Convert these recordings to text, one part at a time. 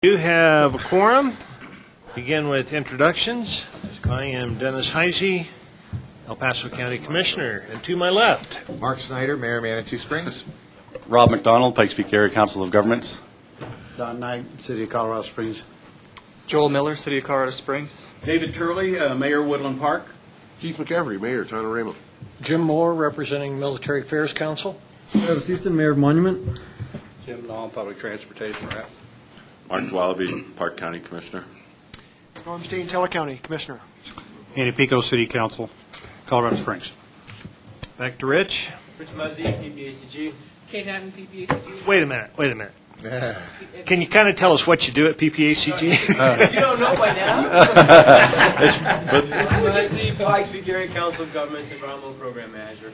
do have a quorum. Begin with introductions. I am Dennis Hisey, El Paso County Commissioner, and to my left, Mark Snyder, Mayor of Manitou Springs. Rob McDonald, Pikes Peak Area Council of Governments. Don Knight, City of Colorado Springs. Joel Miller, City of Colorado Springs. David Turley, uh, Mayor of Woodland Park. Keith McEvery, Mayor, Town of Raymond. Jim Moore, representing Military Affairs Council. Travis Easton, Mayor of Monument. Jim Dahl, Public Transportation Rep. Mark Dowaliby, Park County Commissioner. Norm Steen, Teller County Commissioner. Andy Pico, City Council, Colorado Springs. back to Rich. Rich Muzzy, PPACG. Kate Hatton, PPACG. Wait a minute, wait a minute. Can you kind of tell us what you do at PPACG? You don't know by now? Rich Muzzy, Pikes Peak Area Council of Governments, Environmental Program Manager.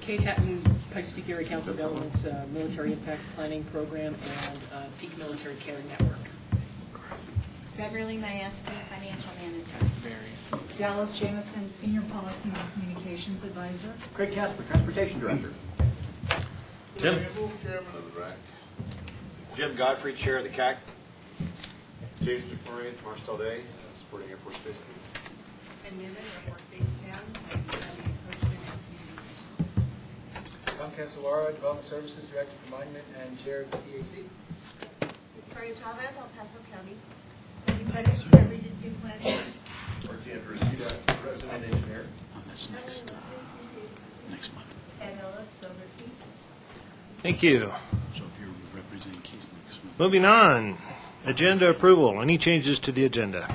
Kate Hatton, Pikes Peak Area Council of Governments, uh, Military Impact Planning Program, and uh, Peak Military Care Network. Beverly Mayeski, Financial Manager. Dallas Jameson, Senior Policy and Communications Advisor. Craig Casper, Transportation Director. Jim? Chairman of the RAC. Jim Godfrey, Chair of the CAC. James McMurray, Marshall Day, supporting Air Force Base Command. And Newman, Air Force Base Command. Tom Kassawara, Development Services Director for Monument and Chair of the TAC. Victoria Chavez, El Paso County. Randy Pettis, Red Region Two Planning. Mark Andrusita, President Engineer. That's next, uh, next month. And Ella Silverkey. Thank you. So if you're representing Keith next month. Moving on, agenda approval. Any changes to the agenda?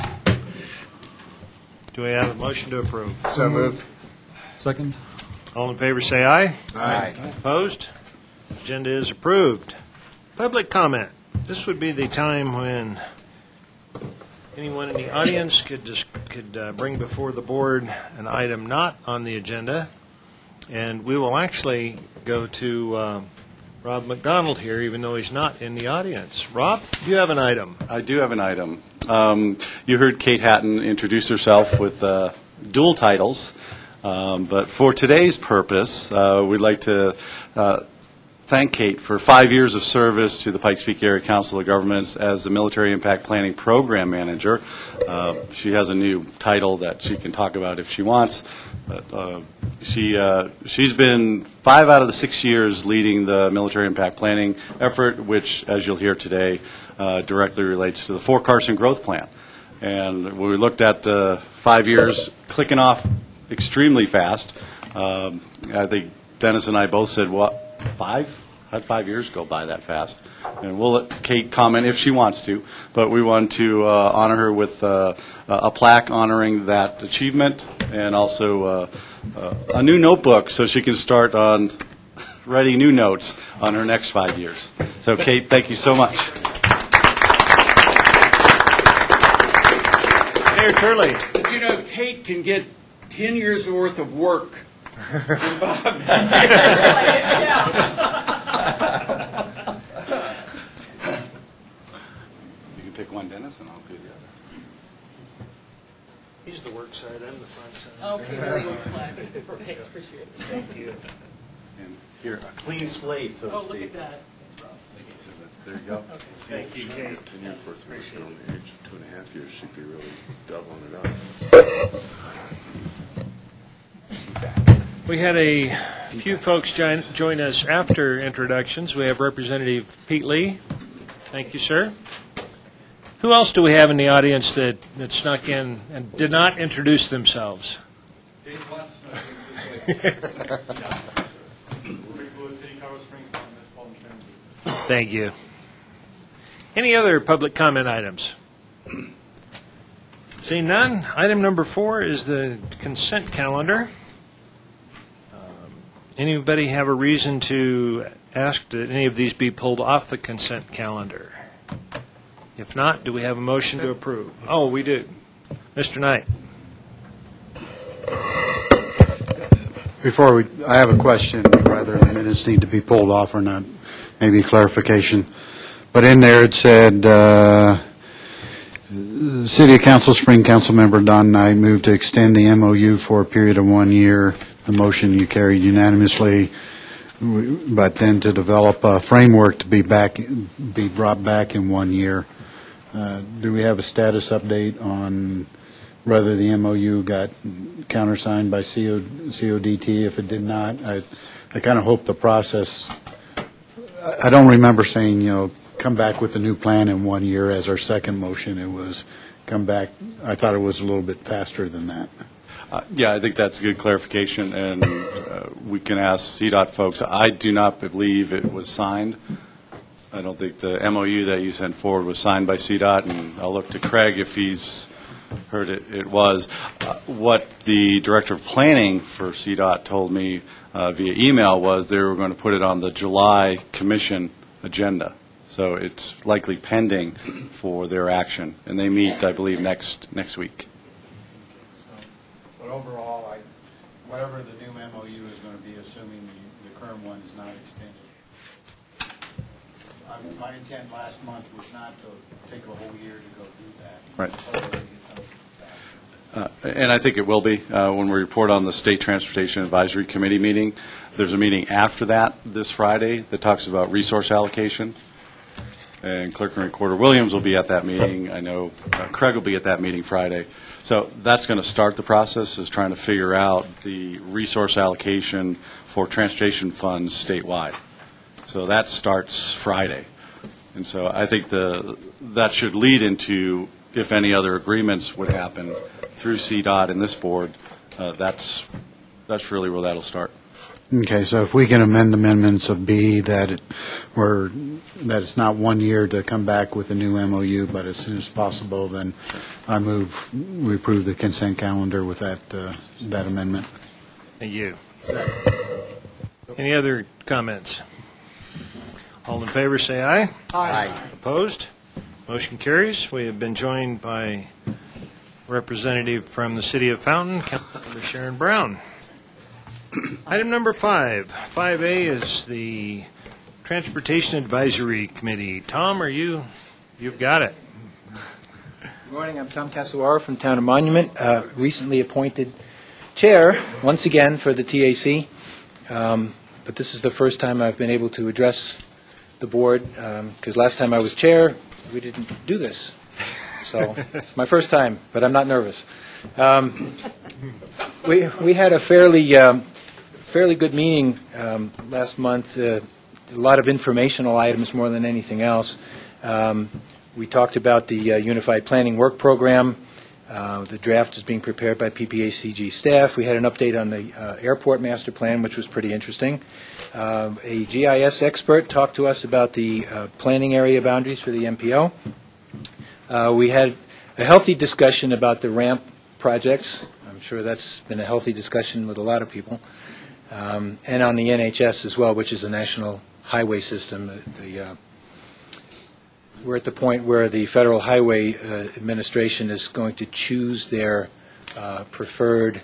Do we have a motion to approve? So moved. Second. All in favor, say aye. Aye. Opposed? Agenda is approved. Public comment. This would be the time when anyone in the audience could just, could uh, bring before the board an item not on the agenda. And we will actually go to uh, Rob McDonald here, even though he's not in the audience. Rob, do you have an item? I do have an item. Um, You heard Kate Hatton introduce herself with uh, dual titles, Um, but for today's purpose, uh, we'd like to uh, thank Kate for five years of service to the Pikes Peak Area Council of Governments as the Military Impact Planning Program Manager. Uh, She has a new title that she can talk about if she wants, but uh, she, uh, she's been five out of the six years leading the military impact planning effort, which, as you'll hear today, uh, directly relates to the Fort Carson Growth Plan. And when we looked at uh, five years clicking off extremely fast, um, I think Dennis and I both said, what, five? How'd five years go by that fast? And we'll let Kate comment if she wants to, but we want to uh, honor her with uh, a plaque honoring that achievement and also uh, uh, a new notebook so she can start on writing new notes on her next five years. So Kate, thank you so much. Mayor Turley. But you know, Kate can get 10 years' worth of work. You can pick one, Dennis, and I'll do the other. He's the work side, I'm the front side. Okay, very good flag. Thanks, appreciate it. Thank you. And here, a clean slate, so to Oh, speak. look at that. So that's- There you go. Thank you, Kate. Ten years worth of work on the age of two and a half years, she'd be really doubling it up. We had a few folks join, join us after introductions. We have Representative Pete Lee. Thank you, sir. Who else do we have in the audience that, that snuck in and did not introduce themselves? Thank you. Any other public comment items? Seeing none, item number four is the consent calendar. Anybody have a reason to ask that any of these be pulled off the consent calendar? If not, do we have a motion to approve? Oh, we do. Mr. Knight. Before we, I have a question, whether the minutes need to be pulled off or not, maybe clarification. But in there, it said, uh, City Council Spring Council Member Don Knight moved to extend the MOU for a period of one year. The motion you carried unanimously, but then to develop a framework to be back, be brought back in one year. Uh, Do we have a status update on whether the MOU got countersigned by CO CODT? If it did not, I, I kind of hope the process, I- I don't remember saying, you know, come back with a new plan in one year as our second motion. It was come back, I thought it was a little bit faster than that. Uh, Yeah, I think that's a good clarification, and uh, we can ask CDOT folks. I do not believe it was signed. I don't think the MOU that you sent forward was signed by CDOT, and I'll look to Craig if he's heard it, it was. Uh, What the Director of Planning for CDOT told me uh, via email was they were going to put it on the July Commission agenda. So it's likely pending for their action, and they meet, I believe, next, next week. But overall, I, whatever the new MOU is going to be, assuming the, the current one is not extended. I- My intent last month was not to take a whole year to go do that. Right. Hopefully get something faster. Uh, And I think it will be, uh, when we report on the State Transportation Advisory Committee meeting. There's a meeting after that, this Friday, that talks about resource allocation. And Clerk and Recorder Williams will be at that meeting. I know uh, Craig will be at that meeting Friday. So that's going to start the process, is trying to figure out the resource allocation for transportation funds statewide. So that starts Friday. And so I think the, that should lead into, if any other agreements would happen through CDOT and this board, uh, that's, that's really where that'll start. Okay, so if we can amend amendments of B that it, where, that it's not one year to come back with a new MOU, but as soon as possible, then I move, we approve the consent calendar with that, uh, that amendment. Thank you. Any other comments? All in favor, say aye. Aye. Opposed? Motion carries. We have been joined by representative from the city of Fountain, Councilmember Sharon Brown. Item number five. 5A is the Transportation Advisory Committee. Tom, are you, you've got it. Good morning, I'm Tom Kassawara from Town of Monument, uh, recently appointed chair, once again, for the TAC. Um, But this is the first time I've been able to address the board, because last time I was chair, we didn't do this. So it's my first time, but I'm not nervous. Um, We we had a fairly, um, fairly good meeting um, last month, uh, a lot of informational items more than anything else. Um, we talked about the uh, Unified Planning Work Program. Uh, The draft is being prepared by PPACG staff. We had an update on the uh, Airport Master Plan, which was pretty interesting. Um, A GIS expert talked to us about the uh, planning area boundaries for the MPO. Uh, We had a healthy discussion about the ramp projects. I'm sure that's been a healthy discussion with a lot of people. Um, And on the NHS as well, which is a national highway system. The- The uh, we're at the point where the Federal Highway uh, Administration is going to choose their uh, preferred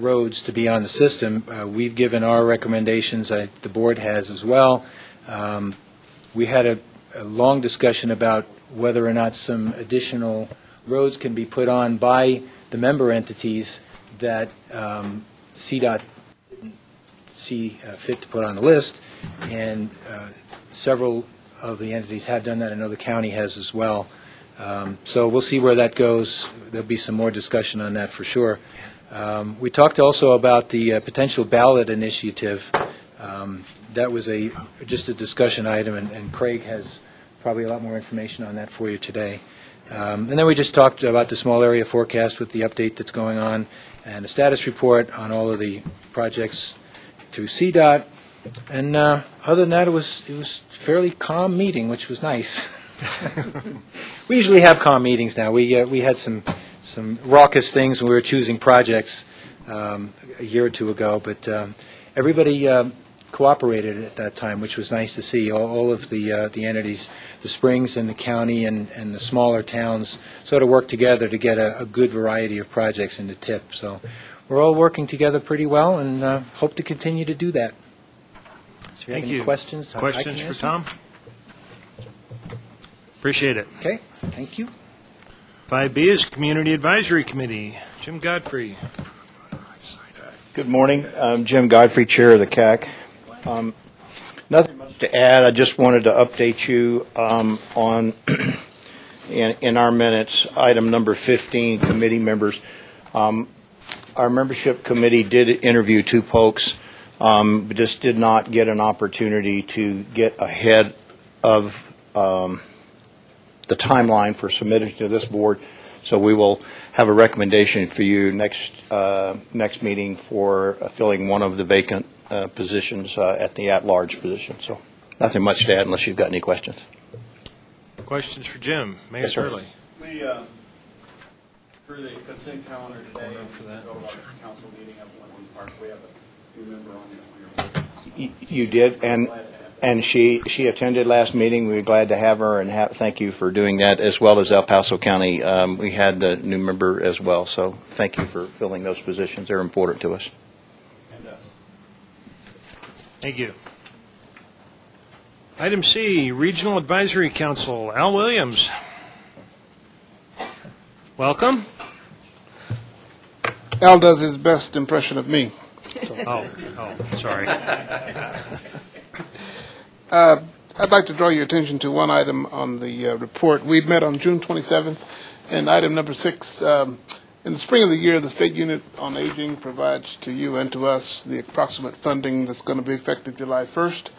roads to be on the system. Uh, We've given our recommendations, I- the board has as well. Um, We had a a long discussion about whether or not some additional roads can be put on by the member entities that um, CDOT see uh, fit to put on the list, and uh, several of the entities have done that. I know the county has as well. Um, So we'll see where that goes. There'll be some more discussion on that for sure. Um, We talked also about the uh, potential ballot initiative. Um, That was a, just a discussion item, and- and Craig has probably a lot more information on that for you today. Um, And then we just talked about the small area forecast with the update that's going on, and a status report on all of the projects through CDOT. And uh, other than that, it was, it was fairly calm meeting, which was nice. We usually have calm meetings now. We, uh, we had some, some raucous things when we were choosing projects um, a year or two ago, but um, everybody um, cooperated at that time, which was nice to see. All, all of the, uh, the entities, the Springs and the county and, and the smaller towns sort of worked together to get a, a good variety of projects into TIP. So we're all working together pretty well and uh, hope to continue to do that. So if you have Thank any you. questions, I- I can for answer. Tom? Appreciate it. Okay, thank you. 5B is Community Advisory Committee. Jim Godfrey. Good morning. I'm Jim Godfrey, Chair of the CAC. Um, Nothing much to add. I just wanted to update you um, on in in our minutes, item number 15, committee members. Um, Our membership committee did interview two folks, um, but just did not get an opportunity to get ahead of um, the timeline for submitting to this board. So we will have a recommendation for you next, uh, next meeting for uh, filling one of the vacant uh, positions uh, at the at-large position. So nothing much to add unless you've got any questions. Questions for Jim? Mayor Yes, sir. Turley. We, uh, for the consent calendar today, Corner for that. go about the council meeting up in Woodland Park, we have a new member on the, on your board. You did, and, Glad to have that. and she, she attended last meeting. We We're glad to have her, and ha- thank you for doing that, as well as El Paso County. Um, We had the new member as well, so thank you for filling those positions. They're important to us. And us. Thank you. Item C, Regional Advisory Council, Al Williams. Welcome. Al does his best impression of me. Oh, oh, sorry. Uh, I'd like to draw your attention to one item on the uh, report. We met on June 27th, and item number six, um, in the spring of the year, the State Unit on Aging provides to you and to us the approximate funding that's going to be effective July 1st.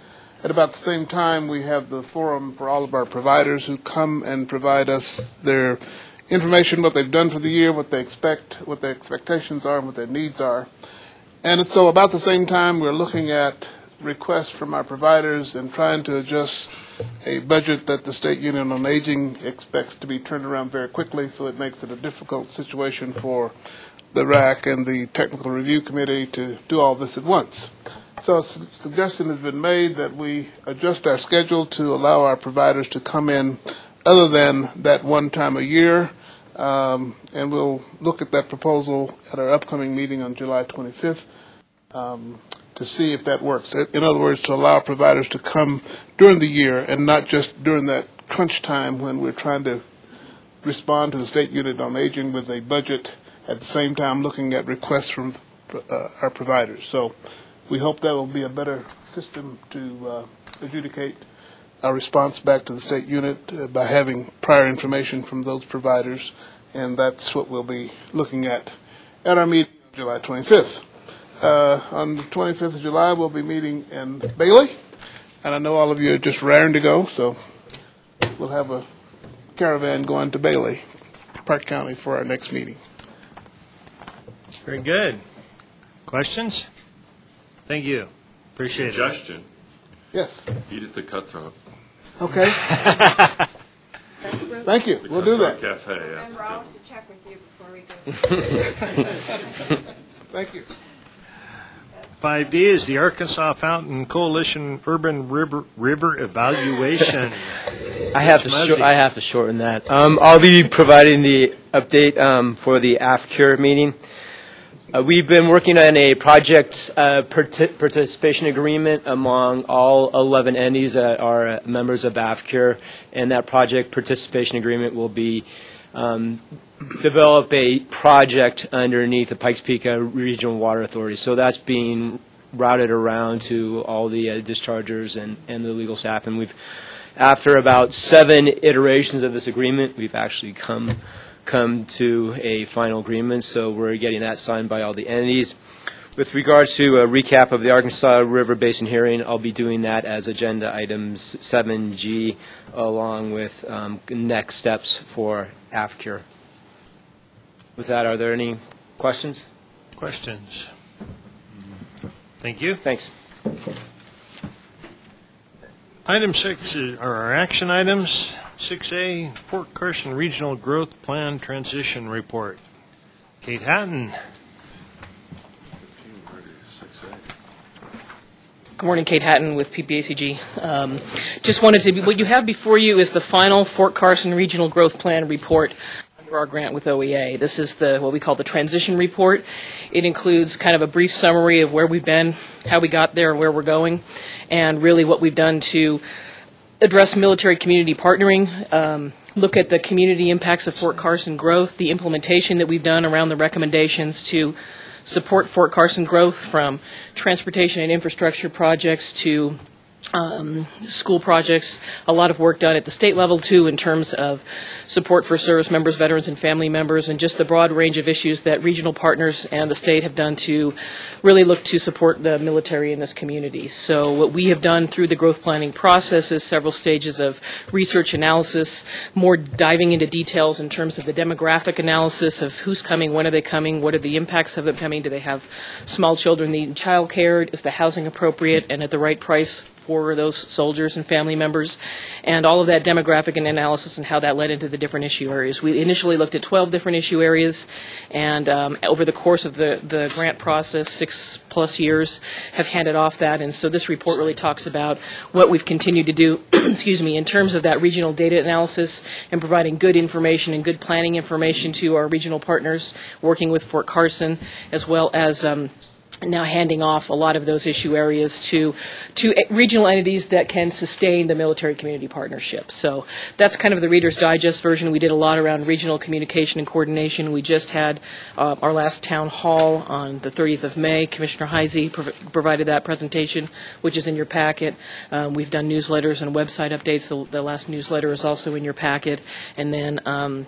At about the same time, we have the forum for all of our providers who come and provide us their information, what they've done for the year, what they expect, what their expectations are, and what their needs are. And so about the same time, we're looking at requests from our providers and trying to adjust a budget that the State Unit on Aging expects to be turned around very quickly, so it makes it a difficult situation for the RAC and the Technical Review Committee to do all this at once. So a su- suggestion has been made that we adjust our schedule to allow our providers to come in other than that one time a year, um, and we'll look at that proposal at our upcoming meeting on July 25th um, to see if that works. In other words, to allow providers to come during the year and not just during that crunch time when we're trying to respond to the State Unit on Aging with a budget, at the same time looking at requests from uh, our providers. So we hope that will be a better system to uh, adjudicate our response back to the State Unit uh, by having prior information from those providers, and that's what we'll be looking at at our meeting on July 25th. Uh, On the 25th of July, we'll be meeting in Bailey, and I know all of you are just raring to go, so we'll have a caravan going to Bailey, Park County, for our next meeting. Very good. Questions? Thank you. Appreciate it. Suggestion, Yes, eat at the Cutthroat. Okay. Thank you, we'll do that. Cafe, yeah. Remember always to check with you before we go. Thank you. 5D is the Arkansas Fountain Coalition Urban River River Evaluation. I have to That's shor- Muzzy. I have to shorten that. Um, I'll be providing the update um, for the AFCURE meeting. Uh, we've been working on a project uh, parti- participation agreement among all 11 entities that are members of AFCURE, and that project participation agreement will be um, develop a project underneath the Pikes Peak uh, Regional Water Authority. So that's being routed around to all the uh, dischargers and, and the legal staff, and we've after about seven iterations of this agreement, we've actually come come to a final agreement. So we're getting that signed by all the entities. With regards to a recap of the Arkansas River Basin hearing, I'll be doing that as agenda items 7G, along with um, next steps for AFCURE. With that, are there any questions? Questions? Thank you. Thanks. Item six are our action items. 6A, Fort Carson Regional Growth Plan Transition Report. Kate Hatton. Good morning, Kate Hatton with PPACG. Um, Just wanted to, what you have before you is the final Fort Carson Regional Growth Plan report under our grant with OEA. This is the, what we call the transition report. It includes kind of a brief summary of where we've been, how we got there, and where we're going, and really what we've done to address military community partnering, um, look at the community impacts of Fort Carson growth, the implementation that we've done around the recommendations to support Fort Carson growth from transportation and infrastructure projects to um, school projects, a lot of work done at the state level, too, in terms of support for service members, veterans, and family members, and just the broad range of issues that regional partners and the state have done to really look to support the military in this community. So what we have done through the growth planning process is several stages of research analysis, more diving into details in terms of the demographic analysis of who's coming, when are they coming, what are the impacts of them coming, do they have small children needing child care, is the housing appropriate and at the right price for those soldiers and family members, and all of that demographic and analysis and how that led into the different issue areas. We initially looked at 12 different issue areas, and um, over the course of the, the grant process, six-plus years, have handed off that, and so this report really talks about what we've continued to do, excuse me, in terms of that regional data analysis and providing good information and good planning information to our regional partners, working with Fort Carson, as well as um, now handing off a lot of those issue areas to to regional entities that can sustain the military community partnership. So that's kind of the Reader's Digest version. We did a lot around regional communication and coordination. We just had uh, our last town hall on the 30th of May. Commissioner Hisey prov- provided that presentation, which is in your packet. Um, we've done newsletters and website updates. The, the last newsletter is also in your packet. And then um,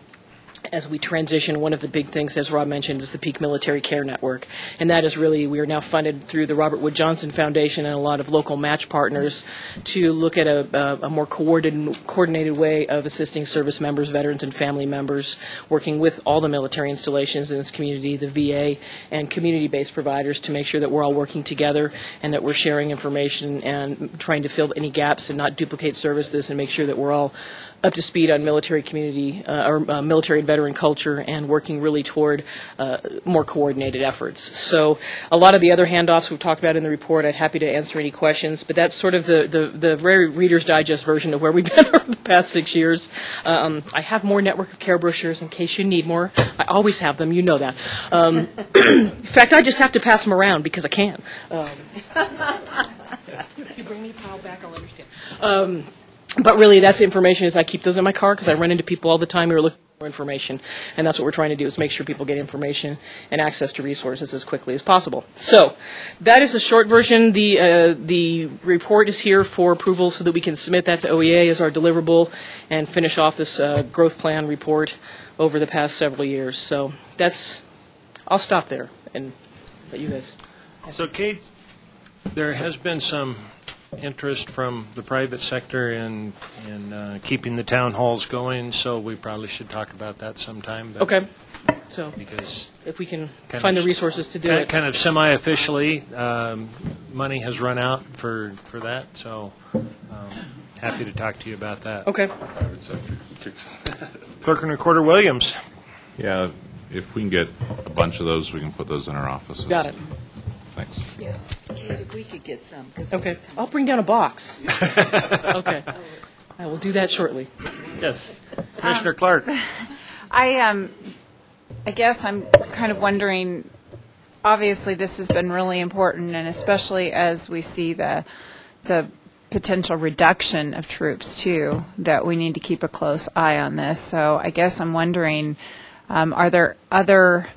as we transition, one of the big things, as Rob mentioned, is the Peak Military Care Network. And that is really, we are now funded through the Robert Wood Johnson Foundation and a lot of local match partners to look at a, a, a more coordinated, coordinated way of assisting service members, veterans, and family members, working with all the military installations in this community, the VA, and community-based providers to make sure that we're all working together and that we're sharing information and trying to fill any gaps and not duplicate services and make sure that we're all up to speed on military community uh, or uh, military and veteran culture and working really toward uh, more coordinated efforts. So a lot of the other handoffs we've talked about in the report, I'd happy to answer any questions, but that's sort of the, the, the very Reader's Digest version of where we've been over the past six years. Um, I have more network of care brochures in case you need more. I always have them, you know that. Um, in fact, I just have to pass them around because I can. Um, if you bring me a pile back, I'll understand. But really, that's information is I keep those in my car because I run into people all the time who are looking for information, and that's what we're trying to do is make sure people get information and access to resources as quickly as possible. So, that is the short version. The uh, the report is here for approval so that we can submit that to OEA as our deliverable and finish off this uh, growth plan report over the past several years. So that's I'll stop there and let you guys. So Kate, there has been some interest from the private sector in, in uh, keeping the town halls going, so we probably should talk about that sometime. but- Okay. So Because if we can kind find the of- resources to do kind it. Kind of semi-officially, um, money has run out for, for that, so um, happy to talk to you about that. Okay. Private sector kicks Clerk and Recorder Williams. Yeah, if we can get a bunch of those, we can put those in our offices. Got it. Thanks. Yeah, Kate, if we could get some, 'cause Okay. I'll bring down a box. Okay. I will do that shortly. Yes. Commissioner Clark. I, um, I guess I'm kind of wondering, obviously, this has been really important, and especially as we see the, the potential reduction of troops, too, that we need to keep a close eye on this. So I guess I'm wondering, um, are there other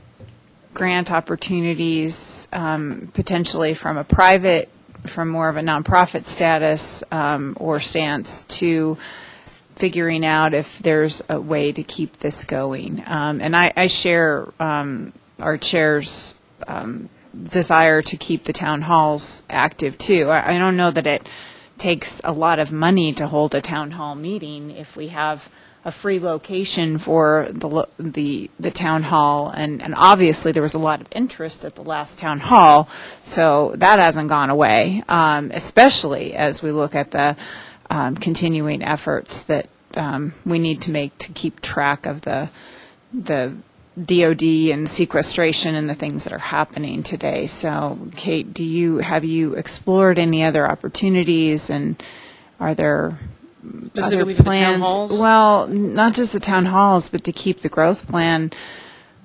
grant opportunities, um, potentially from a private, from more of a nonprofit status um, or stance, to figuring out if there's a way to keep this going. Um, and I, I share um, our chair's um, desire to keep the town halls active too. I, I don't know that it takes a lot of money to hold a town hall meeting if we have a free location for the the the town hall and and obviously there was a lot of interest at the last town hall so that hasn't gone away um, especially as we look at the um, continuing efforts that um, we need to make to keep track of the the DoD and sequestration and the things that are happening today. So, Kate, do you have you explored any other opportunities, and are there Specifically other for the town plans? halls? Well, not just the town halls, but to keep the growth plan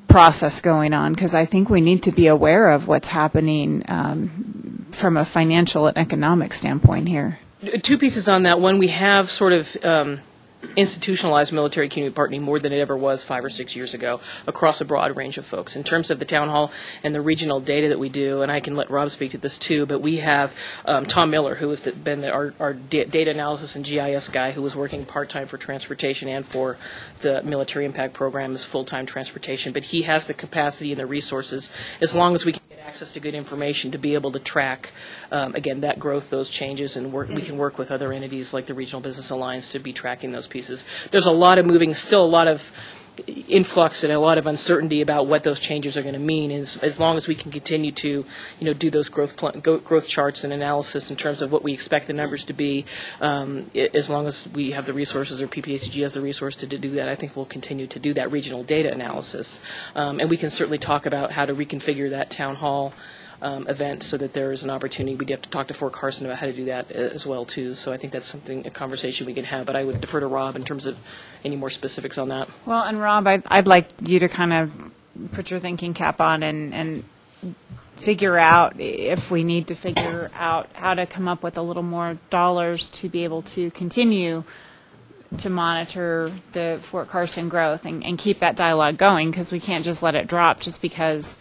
process going on, because I think we need to be aware of what's happening um, from a financial and economic standpoint here. Two pieces on that. One, we have sort of um, institutionalized military community partnering more than it ever was five or six years ago across a broad range of folks. In terms of the town hall and the regional data that we do, and I can let Rob speak to this too, but we have um, Tom Miller, who has been the- our, our data analysis and GIS guy, who was working part-time for transportation and for the military impact program as full-time transportation, but he has the capacity and the resources, as long as we can access to good information, to be able to track, um, again, that growth, those changes, and work, we can work with other entities like the Regional Business Alliance to be tracking those pieces. There's a lot of moving, still a lot of influx and a lot of uncertainty about what those changes are going to mean. As, as long as we can continue to, you know, do those growth growth charts and analysis in terms of what we expect the numbers to be, um, as long as we have the resources or PPACG has the resource to, to do that, I think we'll continue to do that regional data analysis. Um, and we can certainly talk about how to reconfigure that town hall um, event so that there is an opportunity. We'd have to talk to Fort Carson about how to do that uh, as well too. So I think that's something a conversation we can have. But I would defer to Rob in terms of any more specifics on that. Well, and Rob, I'd, I'd like you to kind of put your thinking cap on and, and figure out if we need to figure out how to come up with a little more dollars to be able to continue to monitor the Fort Carson growth and, and keep that dialogue going because we can't just let it drop just because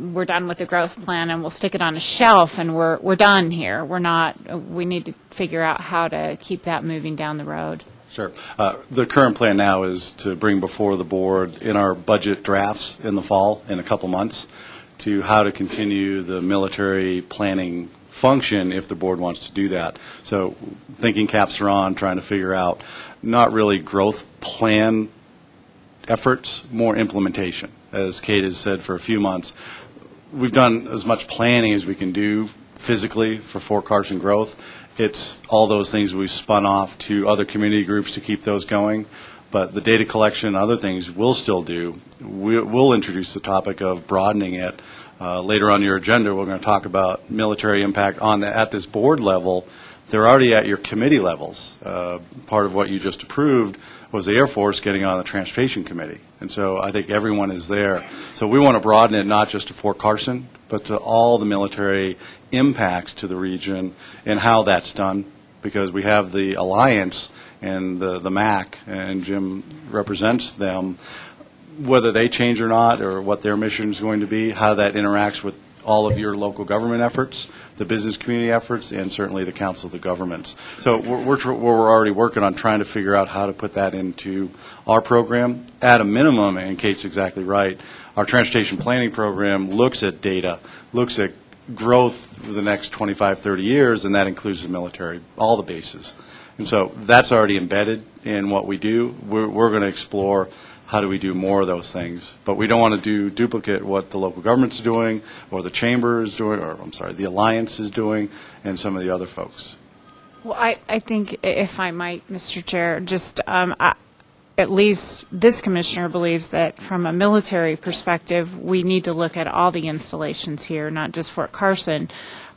we're done with the growth plan and we'll stick it on a shelf and we're we're done here. We're not. We need to figure out how to keep that moving down the road. Sure. Uh, The current plan now is to bring before the board in our budget drafts in the fall, in a couple months, to how to continue the military planning function if the board wants to do that. So thinking caps are on, trying to figure out not really growth plan efforts, more implementation. As Kate has said for a few months, we've done as much planning as we can do physically for Fort Carson growth. It's all those things we've spun off to other community groups to keep those going. But the data collection and other things we'll still do. We- We'll introduce the topic of broadening it. Uh, Later on your agenda, we're going to talk about military impact on, the- at this board level. They're already at your committee levels. Uh, Part of what you just approved was the Air Force getting on the Transportation Committee. And so I think everyone is there. So we want to broaden it not just to Fort Carson, but to all the military impacts to the region and how that's done, because we have the alliance and the, the MAC, and Jim represents them, whether they change or not, or what their mission is going to be, how that interacts with all of your local government efforts, the business community efforts, and certainly the Council of the Governments. So we're, we're, we're already working on trying to figure out how to put that into our program. At a minimum, and Kate's exactly right, our transportation planning program looks at data, looks at growth for the next 25, 30 years, and that includes the military, all the bases. And so that's already embedded in what we do. We're, we're going to explore how do we do more of those things. But we don't want to do duplicate what the local government's doing, or the chamber is doing, or, I'm sorry, the alliance is doing, and some of the other folks. Well, I, I think if I might, Mr. Chair, just um, I, at least this commissioner believes that from a military perspective, we need to look at all the installations here, not just Fort Carson.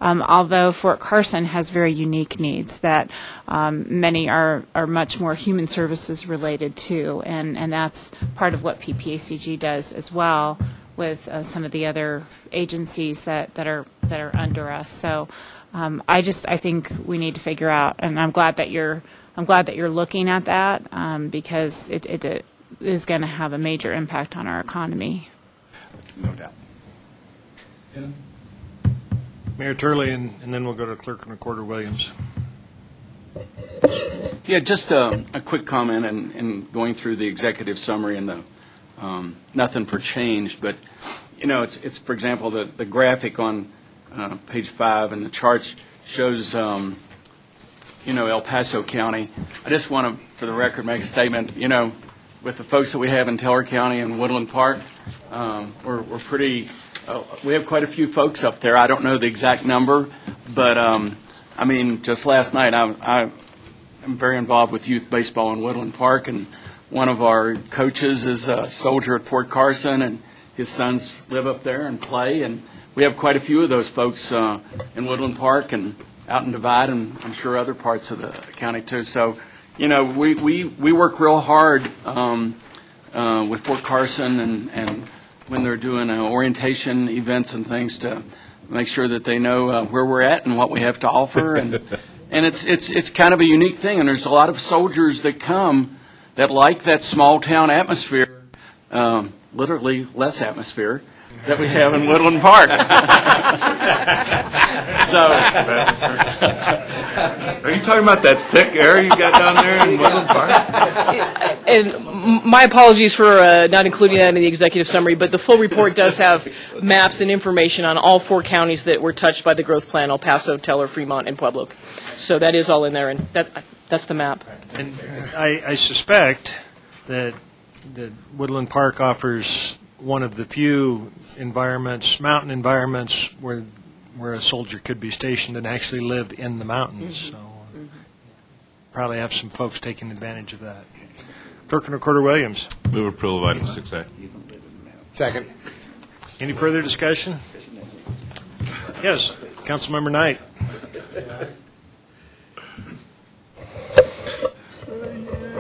Um, although Fort Carson has very unique needs that um, many are, are much more human services related to, and, and that's part of what PPACG does as well with uh, some of the other agencies that, that are that are under us. So um, I just I think we need to figure out, and I'm glad that you're I'm glad that you're looking at that um, because it, it, it is going to have a major impact on our economy. No doubt. Mayor Turley, and, and then we'll go to Clerk and Recorder Williams. Yeah, just a, a quick comment and, and going through the executive summary and the, um, nothing for change, but, you know, it's, it's, for example, the, the graphic on uh, page five and the charts shows, um, you know, El Paso County. I just want to, for the record, make a statement, you know, with the folks that we have in Teller County and Woodland Park, um, we're, we're pretty, uh, we have quite a few folks up there. I don't know the exact number, but, um, I mean, just last night, I, I am very involved with youth baseball in Woodland Park, and one of our coaches is a soldier at Fort Carson, and his sons live up there and play, and we have quite a few of those folks uh, in Woodland Park and out in Divide, and I'm sure other parts of the county too. So, you know, we, we, we work real hard um, uh, with Fort Carson and, and when they're doing uh, orientation events and things to make sure that they know uh, where we're at and what we have to offer and And it's, it's, it's kind of a unique thing, and there's a lot of soldiers that come that like that small-town atmosphere, um, literally less atmosphere, that we have in Woodland Park. So, Are you talking about that thick air you got down there in Woodland Park? And m- my apologies for uh, not including that in the executive summary, but the full report does have maps and information on all four counties that were touched by the growth plan, El Paso, Teller, Fremont, and Pueblo. So that is all in there, and that, that's the map. And I, I suspect that, that Woodland Park offers one of the few environments, mountain environments, where, where a soldier could be stationed and actually live in the mountains. So uh, probably have some folks taking advantage of that. Clerk and Recorder Williams. Move approval of item 6A. Second. Any further discussion? Yes, Councilmember Knight.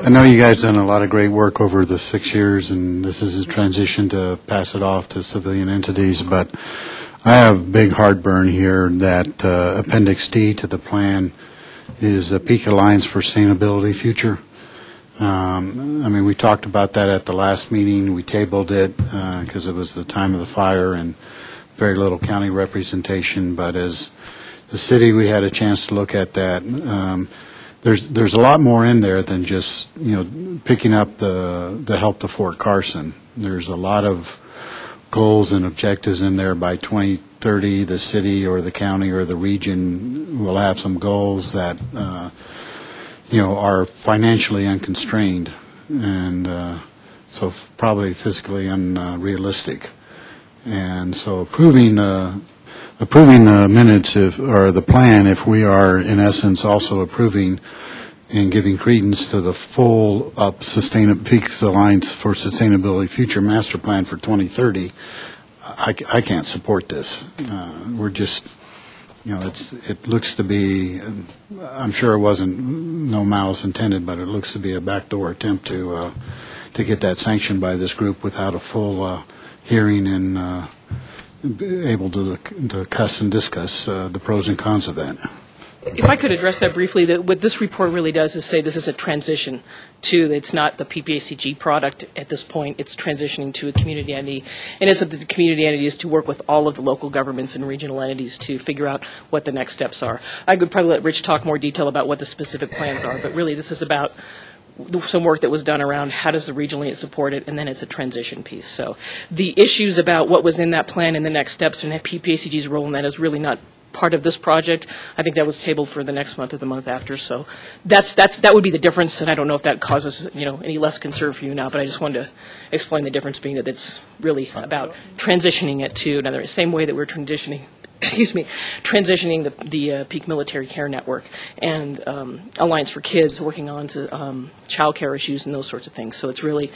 I know you guys done a lot of great work over the six years, and this is a transition to pass it off to civilian entities, but I have big heartburn here that uh, Appendix D to the plan is a Peak Alliance for Sustainability Future. Um, I mean, we talked about that at the last meeting. We tabled it because it was the time of the fire and very little county representation, but as the city, we had a chance to look at that. Um, there's there's a lot more in there than just you know picking up the the help to Fort Carson. There's a lot of goals and objectives in there. By 2030, the city or the county or the region will have some goals that uh, you know are financially unconstrained and uh, so probably physically unrealistic. And so approving uh, approving the minutes if, or the plan, if we are in essence also approving and giving credence to the full up sustain Peaks Alliance for Sustainability Future Master Plan for 2030, I, I can't support this. Uh, we're just, you know, it's it looks to be. I'm sure it wasn't no malice intended, but it looks to be a backdoor attempt to uh, to get that sanctioned by this group without a full uh, hearing and. Uh, able to to cuss and discuss uh, the pros and cons of that. If I could address that briefly, that what this report really does is say this is a transition it's not the PPACG product at this point, it's transitioning to a community entity. And it's the community entities to work with all of the local governments and regional entities to figure out what the next steps are. I could probably let Rich talk more detail about what the specific plans are, but really this is about some work that was done around how does the regional unit support it, and then it's a transition piece. So the issues about what was in that plan and the next steps and PPACG's role in that is really not part of this project. I think that was tabled for the next month or the month after. So that's that's that would be the difference, and I don't know if that causes you know any less concern for you now. But I just wanted to explain the difference, being that it's really about transitioning it to another same way that we're transitioning excuse me, transitioning the, the uh, Peak Military Care Network and um, Alliance for Kids, working on to, um, child care issues and those sorts of things. So it's really,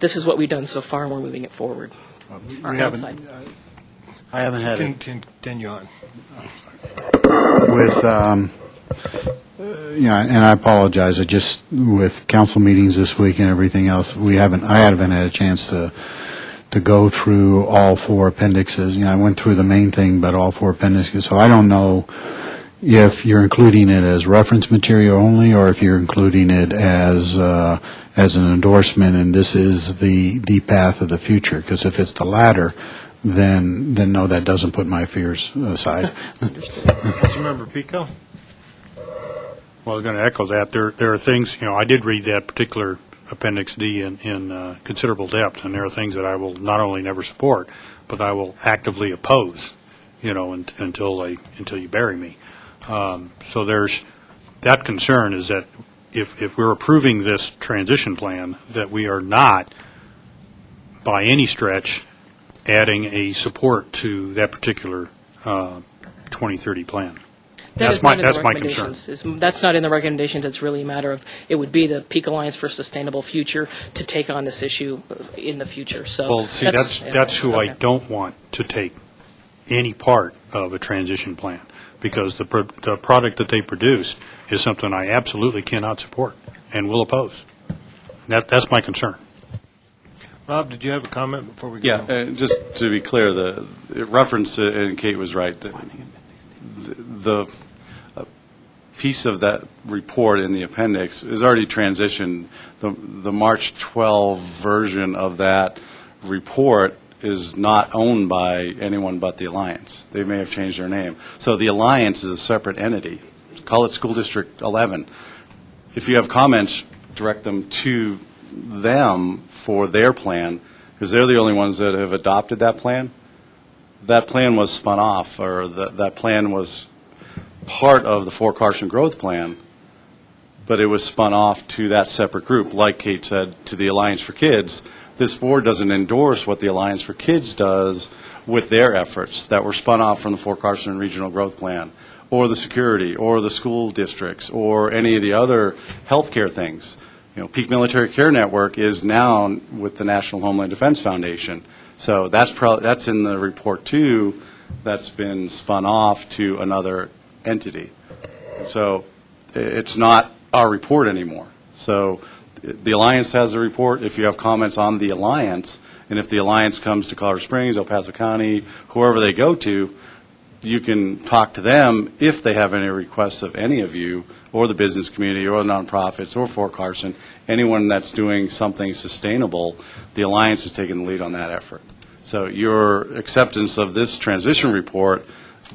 this is what we've done so far, and we're moving it forward. Our We haven't- outside. I haven't had Con- it Continue on. With, um, and I apologize. I just with council meetings this week and everything else, we haven't. I haven't had a chance to to go through all four appendixes. You know, I went through the main thing, but all four appendixes. So I don't know if you're including it as reference material only, or if you're including it as uh, as an endorsement, and this is the the path of the future. Because if it's the latter, then then no, that doesn't put my fears aside. Councilmember Pico? Well, I'm going to echo that. There, there are things, you know, I did read that particular Appendix D in, in uh, considerable depth, and there are things that I will not only never support, but I will actively oppose, you know, un- until they, until you bury me. Um, So there's, that concern is that if, if we're approving this transition plan, that we are not, by any stretch, adding a support to that particular uh, 2030 plan. That That's is my- not in the that's my concern. recommendations. It's- That's not in the recommendations. It's really a matter of, it would be the Peak Alliance for Sustainable Future to take on this issue in the future, so. Well, see, that's, yeah, that's who I okay. don't want to take any part of a transition plan, because the, pro- the product that they produced is something I absolutely cannot support and will oppose. That, that's my concern. Rob, did you have a comment before we go? Yeah, uh, just to be clear, the the reference, uh, and Kate was right, the- the uh, piece of that report in the appendix is already transitioned. The, the March 12 version of that report is not owned by anyone but the Alliance. They may have changed their name. So the Alliance is a separate entity. Call it School District 11. If you have comments, direct them to them for their plan, because they're the only ones that have adopted that plan. That plan was spun off, or that, that plan was part of the Fort Carson Growth Plan, but it was spun off to that separate group, like Kate said, to the Alliance for Kids. This board doesn't endorse what the Alliance for Kids does with their efforts that were spun off from the Fort Carson Regional Growth Plan, or the security, or the school districts, or any of the other healthcare things. You know, Peak Military Care Network is now with the National Homeland Defense Foundation. So that's probably, that's in the report too, that's been spun off to another entity. So it's not our report anymore. So the Alliance has a report. If you have comments on the Alliance, and if the Alliance comes to Colorado Springs, El Paso County, whoever they go to, you can talk to them if they have any requests of any of you, or the business community, or the nonprofits, or Fort Carson, anyone that's doing something sustainable, the Alliance is taking the lead on that effort. So your acceptance of this transition report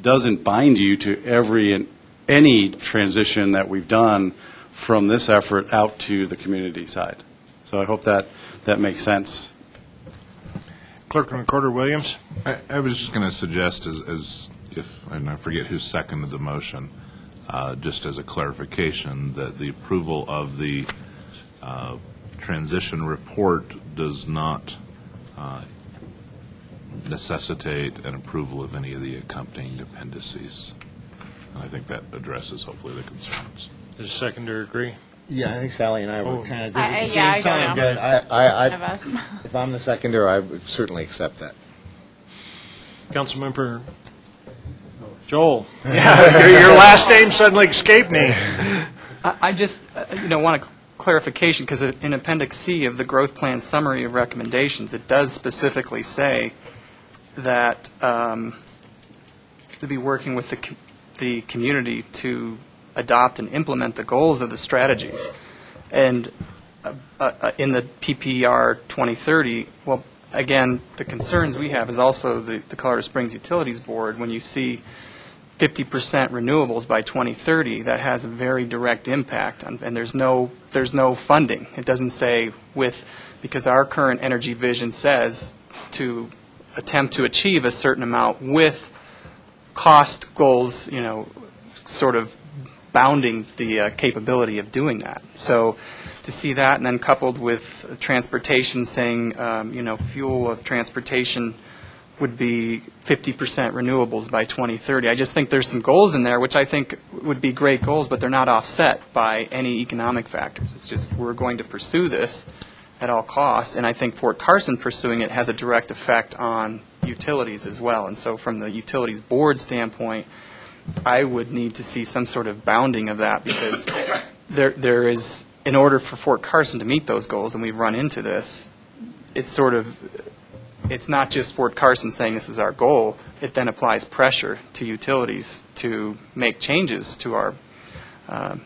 doesn't bind you to every and any transition that we've done from this effort out to the community side. So I hope that, that makes sense. Clerk and Recorder Williams? I, I was just going to suggest as, as if, and I forget who seconded the motion, uh, just as a clarification, that the approval of the uh, transition report does not uh, necessitate an approval of any of the accompanying appendices. And I think that addresses hopefully the concerns. Does the seconder agree? Yeah, I think Sally and I Oh. were kind of I- thinking I- at the yeah, I same time. don't but I, I, Of I, us. if I'm the seconder, I would certainly accept that. Councilmember Joel? Your your last name suddenly escaped me. I I just, uh, you know, want a clarification, because in Appendix C of the Growth Plan Summary of Recommendations, it does specifically say that um, to be working with the, co- the community to adopt and implement the goals of the strategies. And uh, uh, in the PPR 2030, well, again, the concerns we have is also the the Colorado Springs Utilities Board, when you see 50% renewables by 2030, that has a very direct impact, on- and there's no, there's no funding. It doesn't say with, because our current energy vision says to attempt to achieve a certain amount with cost goals, you know, sort of bounding the uh, capability of doing that. So to see that, and then coupled with transportation saying, um, you know, fuel of transportation would be 50% renewables by 2030. I just think there's some goals in there, which I think would be great goals, but they're not offset by any economic factors. It's just, we're going to pursue this at all costs, and I think Fort Carson pursuing it has a direct effect on utilities as well. And so from the utilities board standpoint, I would need to see some sort of bounding of that, because there, there is, in order for Fort Carson to meet those goals, and we've run into this, it's sort of, it's not just Fort Carson saying this is our goal, it then applies pressure to utilities to make changes to our, um,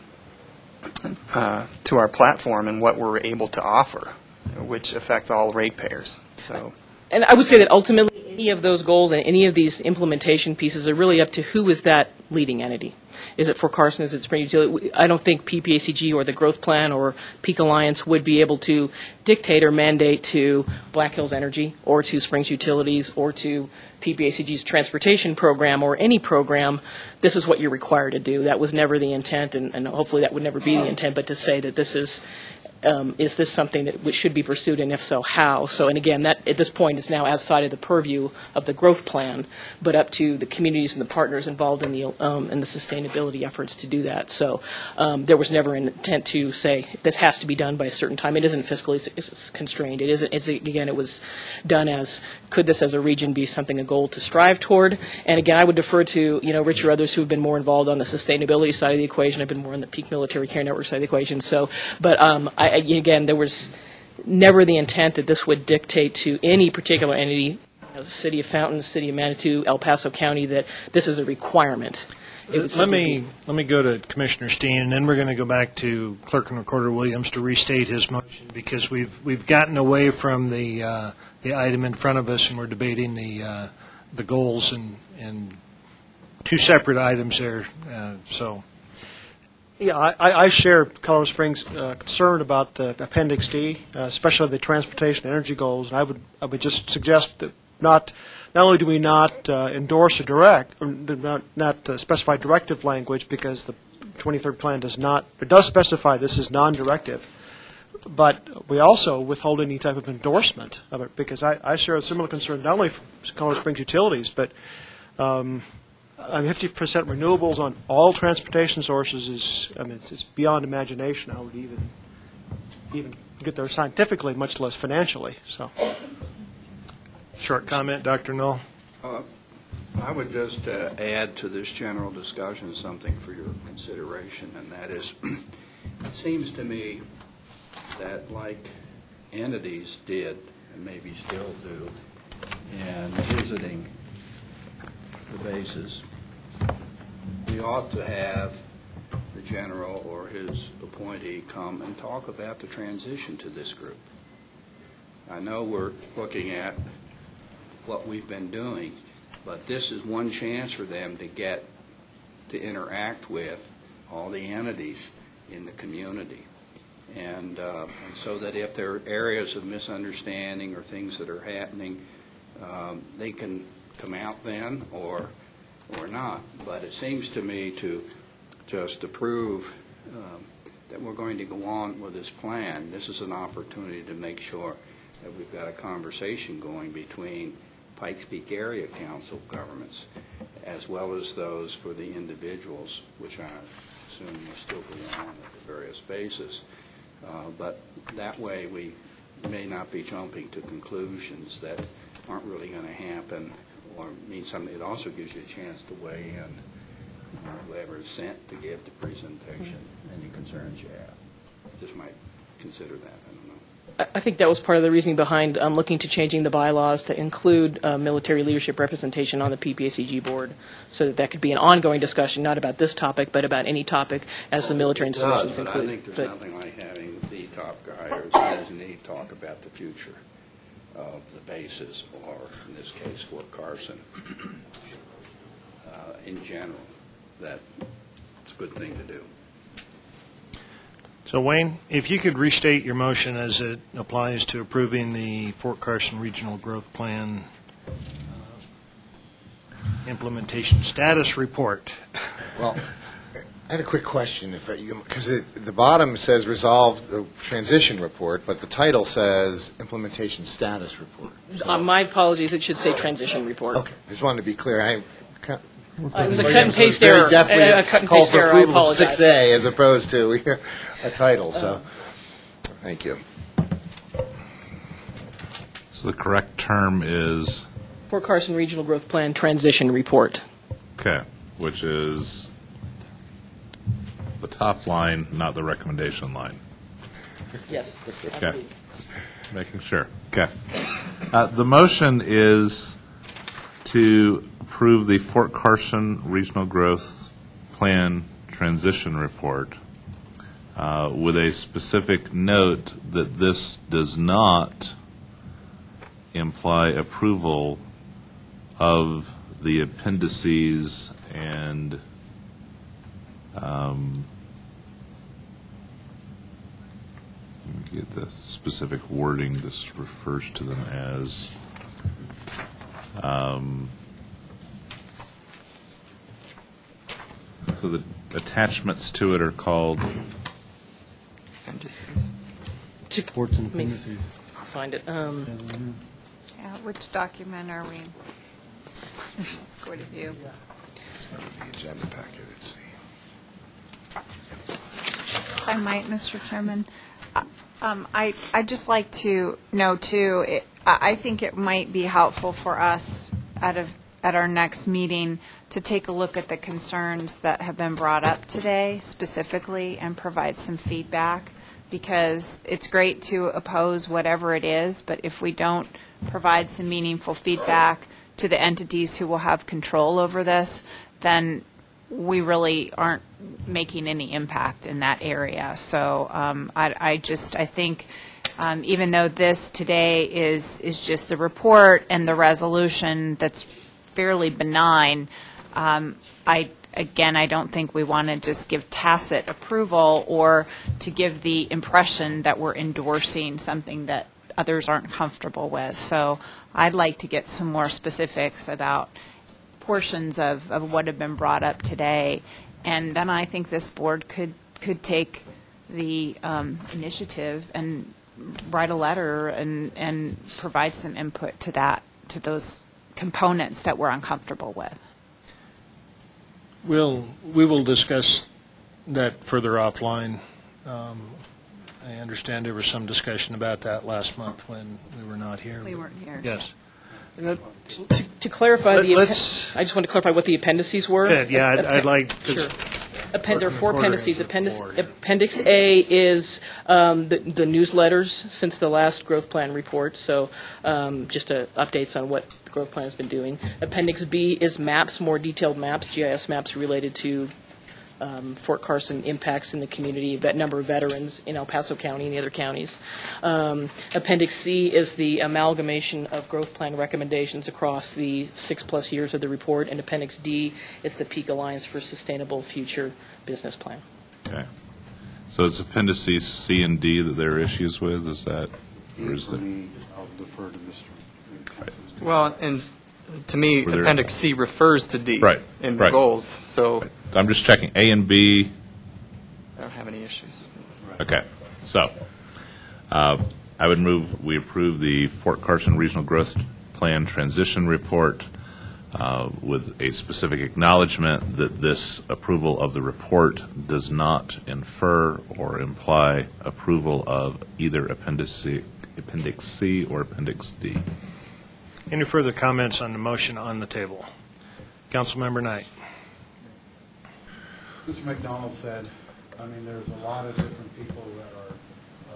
uh, to our platform and what we're able to offer, which affects all ratepayers, so. And I would say that ultimately, any of those goals and any of these implementation pieces are really up to who is that leading entity. Is it Fort Carson? Is it Spring Utility? I don't think PPACG or the Growth Plan or Peak Alliance would be able to dictate or mandate to Black Hills Energy or to Springs Utilities or to PPACG's transportation program or any program, this is what you're required to do. That was never the intent, and, and hopefully that would never be the intent, but to say that this is um, is this something that should be pursued, and if so, how? So, and again, that, at this point, is now outside of the purview of the growth plan, but up to the communities and the partners involved in the, um, in the sustainability efforts to do that. So, um, there was never an intent to say, this has to be done by a certain time. It isn't fiscally constrained. It isn't, it's, again, it was done as, could this as a region be something, a goal to strive toward? And again, I would defer to, you know, Rich or others who have been more involved on the sustainability side of the equation. I've been more on the peak military care network side of the equation. So, but um, I, again, there was never the intent that this would dictate to any particular entity, you know, the city of Fountain, city of Manitou, El Paso County, that this is a requirement. Let me, let me go to Commissioner Steen, and then we're going to go back to Clerk and Recorder Williams to restate his motion, because we've, we've gotten away from the, uh, the item in front of us, and we're debating the, uh, the goals and, and two separate items there, uh, so. Yeah, I- I, share Colorado Springs' uh, concern about the Appendix D, uh, especially the transportation and energy goals. And I would, I would just suggest that not, not only do we not uh, endorse or direct, not, not uh, specify directive language, because the 23rd plan does not, it does specify this is non-directive, but we also withhold any type of endorsement of it, because I, I share a similar concern, not only from Colorado Springs Utilities, but um, I mean, 50% renewables on all transportation sources is, I mean, it's- it's beyond imagination. I would even, even get there scientifically, much less financially, so. Short comment, Dr. Null. Uh, I would just uh, add to this general discussion something for your consideration, and that is, it seems to me that like entities did, and maybe still do, in visiting the bases, we ought to have the general or his appointee come and talk about the transition to this group. I know we're looking at what we've been doing, but this is one chance for them to get to interact with all the entities in the community. And, uh, and so that if there are areas of misunderstanding or things that are happening, um, they can come out then or, or not. But it seems to me to just approve um, that we're going to go on with this plan, this is an opportunity to make sure that we've got a conversation going between Pikes Peak Area Council governments, as well as those for the individuals, which I assume will still go on at the various bases. Uh, But that way, we may not be jumping to conclusions that aren't really going to happen or mean something. It also gives you a chance to weigh in, uh, whoever is sent to give the presentation, any concerns you have. Just might consider that, I don't know. I I think that was part of the reasoning behind um, looking to changing the bylaws to include uh, military leadership representation on the PPACG board, so that that could be an ongoing discussion, not about this topic, but about any topic as the military It does, installations but include. I think there's But- nothing like having top guy or designee talk about the future of the bases, or in this case, Fort Carson, uh, in general, that it's a good thing to do. So Wayne, if you could restate your motion as it applies to approving the Fort Carson Regional Growth Plan uh, implementation status report. Well, I had a quick question, if because the bottom says resolve the transition report, but the title says implementation status report. Uh, My apologies, it should say transition report. Okay, just wanted to be clear. I Uh, it was a cut and Williams was paste very error. definitely A- a cut and called paste for error, I approval of apologize. 6A as opposed to a title, so, thank you. So the correct term is, Fort Carson Regional Growth Plan Transition Report. okay, which is the top line, not the recommendation line. Yes. I Okay. believe. Making sure. Okay. Uh, The motion is to approve the Fort Carson Regional Growth Plan Transition Report uh, with a specific note that this does not imply approval of the appendices and um, let me get the specific wording, this refers to them as, um, so the attachments to it are called, Reports and me appendices. Find it. Um, Yeah, which document are we? There's quite a few. The agenda packet, it's If I might, Mr. Chairman, um, I, I'd just like to know, too, it- I I think it might be helpful for us at a, at our next meeting to take a look at the concerns that have been brought up today specifically and provide some feedback, because it's great to oppose whatever it is, but if we don't provide some meaningful feedback to the entities who will have control over this, then we really aren't making any impact in that area. So um, I, I just, I think, um, even though this today is, is just the report and the resolution that's fairly benign, um, I, again, I don't think we want to just give tacit approval or to give the impression that we're endorsing something that others aren't comfortable with. So I'd like to get some more specifics about portions of, of what have been brought up today. And then I think this board could, could take the um, initiative and write a letter and, and provide some input to that, to those components that we're uncomfortable with. We'll, we will discuss that further offline. Um, I understand there was some discussion about that last month when we were not here. We weren't here. Yes. To to clarify, Let- the, I just want to clarify what the appendices were. Good, yeah, I'd- I'd like- Sure. Append- There are four appendices. Appendix board. Appendix A is um, the the newsletters since the last growth plan report, so um, just uh, updates on what the growth plan has been doing. Appendix B is maps, more detailed maps, GIS maps related to um, Fort Carson impacts in the community, that number of veterans in El Paso County and the other counties. Um, Appendix C is the amalgamation of growth plan recommendations across the six-plus years of the report, and Appendix D is the Peak Alliance for Sustainable Future Business Plan. Okay. So it's appendices C and D that there are issues with, is that, or is there? I'll defer to Mr. Well, and to me, Appendix C refers to D. Right, In the right. goals, so I'm just checking, A and B, I don't have any issues. okay. So, uh, I would move, we approve the Fort Carson Regional Growth Plan Transition Report uh, with a specific acknowledgement that this approval of the report does not infer or imply approval of either Appendix C, Appendix C or Appendix D. Any further comments on the motion on the table? Councilmember Knight. Mr. McDonald said, I mean, there's a lot of different people that are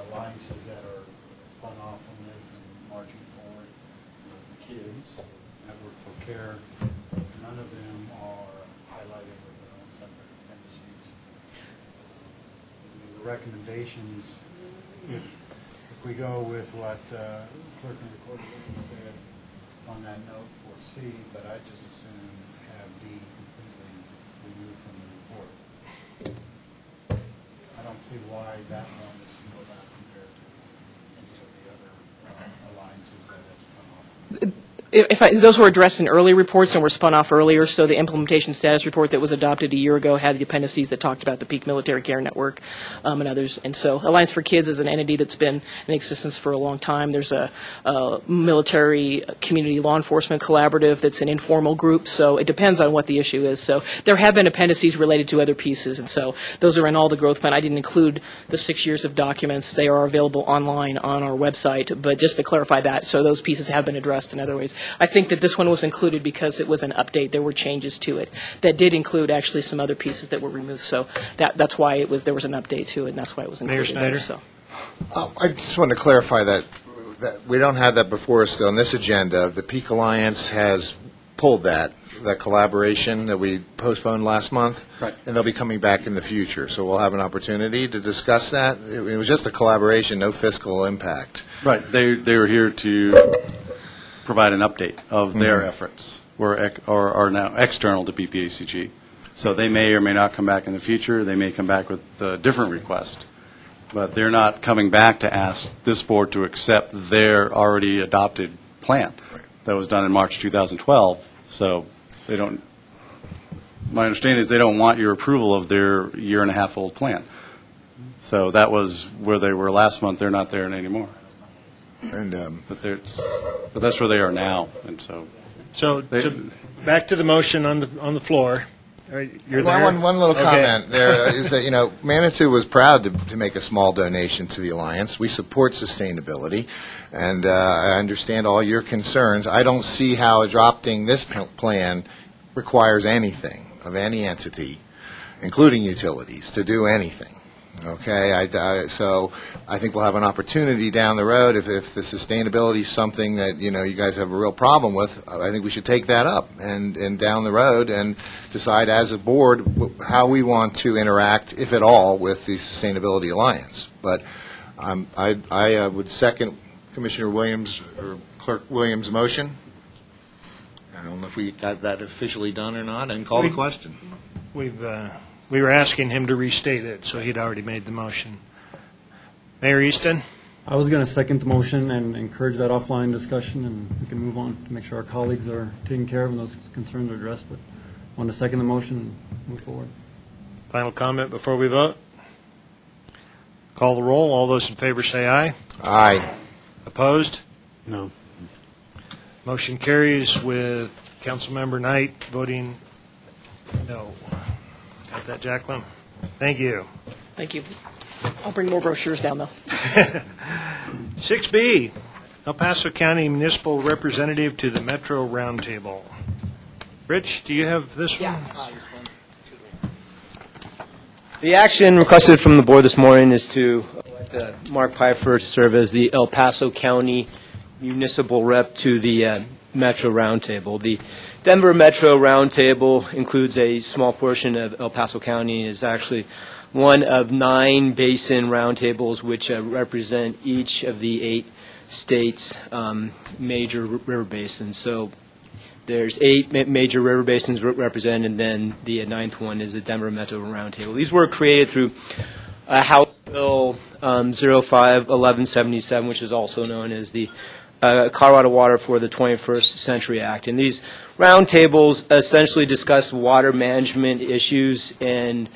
alliances that are spun off from this and marching forward. The Kids, Network for Care, none of them are highlighted with their own separate appendices. The recommendations, if, if we go with what uh, Clerk and Recorder said on that note for C, but I just assume have D completely removed from the report. I don't see why that one is singled out compared to any of the other uh, alliances that have come on. If I, those were addressed in early reports and were spun off earlier, so the implementation status report that was adopted a year ago had the appendices that talked about the Peak Military Care Network um, and others. And so Alliance for Kids is an entity that's been in existence for a long time. There's a, a military community law enforcement collaborative that's an informal group, so it depends on what the issue is. So there have been appendices related to other pieces, and so those are in all the growth plan. I didn't include the six years of documents. They are available online on our website, but just to clarify that, so those pieces have been addressed in other ways. I think that this one was included because it was an update. There were changes to it that did include actually some other pieces that were removed. So that, that's why it was, there was an update to it, and that's why it was Mayor included there. So. Oh, I just want to clarify that, that we don't have that before us on this agenda. The Peak Alliance has pulled that, that collaboration that we postponed last month. Right. And they'll be coming back in the future, so we'll have an opportunity to discuss that. It it was just a collaboration, no fiscal impact. Right, they, they were here to provide an update of their Mhm. efforts, or, ec- or are now external to PPACG. So they may or may not come back in the future, they may come back with a different request. But they're not coming back to ask this board to accept their already adopted plan that was done in March 2012. So they don't, my understanding is they don't want your approval of their year and a half old plan. So that was where they were last month, they're not there anymore. And, um, But they're, but that's where they are now, and so. So, They- to- back to the motion on the, on the floor. All right, You're One- there? One, one little Okay. comment there is that, you know, Manitou was proud to, to make a small donation to the Alliance. We support sustainability, and uh, I understand all your concerns. I don't see how adopting this p- plan requires anything of any entity, including utilities, to do anything. Okay, I, I- so I think we'll have an opportunity down the road, if, if the sustainability is something that, you know, you guys have a real problem with, I think we should take that up and, and down the road and decide as a board how we want to interact, if at all, with the Sustainability Alliance. But um, I, I uh, would second Commissioner Williams, or Clerk Williams' motion. I don't know if we got that officially done or not, and call the question. We've, uh, we were asking him to restate it, so he'd already made the motion. Mayor Easton? I was going to second the motion and encourage that offline discussion, and we can move on to make sure our colleagues are taken care of and those concerns are addressed, but I want to second the motion and move forward. Final comment before we vote? Call the roll. All those in favor say aye. Aye. Opposed? No. Motion carries with Councilmember Knight voting no. Got that, Jacqueline? Thank you. Thank you. I'll bring more brochures down, though. 6B, El Paso County Municipal Representative to the Metro Roundtable. Rich, do you have this one? The action requested from the board this morning is to elect uh, Mark Pifher to serve as the El Paso County Municipal Rep to the uh, Metro Roundtable. The Denver Metro Roundtable includes a small portion of El Paso County and is actually one of nine basin roundtables which uh, represent each of the eight states' um, major river basins. So there's eight ma- major river basins re- represented, and then the ninth one is the Denver Metro Roundtable. These were created through uh, House Bill um, 05-1177, which is also known as the uh, Colorado Water for the 21st Century Act. And these roundtables essentially discuss water management issues and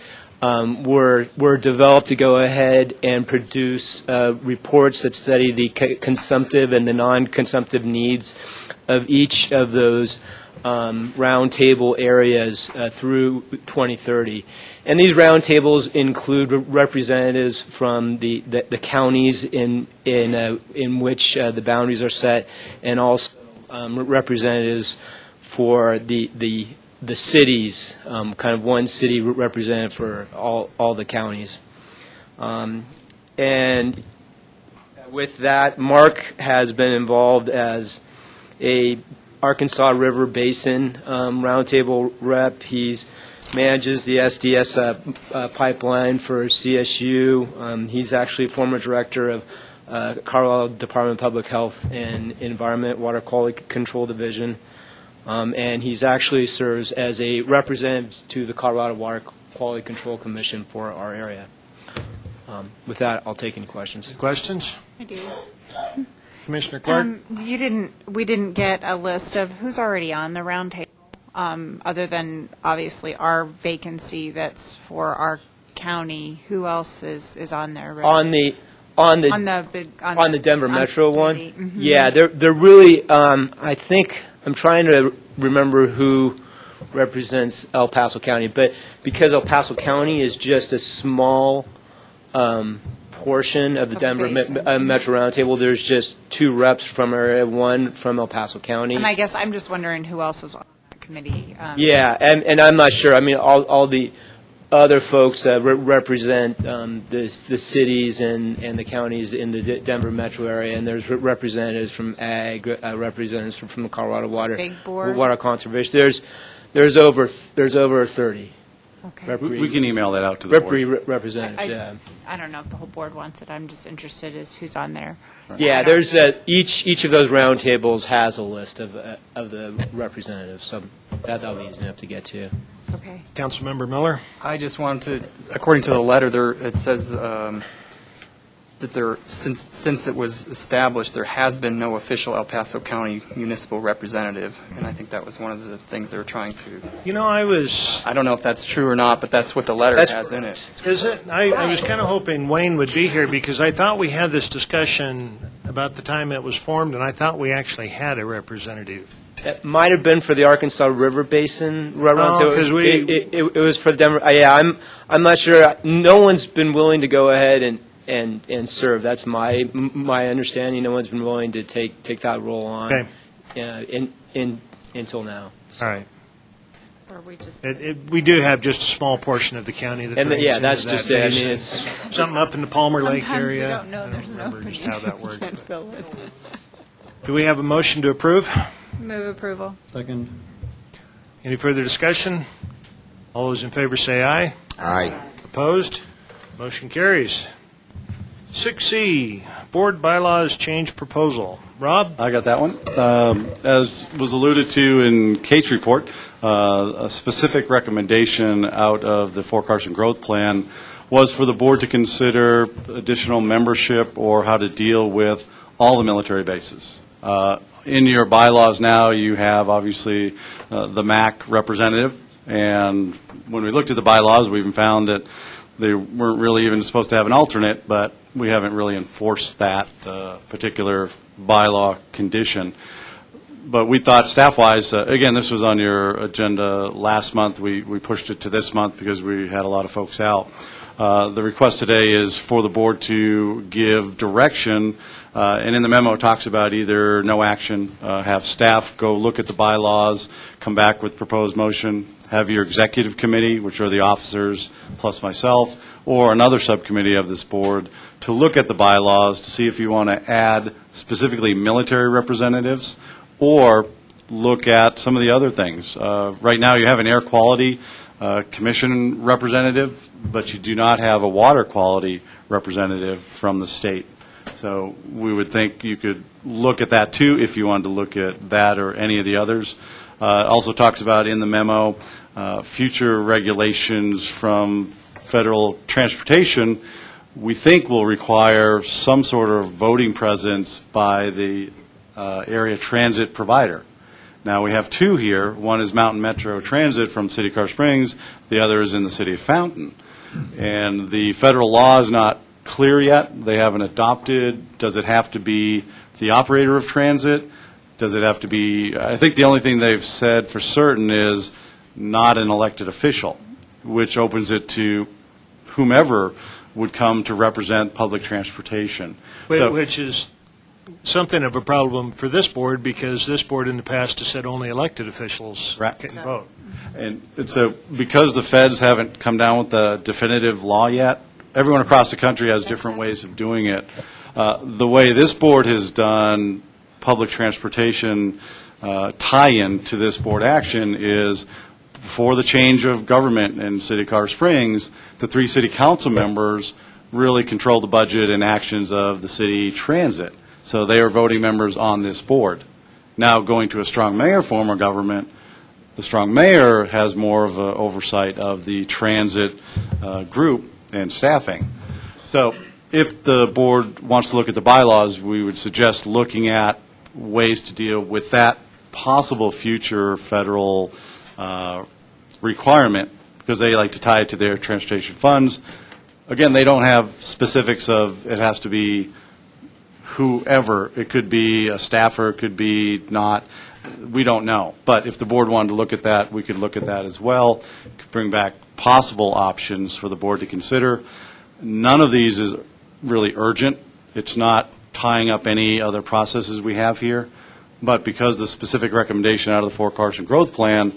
um, were, were developed to go ahead and produce uh, reports that study the co- consumptive and the non-consumptive needs of each of those um, roundtable areas uh, through 2030. And these roundtables include representatives from the, the, the counties in, in, uh, in which uh, the boundaries are set, and also um, representatives for the, the, the cities, um, kind of one city represented for all, all the counties. Um, and with that, Mark has been involved as a Arkansas River Basin um, Roundtable rep. He's manages the SDS uh, uh, pipeline for CSU. Um, he's actually former director of uh, Colorado Department of Public Health and Environment Water Quality Control Division. Um, and he's actually serves as a representative to the Colorado Water Quality Control Commission for our area. Um, with that, I'll take any questions. Questions? I do. Commissioner Clark? Um, You didn't, we didn't get a list of who's already on the roundtable, um, other than obviously our vacancy that's for our county. Who else is, is on there? already? On the, on the. On the big, on On the Denver on Metro one? committee. Mhm. Yeah, they're, they're really, um, I think, I'm trying to remember who represents El Paso County, but because El Paso County is just a small, um, portion of the Of Denver Me- basin. uh, Metro Roundtable, there's just two reps from area, one from El Paso County. And I guess I'm just wondering who else is on that committee. um, Yeah, and, and I'm not sure, I mean, all, all the other folks that re- represent um, the, the cities and, and the counties in the De- Denver metro area, and there's re- representatives from ag, uh, representatives from, from the Colorado Water. Board? Water Conservation, there's, there's over, there's over 30. Okay. We we can email that out to the board. Repre- re- representatives, I- yeah. I don't know if the whole board wants it. I'm just interested as who's on there. Yeah, there's, uh, each, each of those roundtables has a list of, uh, of the representatives, so that- that'll be easy enough to get to. Okay. Councilmember Miller? I just wanted to, according to the letter, there, it says um, that there, since, since it was established, there has been no official El Paso County municipal representative, and I think that was one of the things they were trying to, You know, I was, I don't know if that's true or not, but that's what the letter That's has in it. is it? I, I was kind of hoping Wayne would be here because I thought we had this discussion about the time it was formed, and I thought we actually had a representative. It might have been for the Arkansas River Basin roundtable. Oh, 'cause we- It, it, it was for Denver, uh, yeah, I'm, I'm not sure, no one's been willing to go ahead and, and, and serve. That's my, m- my understanding, no one's been willing to take, take that role on. Okay. uh, in, in, until now. All right. Or we just, It, it, we do have just a small portion of the county that And the- drains yeah, into that's that just it. I basin. mean, it's- Something up in the Palmer Lake sometimes we area. don't know I there's an remember just how that You worked. can't fill it. Do we have a motion to approve? Move approval. Second. Any further discussion? All those in favor say aye. Aye. Opposed? Motion carries. 6C, Board Bylaws Change Proposal. Rob? I got that one. Um, As was alluded to in Kate's report, uh, a specific recommendation out of the Fort Carson Growth Plan was for the board to consider additional membership or how to deal with all the military bases. Uh, In your bylaws now, you have obviously uh, the MAC representative, and when we looked at the bylaws, we even found that they weren't really even supposed to have an alternate, but we haven't really enforced that uh, particular bylaw condition. But we thought staff-wise, uh, again, this was on your agenda last month, we we pushed it to this month because we had a lot of folks out. Uh, The request today is for the board to give direction, uh, and in the memo, it talks about either no action, uh, have staff go look at the bylaws, come back with proposed motion, have your executive committee, which are the officers plus myself, or another subcommittee of this board, to look at the bylaws to see if you want to add specifically military representatives, or look at some of the other things. Uh, Right now, you have an air quality uh, commission representative, but you do not have a water quality representative from the state. So we would think you could look at that too, if you wanted to look at that or any of the others. Uh, Also talks about in the memo, uh, future regulations from federal transportation, we think will require some sort of voting presence by the uh, area transit provider. Now, we have two here. One is Mountain Metro Transit from City Car Springs. The other is in the city of Fountain. And the federal law is not clear yet. They haven't adopted. Does it have to be the operator of transit? Does it have to be, I think the only thing they've said for certain is not an elected official, which opens it to whomever would come to represent public transportation. Wh- So- Which is something of a problem for this board, because this board in the past has said only elected officials can vote. And and so, because the feds haven't come down with the definitive law yet, everyone across the country has different ways of doing it. Uh, The way this board has done public transportation uh, tie-in to this board action is, before the change of government in City Car Springs, the three city council members really control the budget and actions of the city transit. So they are voting members on this board. Now, going to a strong mayor form of government, the strong mayor has more of oversight of the transit uh, group and staffing. So if the board wants to look at the bylaws, we would suggest looking at ways to deal with that possible future federal uh, requirement, because they like to tie it to their transportation funds. Again, they don't have specifics of, it has to be whoever. It could be a staffer, it could be not, we don't know. But if the board wanted to look at that, we could look at that as well, could bring back possible options for the board to consider. None of these is really urgent. It's not tying up any other processes we have here. But because the specific recommendation out of the Fort Carson Growth Plan,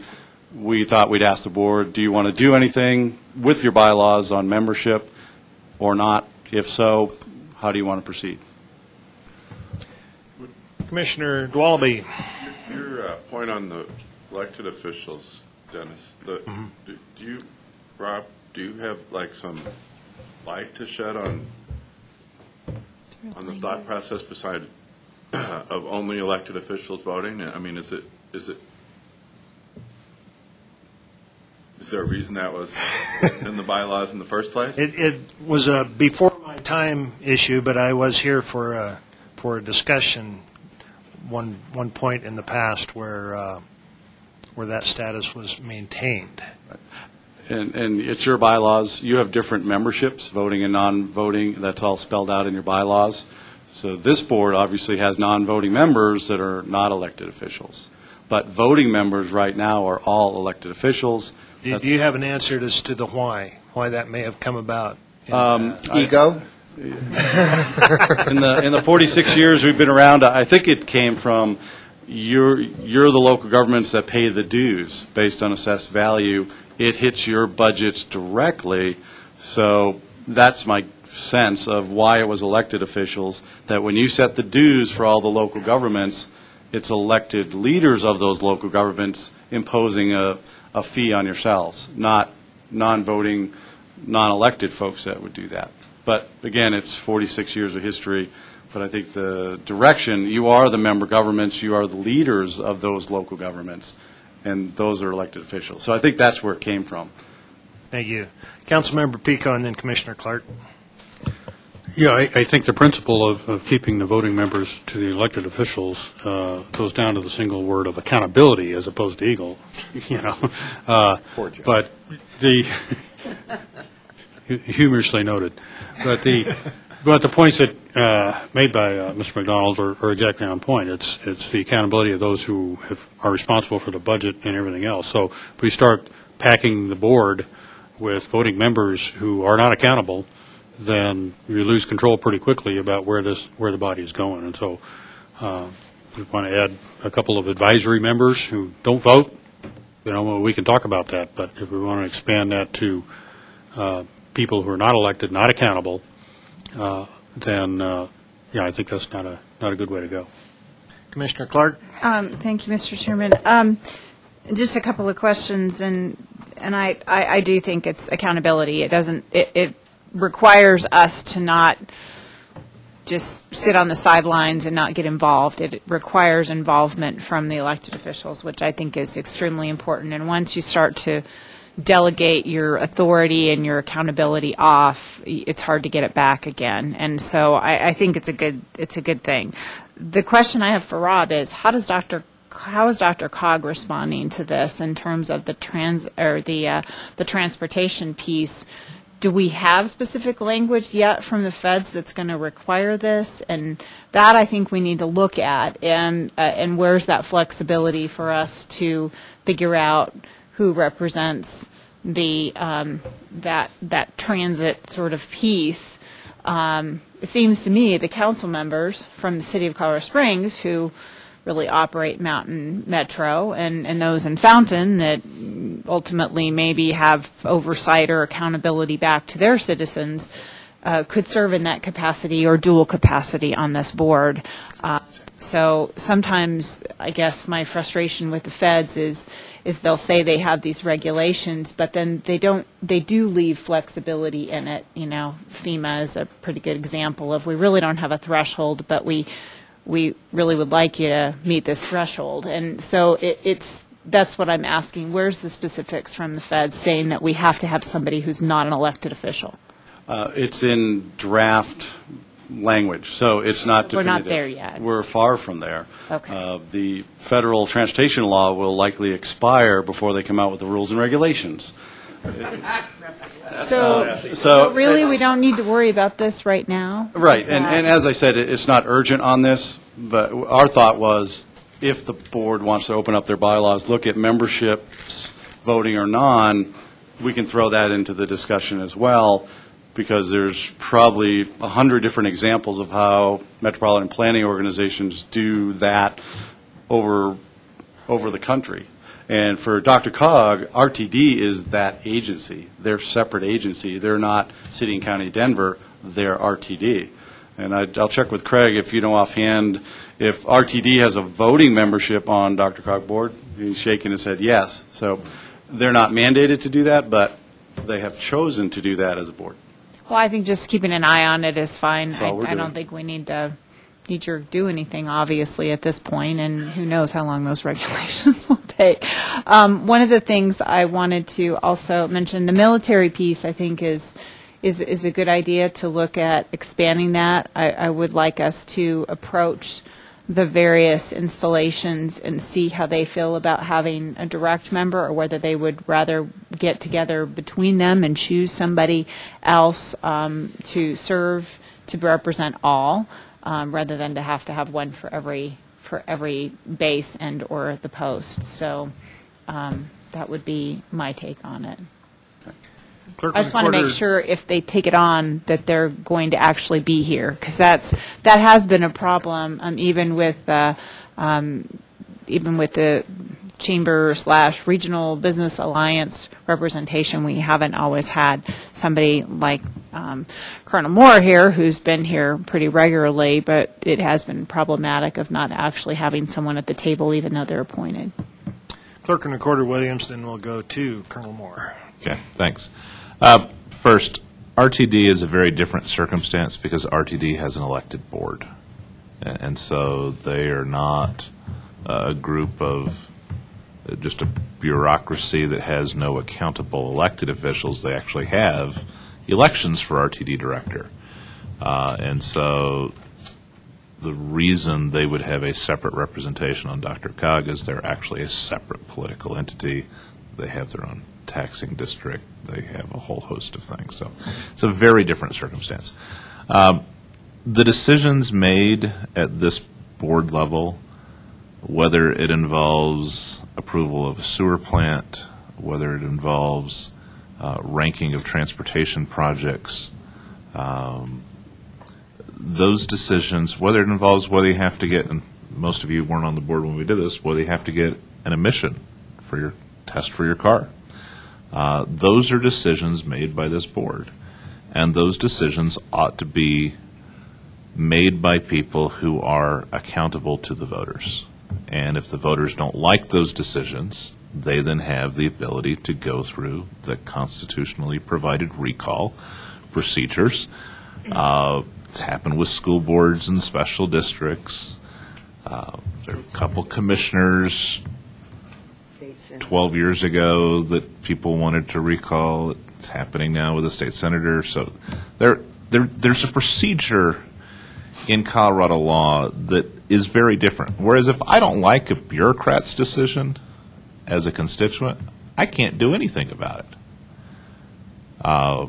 we thought we'd ask the board, do you want to do anything with your bylaws on membership or not? If so, how do you want to proceed? Commissioner Dowaliby, Your uh, point on the elected officials, Dennis, the, do do you, Rob, do you have like some light to shed on, on the thought process beside of only elected officials voting? I mean, is it, is it, is there a reason that was in the bylaws in the first place? it, it was a before my time issue, but I was here for a, for a discussion one, one point in the past where, uh, where that status was maintained. And, and it's your bylaws, you have different memberships, voting and non-voting, that's all spelled out in your bylaws. So this board obviously has non-voting members that are not elected officials. But voting members right now are all elected officials. Do do you have an answer as to the why, why that may have come about? Um, Ego? in the in the 46 years we've been around, I think it came from you're, you're the local governments that pay the dues based on assessed value. It hits your budgets directly, so that's my sense of why it was elected officials, that when you set the dues for all the local governments, it's elected leaders of those local governments imposing a, a fee on yourselves, not non-voting, non-elected folks that would do that. But again, it's 46 years of history, but I think the direction, you are the member governments, you are the leaders of those local governments, and those are elected officials. So I think that's where it came from. Thank you. Councilmember Pico and then Commissioner Clark. Yeah, I, I think the principle of, of keeping the voting members to the elected officials uh, goes down to the single word of accountability as opposed to eagle, you know. Uh, But the, humorously noted, but the, but the points that uh, made by uh, Mr. McDonald are, are exactly on point. It's, it's the accountability of those who have, are responsible for the budget and everything else. So if we start packing the board with voting members who are not accountable, then you lose control pretty quickly about where this, where the body is going. And so uh, we want to add a couple of advisory members who don't vote. You know, we can talk about that, but if we want to expand that to uh, people who are not elected, not accountable, uh, then, uh, yeah, I think that's not a, not a good way to go. Commissioner Clark? Um, Thank you, Mr. Chairman. Um, Just a couple of questions, and, and I, I I do think it's accountability. It doesn't, it, it requires us to not just sit on the sidelines and not get involved. It requires involvement from the elected officials, which I think is extremely important. And once you start to delegate your authority and your accountability off, it's hard to get it back again. And so I, I think it's a good, it's a good thing. The question I have for Rob is, how does Dr. How is DRCOG responding to this in terms of the trans or the uh, the transportation piece? Do we have specific language yet from the feds that's going to require this? And that I think we need to look at. And uh, and where's that flexibility for us to figure out who represents the um, that that transit sort of piece? Um, it seems to me the council members from the city of Colorado Springs who really operate Mountain Metro and, and those in Fountain that ultimately maybe have oversight or accountability back to their citizens uh, could serve in that capacity or dual capacity on this board. Uh, so sometimes, I guess my frustration with the feds is is they'll say they have these regulations, but then they don't. They do leave flexibility in it. You know, FEMA is a pretty good example of we really don't have a threshold, but we we really would like you to meet this threshold. And so it, it's that's what I'm asking. Where's the specifics from the feds saying that we have to have somebody who's not an elected official? Uh, It's in draft language, so it's not We're definitive. not there yet. We're far from there. Okay. Uh, The federal transportation law will likely expire before they come out with the rules and regulations. So, Uh, so so really, we it's- don't need to worry about this right now? Right, Is and, that- and as I said, it- it's not urgent on this, but our thought was, if the board wants to open up their bylaws, look at memberships, voting or non, we can throw that into the discussion as well, because there's probably a hundred different examples of how metropolitan planning organizations do that over, over the country. And for DRCOG, RTD is that agency. They're separate agency. They're not City and County Denver, they're RTD. And I- I'll check with Craig if you know offhand, if RTD has a voting membership on DRCOG board. He's shaking his head, yes. So they're not mandated to do that, but they have chosen to do that as a board. Well, I think just keeping an eye on it is fine. That's all I we're I don't think we need to, need to do anything, obviously, at this point, and who knows how long those regulations will take. Um, One of the things I wanted to also mention, the military piece, I think, is, is, is a good idea to look at expanding that. I, I would like us to approach the various installations and see how they feel about having a direct member or whether they would rather get together between them and choose somebody else um, to serve to represent all um, rather than to have to have one for every for every base and or the post. So um, that would be my take on it. Clerk I just want to make sure if they take it on that they're going to actually be here because that's that has been a problem um, even with uh, um, even with the chamber slash regional business alliance representation, we haven't always had somebody like um, Colonel Moore here, who's been here pretty regularly, but it has been problematic of not actually having someone at the table, even though they're appointed. Clerk and Recorder Williams, then we'll go to Colonel Moore. Okay, thanks. Uh, First, RTD is a very different circumstance because RTD has an elected board. And so they are not a group of, uh, just a bureaucracy that has no accountable elected officials. They actually have elections for RTD director. Uh, And so the reason they would have a separate representation on DRCOG is they're actually a separate political entity. They have their own taxing district. They have a whole host of things. So it's a very different circumstance. Um, The decisions made at this board level, whether it involves approval of a sewer plant, whether it involves uh, ranking of transportation projects, um, those decisions, whether it involves whether you have to get, and most of you weren't on the board when we did this, whether you have to get an emission for your test for your car. Uh, Those are decisions made by this board, and those decisions ought to be made by people who are accountable to the voters. And if the voters don't like those decisions, they then have the ability to go through the constitutionally provided recall procedures. Uh, It's happened with school boards and special districts. Uh, There are a couple commissioners 12 years ago that people wanted to recall. It's happening now with a state senator. So there, there, there's a procedure in Colorado law that is very different. Whereas if I don't like a bureaucrat's decision as a constituent, I can't do anything about it. Uh,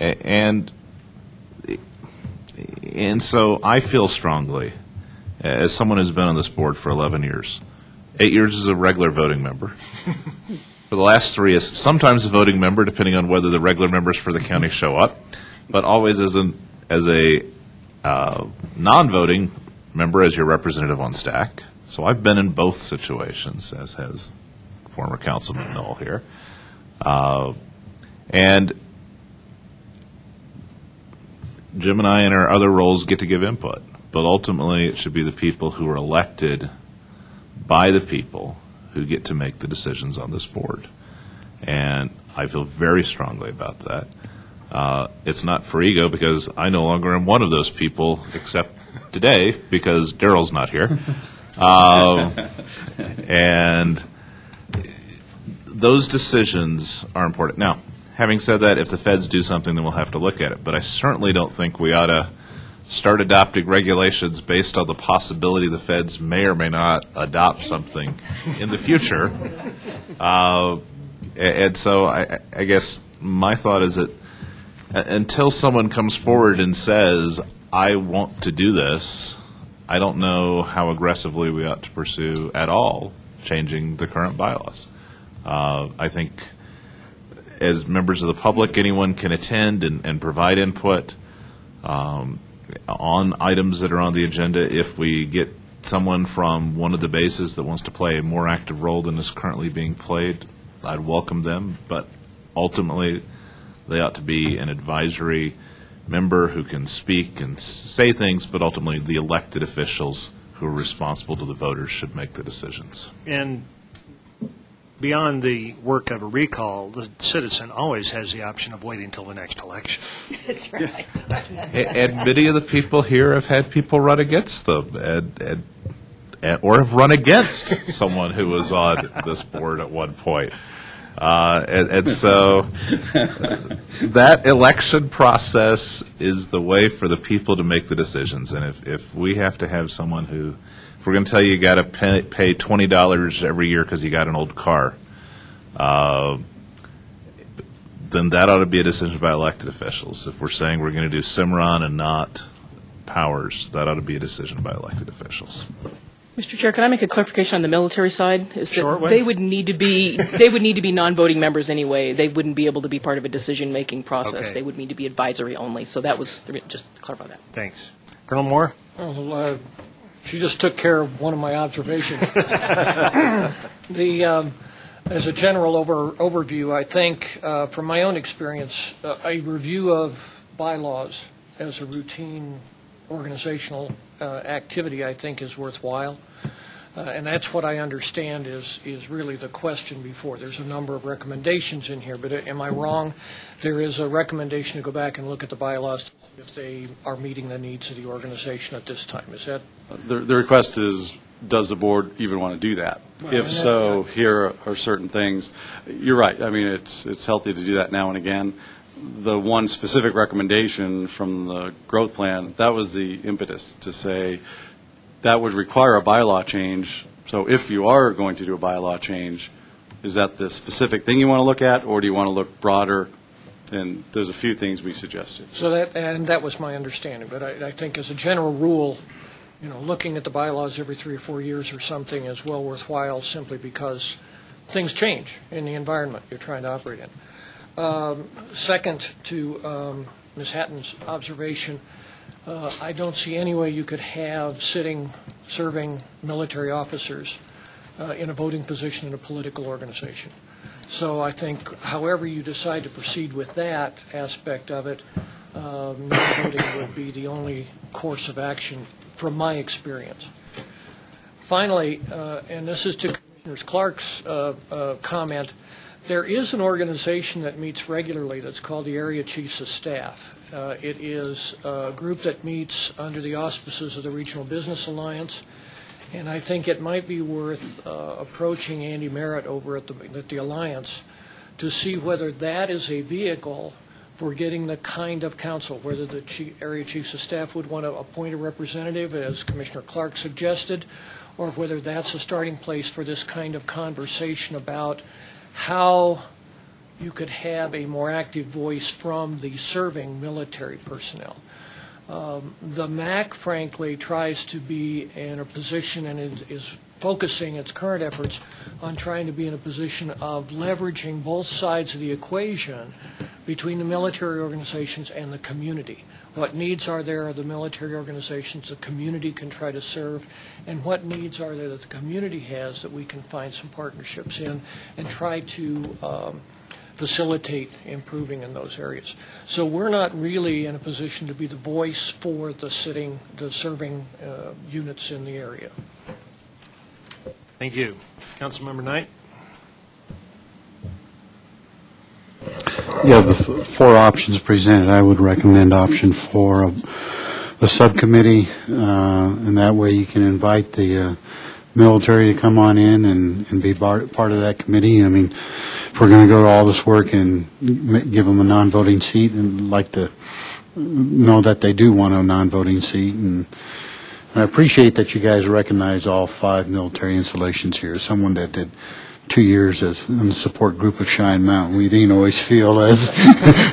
and and so I feel strongly, as someone who's been on this board for 11 years, eight years as a regular voting member. for the last three as sometimes a voting member, depending on whether the regular members for the county show up, but always as an as a uh, non-voting member as your representative on STAC. So I've been in both situations, as has former Councilman Knoll here. Uh, and Jim and I, in our other roles, get to give input. But ultimately, it should be the people who are elected by the people who get to make the decisions on this board. And I feel very strongly about that. Uh, It's not for ego, because I no longer am one of those people, except today, because Daryl's not here. Um, And those decisions are important. Now, having said that, if the feds do something, then we'll have to look at it. But I certainly don't think we ought to start adopting regulations based on the possibility the feds may or may not adopt something in the future. Uh, And so I, I guess my thought is that until someone comes forward and says, I want to do this, I don't know how aggressively we ought to pursue at all changing the current bylaws. Uh, I think as members of the public, anyone can attend and, and provide input um, on items that are on the agenda. If we get someone from one of the bases that wants to play a more active role than is currently being played, I'd welcome them. But ultimately, they ought to be an advisory member who can speak and say things, but ultimately, the elected officials who are responsible to the voters should make the decisions. And beyond the work of a recall, the citizen always has the option of waiting until the next election. That's right. And many of the people here have had people run against them, and, and, and or have run against someone who was on this board at one point. Uh, and, and so that election process is the way for the people to make the decisions. And if, if we have to have someone who, if we're going to tell you you got to pay, pay twenty dollars every year because you got an old car, uh, then that ought to be a decision by elected officials. If we're saying we're going to do Cimarron and not Powers, that ought to be a decision by elected officials. Mr. Chair, can I make a clarification on the military side? Is that Short one? they would need to be they would need to be non-voting members anyway. They wouldn't be able to be part of a decision-making process. Okay. They would need to be advisory only. So that was just to clarify that. Thanks. Colonel Moore? Well, uh, She just took care of one of my observations. The, um, as a general over, overview, I think, uh, from my own experience, uh, a review of bylaws as a routine organizational uh, activity, I think, is worthwhile. Uh, And that's what I understand is, is really the question before. There's a number of recommendations in here, but am I wrong? There is a recommendation to go back and look at the bylaws if they are meeting the needs of the organization at this time. Is that The, the request is, does the board even want to do that? Well, If and so, here are certain things. You're right, I mean, it's, it's healthy to do that now and again. The one specific recommendation from the growth plan, that was the impetus to say, that would require a bylaw change. So if you are going to do a bylaw change, is that the specific thing you want to look at, or do you want to look broader? And there's a few things we suggested. So that, and that was my understanding, but I, I think as a general rule, you know, looking at the bylaws every three or four years or something is well worthwhile simply because things change in the environment you're trying to operate in. Um, Second to um, Ms. Hatton's observation, uh, I don't see any way you could have sitting, serving military officers uh, in a voting position in a political organization. So I think however you decide to proceed with that aspect of it, um, non-voting would be the only course of action from my experience. Finally, uh, and this is to Commissioner Clark's uh, uh, comment, there is an organization that meets regularly that's called the Area Chiefs of Staff. Uh, It is a group that meets under the auspices of the Regional Business Alliance, and I think it might be worth uh, approaching Andy Merritt over at the, at the Alliance to see whether that is a vehicle for getting the kind of counsel, whether the chief, area chiefs of staff would want to appoint a representative, as Commissioner Clark suggested, or whether that's a starting place for this kind of conversation about how you could have a more active voice from the serving military personnel. Um, The MAC, frankly, tries to be in a position and is- is focusing its current efforts on trying to be in a position of leveraging both sides of the equation between the military organizations and the community. What needs are there of the military organizations the community can try to serve, and what needs are there that the community has that we can find some partnerships in and try to um, facilitate improving in those areas. So we're not really in a position to be the voice for the sitting, the serving uh, units in the area. Thank you. Councilmember Knight? Yeah, the four options presented, I would recommend option four of the subcommittee, uh, and that way you can invite the uh, military to come on in and and be bar- part of that committee. I mean, if we're going to go to all this work and ma- give them a non-voting seat, and like to know that they do want a non-voting seat, and I appreciate that you guys recognize all five military installations here. Someone that did two years as in the support group of Cheyenne Mountain, we didn't always feel as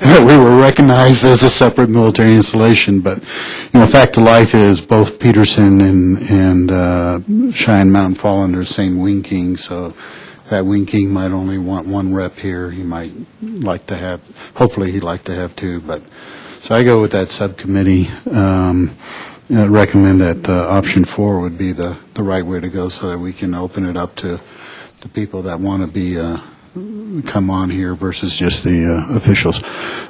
that we were recognized as a separate military installation. But you know, fact of life is both Peterson and and uh, Cheyenne Mountain fall under the same Wing King. So that Wing King might only want one rep here. He might like to have, hopefully, he'd like to have two. But so I go with that subcommittee. Um, uh, recommend that uh, option four would be the, the right way to go so that we can open it up to the people that want to be uh, come on here versus just the uh, officials.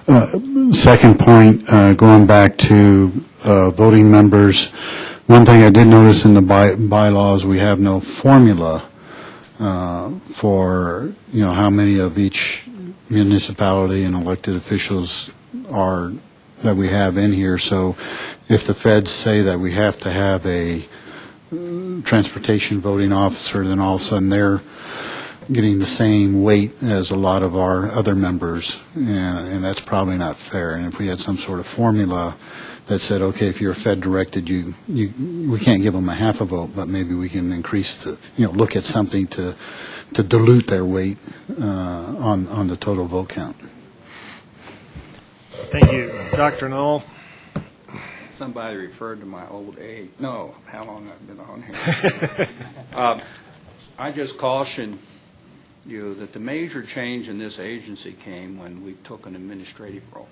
Uh, second point, uh, going back to uh, voting members, one thing I did notice in the by, bylaws, we have no formula uh, for you know how many of each municipality and elected officials are that we have in here. So if the feds say that we have to have a transportation voting officer, then all of a sudden they're getting the same weight as a lot of our other members, and, and that's probably not fair. And if we had some sort of formula that said, okay, if you're Fed directed, you, you, we can't give them a half a vote, but maybe we can increase the, you know, look at something to, to dilute their weight uh, on, on the total vote count. Thank you. Dr. Knoll? Somebody referred to my old age. No, how long I've been on here. Um, I just caution you that the major change in this agency came when we took an administrative role,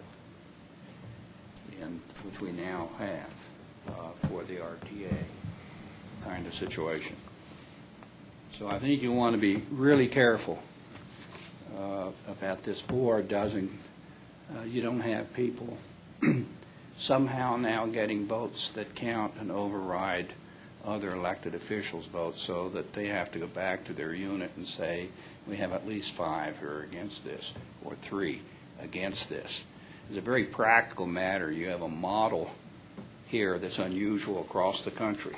and which we now have uh, for the RTA. kind of situation. So I think you want to be really careful uh, about this board doesn't, uh, you don't have people somehow now getting votes that count and override other elected officials' votes so that they have to go back to their unit and say, we have at least five who are against this, or three against this. It's a very practical matter. You have a model here that's unusual across the country,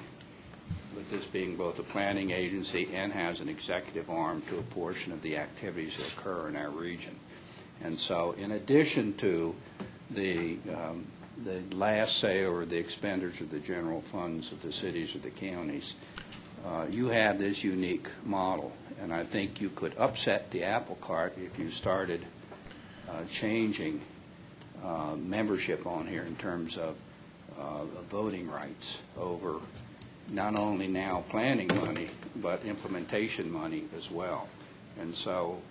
with this being both a planning agency and has an executive arm to a portion of the activities that occur in our region. And so in addition to the, um, the last say over the expenditures of the general funds of the cities or the counties, uh, you have this unique model. And I think you could upset the apple cart if you started uh, changing uh, membership on here in terms of uh, voting rights over not only now planning money, but implementation money as well. And so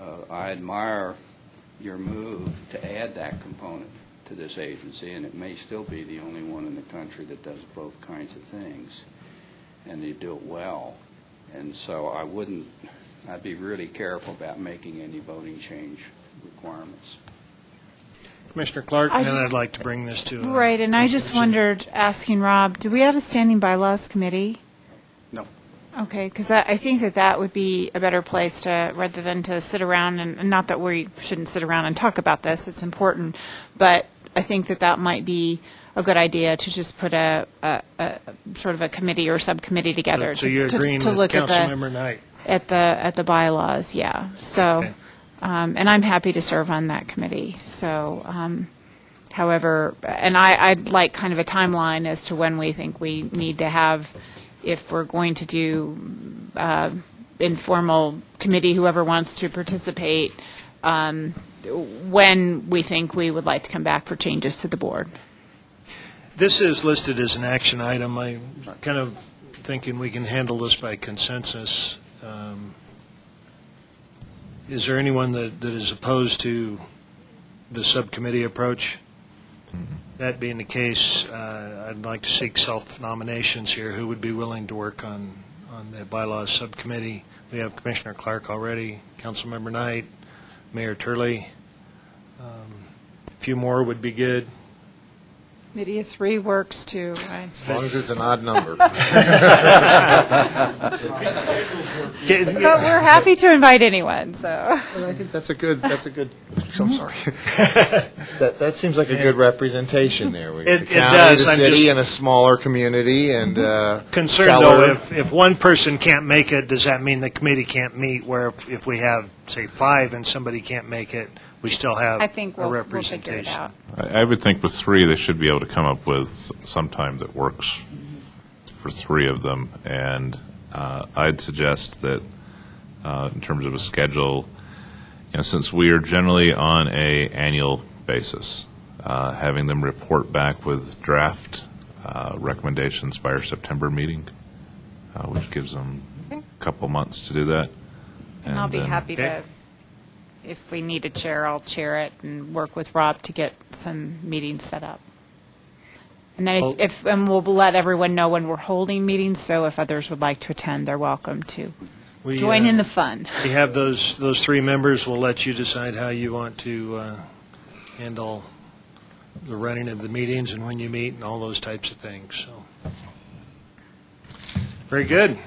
uh, I admire your move to add that component to this agency, and it may still be the only one in the country that does both kinds of things, and they do it well. And so I wouldn't, I'd be really careful about making any voting change requirements. Commissioner Clark, I and just- I'd like to bring this to. uh, Right, and I just conclusion. wondered, asking Rob, do we have a standing bylaws committee? No. Okay, because I, I think that that would be a better place to, rather than to sit around, and and not that we shouldn't sit around and talk about this, it's important, but I think that that might be a good idea to just put a, a, a sort of a committee or subcommittee together. So to- you're to- agreeing to with look at the- Councilmember Knight? At the, at the bylaws, yeah. So, Okay. um, and I'm happy to serve on that committee. So, um, however, and I, I'd like kind of a timeline as to when we think we need to have, if we're going to do uh, informal committee, whoever wants to participate, um, when we think we would like to come back for changes to the board. This is listed as an action item. I'm kind of thinking we can handle this by consensus. Um, Is there anyone that, that is opposed to the subcommittee approach? That being the case, uh, I'd like to seek self-nominations here. Who would be willing to work on, on the bylaws subcommittee? We have Commissioner Clark already, Councilmember Knight, Mayor Turley. Um, A few more would be good. Committee of three works too, right? As long as it's an odd number. But we're happy to invite anyone, so. I think that's a good, that's a good, I'm sorry. That, that seems like a good representation there. We got It- the it county, does. the I'm city, and a smaller community, and uh, concerned, though, Keller. if, if one person can't make it, does that mean the committee can't meet? Where if, if we have, say, five and somebody can't make it, we still have I think a we'll, we'll figure it representation? out. I I would think with three, they should be able to come up with some time that works for three of them. And uh, I'd suggest that, uh, in terms of a schedule, you know, since we are generally on a annual basis, uh, having them report back with draft uh, recommendations by our September meeting, uh, which gives them a couple months to do that. And I'll be then- happy to, if we need a chair, I'll chair it and work with Rob to get some meetings set up. And then Oh. if- if, and we'll let everyone know when we're holding meetings, so if others would like to attend, they're welcome to We, join uh, in the fun. We have those, those three members. We'll let you decide how you want to uh, handle the running of the meetings and when you meet and all those types of things, so. Very good.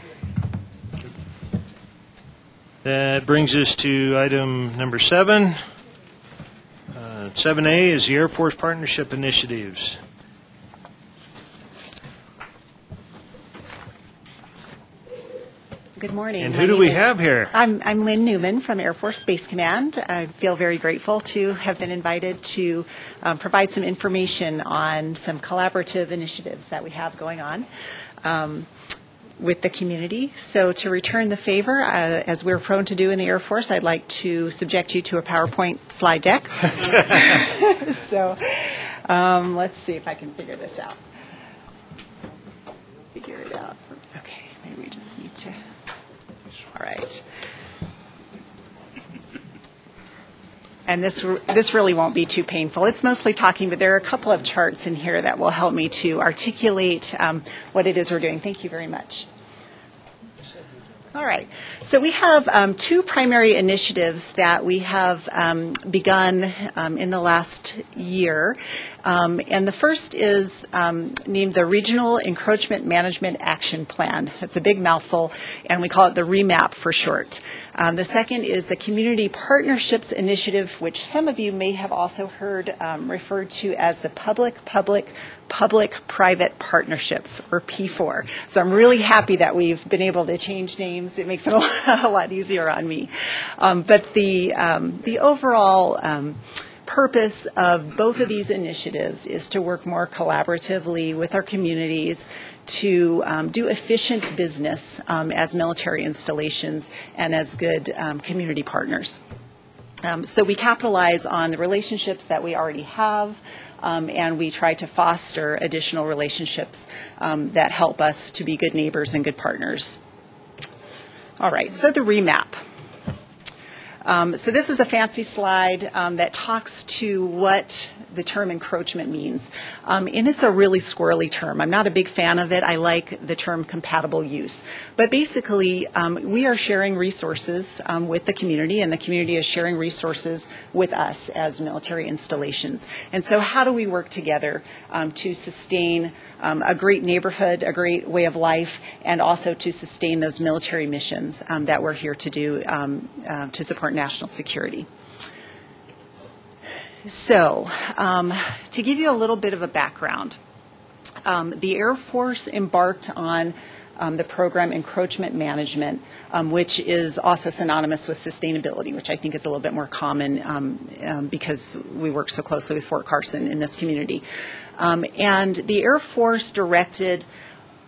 That brings us to item number seven. Uh, 7A is the Air Force Partnership Initiatives. Good morning. And My who do we is- have here? I'm, I'm Lynn Newman from Air Force Space Command. I feel very grateful to have been invited to um, provide some information on some collaborative initiatives that we have going on um, with the community. So to return the favor, uh, as we're prone to do in the Air Force, I'd like to subject you to a PowerPoint slide deck. so um, let's see if I can figure this out. Figure it out. Okay, maybe we just need to. All right. And this, this really won't be too painful. It's mostly talking, but there are a couple of charts in here that will help me to articulate um, what it is we're doing. Thank you very much. All right. So we have um, two primary initiatives that we have um, begun um, in the last year. Um, and the first is um, named the Regional Encroachment Management Action Plan. It's a big mouthful, and we call it the REMAP for short. Um, the second is the Community Partnerships Initiative, which some of you may have also heard referred to as the Public Public Public-Private Partnerships, or P4. So I'm really happy that we've been able to change names. It makes it a lot, easier on me. Um, but the, um, the overall um, purpose of both of these initiatives is to work more collaboratively with our communities to um, do efficient business um, as military installations and as good um, community partners. Um, so we capitalize on the relationships that we already have, um, and we try to foster additional relationships um, that help us to be good neighbors and good partners. All right, so the remap. Um, so this is a fancy slide um, that talks to what the term encroachment means. Um, and it's a really squirrely term. I'm not a big fan of it. I like the term compatible use. But basically, um, we are sharing resources um, with the community, and the community is sharing resources with us as military installations. And so, how do we work together um, to sustain um, a great neighborhood, a great way of life, and also to sustain those military missions um, that we're here to do uh, to support national security? So, um, to give you a little bit of a background, um, the Air Force embarked on um, the program Encroachment Management, um, which is also synonymous with sustainability, which I think is a little bit more common um, um, because we work so closely with Fort Carson in this community. And the Air Force directed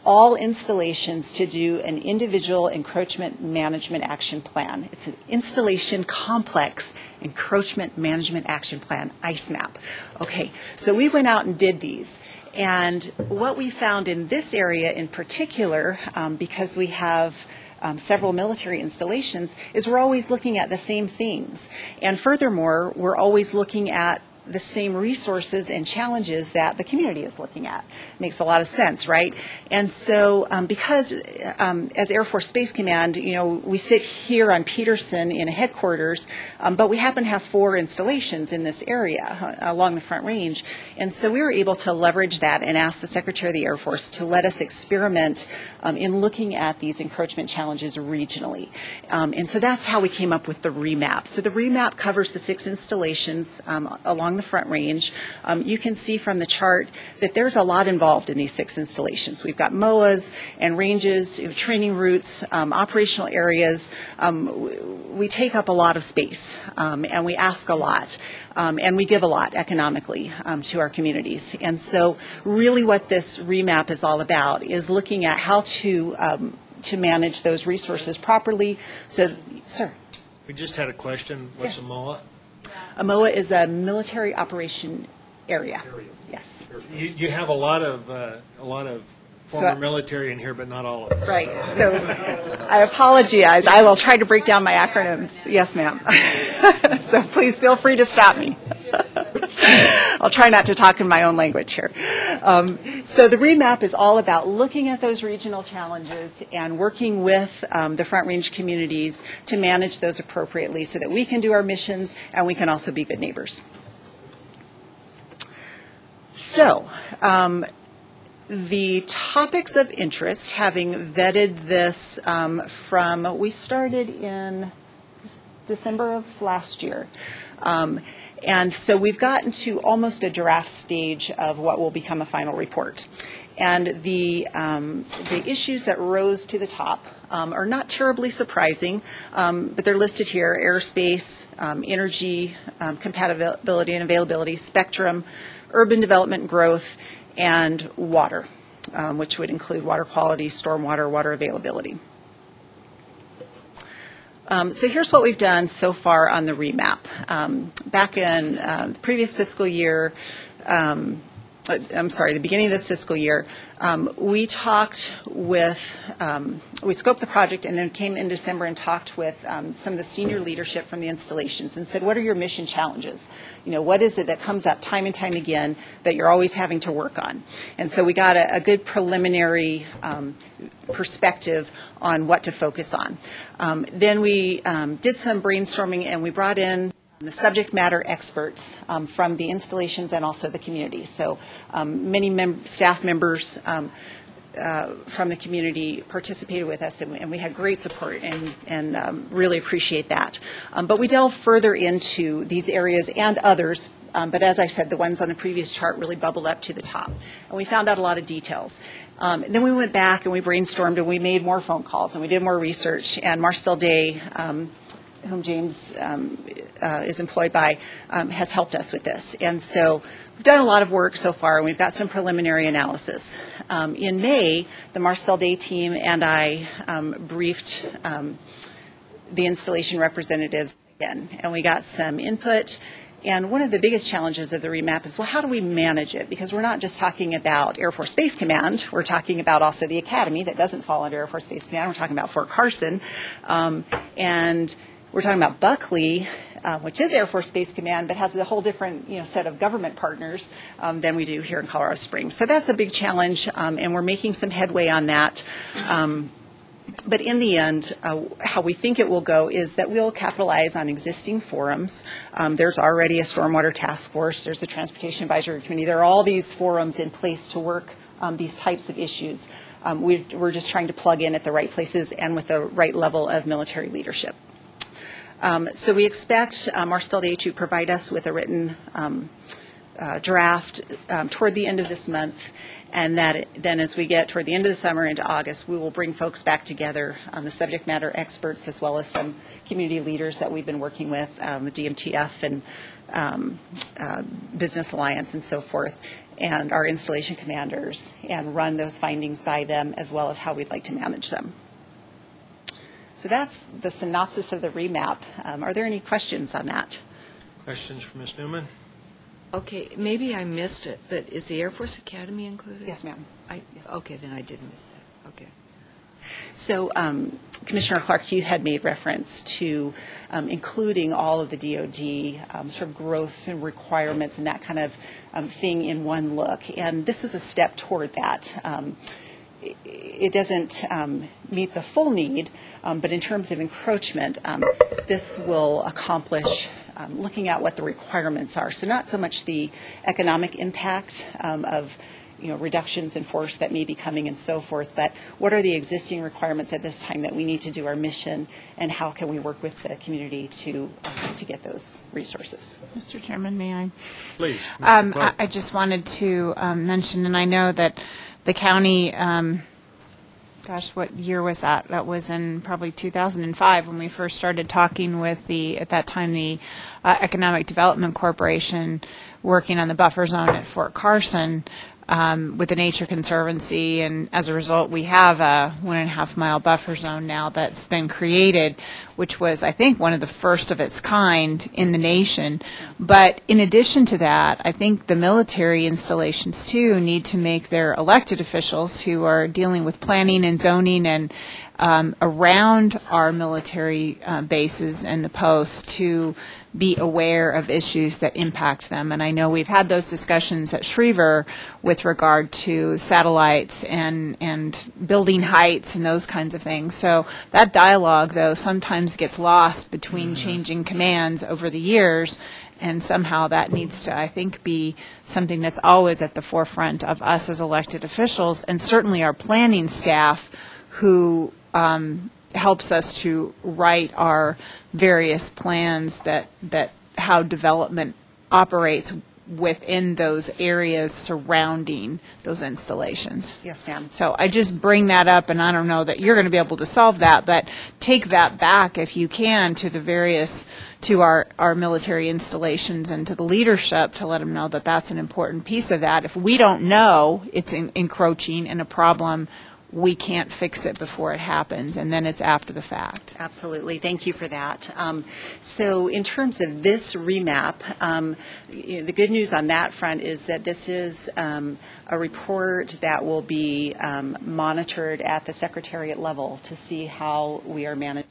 all installations to do an individual encroachment management action plan. It's an installation complex encroachment management action plan, ICEMAP. Okay, so we went out and did these. And what we found in this area in particular, um, because we have um, several military installations, is we're always looking at the same things. And furthermore, we're always looking at the same resources and challenges that the community is looking at. Makes a lot of sense, right? And so, um, because um, as Air Force Space Command, you know, we sit here on Peterson in a headquarters, um, but we happen to have four installations in this area uh, along the Front Range, and so we were able to leverage that and ask the Secretary of the Air Force to let us experiment um, in looking at these encroachment challenges regionally. Um, and so that's how we came up with the remap. So the remap covers the six installations um, along the Front Range. Um, you can see from the chart that there's a lot involved in these six installations. We've got MOAs and ranges, training routes, um, operational areas. Um, we take up a lot of space um, and we ask a lot um, and we give a lot economically um, to our communities. And so, really, what this remap is all about is looking at how to um, to manage those resources properly. So, sir. We just had a question. What's Yes. a MOA? A MOA is a military operation area. Yes. You, you have a lot of, uh, a lot of So- former military in here, but not all of them. Right. So I apologize. I will try to break down my acronyms. Yes, ma'am. so please feel free to stop me. I'll try not to talk in my own language here. Um, so the remap is all about looking at those regional challenges and working with um, the Front Range communities to manage those appropriately so that we can do our missions and we can also be good neighbors. So, um, the topics of interest, having vetted this um, from, we started in December of last year. Um, and so we've gotten to almost a draft stage of what will become a final report. And the, um, the issues that rose to the top um, are not terribly surprising, um, but they're listed here airspace, um, energy, compatibility and availability, spectrum, urban development growth, and water, um, which would include water quality, stormwater, water availability. Um, so here's what we've done so far on the remap. Um, back in uh, the previous fiscal year, um, I'm sorry, the beginning of this fiscal year, um, we talked with, um, we scoped the project and then came in December and talked with um, some of the senior leadership from the installations and said, what are your mission challenges? You know, what is it that comes up time and time again that you're always having to work on? And so we got a, a good preliminary um, perspective on what to focus on. Um, then we um, did some brainstorming and we brought in the subject matter experts um, from the installations and also the community. So um, many mem- staff members um, uh, from the community participated with us, and we, and we had great support and, and um, really appreciate that. Um, but we delve further into these areas and others. Um, but as I said, the ones on the previous chart really bubbled up to the top. And we found out a lot of details. Um, and then we went back and we brainstormed and we made more phone calls and we did more research. And Marstel-Day, um, whom James um, uh, is employed by, um, has helped us with this. And so we've done a lot of work so far, and we've got some preliminary analysis. Um, in May, the Marstel-Day team and I um, briefed um, the installation representatives again, and we got some input. And one of the biggest challenges of the remap is, well, how do we manage it? Because we're not just talking about Air Force Space Command. We're talking about also the Academy that doesn't fall under Air Force Space Command. We're talking about Fort Carson. Um, and we're talking about Buckley, uh, which is Air Force Space Command, but has a whole different you know, set of government partners um, than we do here in Colorado Springs. So that's a big challenge, um, and we're making some headway on that. Um, but in the end, uh, how we think it will go is that we'll capitalize on existing forums. Um, there's already a stormwater task force, there's a transportation advisory committee. There are all these forums in place to work um, these types of issues. Um, we, we're just trying to plug in at the right places and with the right level of military leadership. Um, so we expect Marstel-Day to provide us with a written um, uh, draft um, toward the end of this month, and that then as we get toward the end of the summer into August, we will bring folks back together, um, the subject matter experts as well as some community leaders that we've been working with, um, the DMTF and um, uh, Business Alliance and so forth, and our installation commanders, and run those findings by them as well as how we'd like to manage them. So that's the synopsis of the remap. Um, are there any questions on that? Questions for Ms. Newman? Okay, maybe I missed it, but is the Air Force Academy included? Yes, ma'am. I, okay, then I did miss that. Okay. So um, Commissioner Clark, you had made reference to um, including all of the DoD um, sort of growth and requirements and that kind of um, thing in one look, and this is a step toward that. It, it doesn't um, meet the full need, um, but in terms of encroachment, um, this will accomplish um, looking at what the requirements are. So not so much the economic impact um, of you know, reductions in force that may be coming and so forth, but what are the existing requirements at this time that we need to do our mission, and how can we work with the community to uh, to get those resources? Mr. Chairman, may I? Please. Um, I I just wanted to um, mention, and I know that the county, um, gosh, what year was that? That was in probably 2005 when we first started talking with the, at that time, the uh, Economic Development Corporation, working on the buffer zone at Fort Carson um, with the Nature Conservancy, and as a result, we have a one and a half mile buffer zone now that's been created, which was, I think, one of the first of its kind in the nation. But in addition to that, I think the military installations too need to make their elected officials who are dealing with planning and zoning and um, around our military uh, bases and the posts to be aware of issues that impact them. And I know we've had those discussions at Schriever with regard to satellites and, and building heights and those kinds of things. So that dialogue, though, sometimes gets lost between changing commands over the years. And somehow that needs to, I think, be something that's always at the forefront of us as elected officials and certainly our planning staff who um, helps us to write our various plans that, that how development operates within those areas surrounding those installations. Yes, ma'am. So I just bring that up, and I don't know that you're going to be able to solve that, but take that back if you can to the various, to our, our military installations and to the leadership to let them know that that's an important piece of that. If we don't know it's en- encroaching and a problem, we can't fix it before it happens, and then it's after the fact. Absolutely. Thank you for that. Um, So in terms of this remap, um, the good news on that front is that this is um, a report that will be um, monitored at the secretariat level to see how we are managing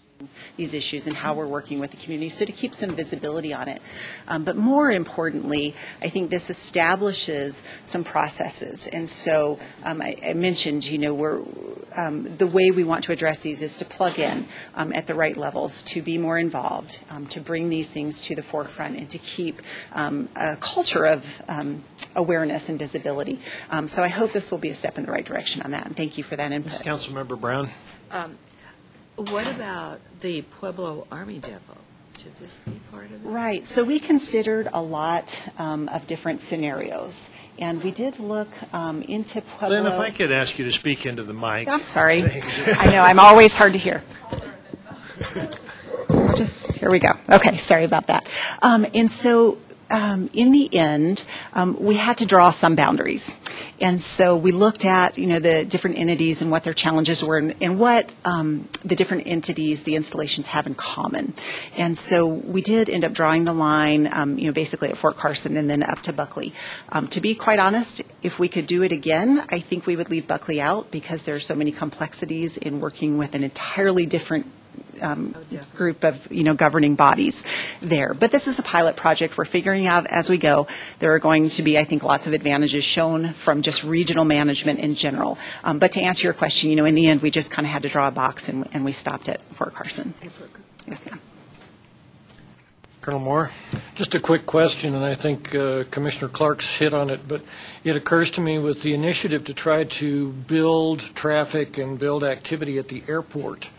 these issues and how we're working with the community, so to keep some visibility on it. Um, But more importantly, I think this establishes some processes. And so um, I I mentioned, you know, we're, um, the way we want to address these is to plug in um, at the right levels, to be more involved, um, to bring these things to the forefront, and to keep um, a culture of um, awareness and visibility. Um, So I hope this will be a step in the right direction on that, and thank you for that input. Councilmember Brown? Um, What about the Pueblo Army Depot? Should this be part of it? Right, so we considered a lot um, of different scenarios, and we did look um, into Pueblo. Lynn, if I could ask you to speak into the mic. I'm sorry. Thanks. I know, I'm always hard to hear. Just, here we go. Okay, sorry about that. Um, And so, um, in the end, um, we had to draw some boundaries. And so we looked at, you know, the different entities and what their challenges were and- and what um, the different entities, the installations have in common. And so we did end up drawing the line, um, you know, basically at Fort Carson and then up to Buckley. Um, To be quite honest, if we could do it again, I think we would leave Buckley out because there are so many complexities in working with an entirely different um, group of, you know, governing bodies there. But this is a pilot project. We're figuring out as we go. There are going to be, I think, lots of advantages shown from just regional management in general. Um, But to answer your question, you know, in the end, we just kind of had to draw a box and, and we stopped at Fort Carson. Yes, ma'am. Colonel Moore? Just a quick question, and I think uh, Commissioner Clark's hit on it, but it occurs to me with the initiative to try to build traffic and build activity at the airport,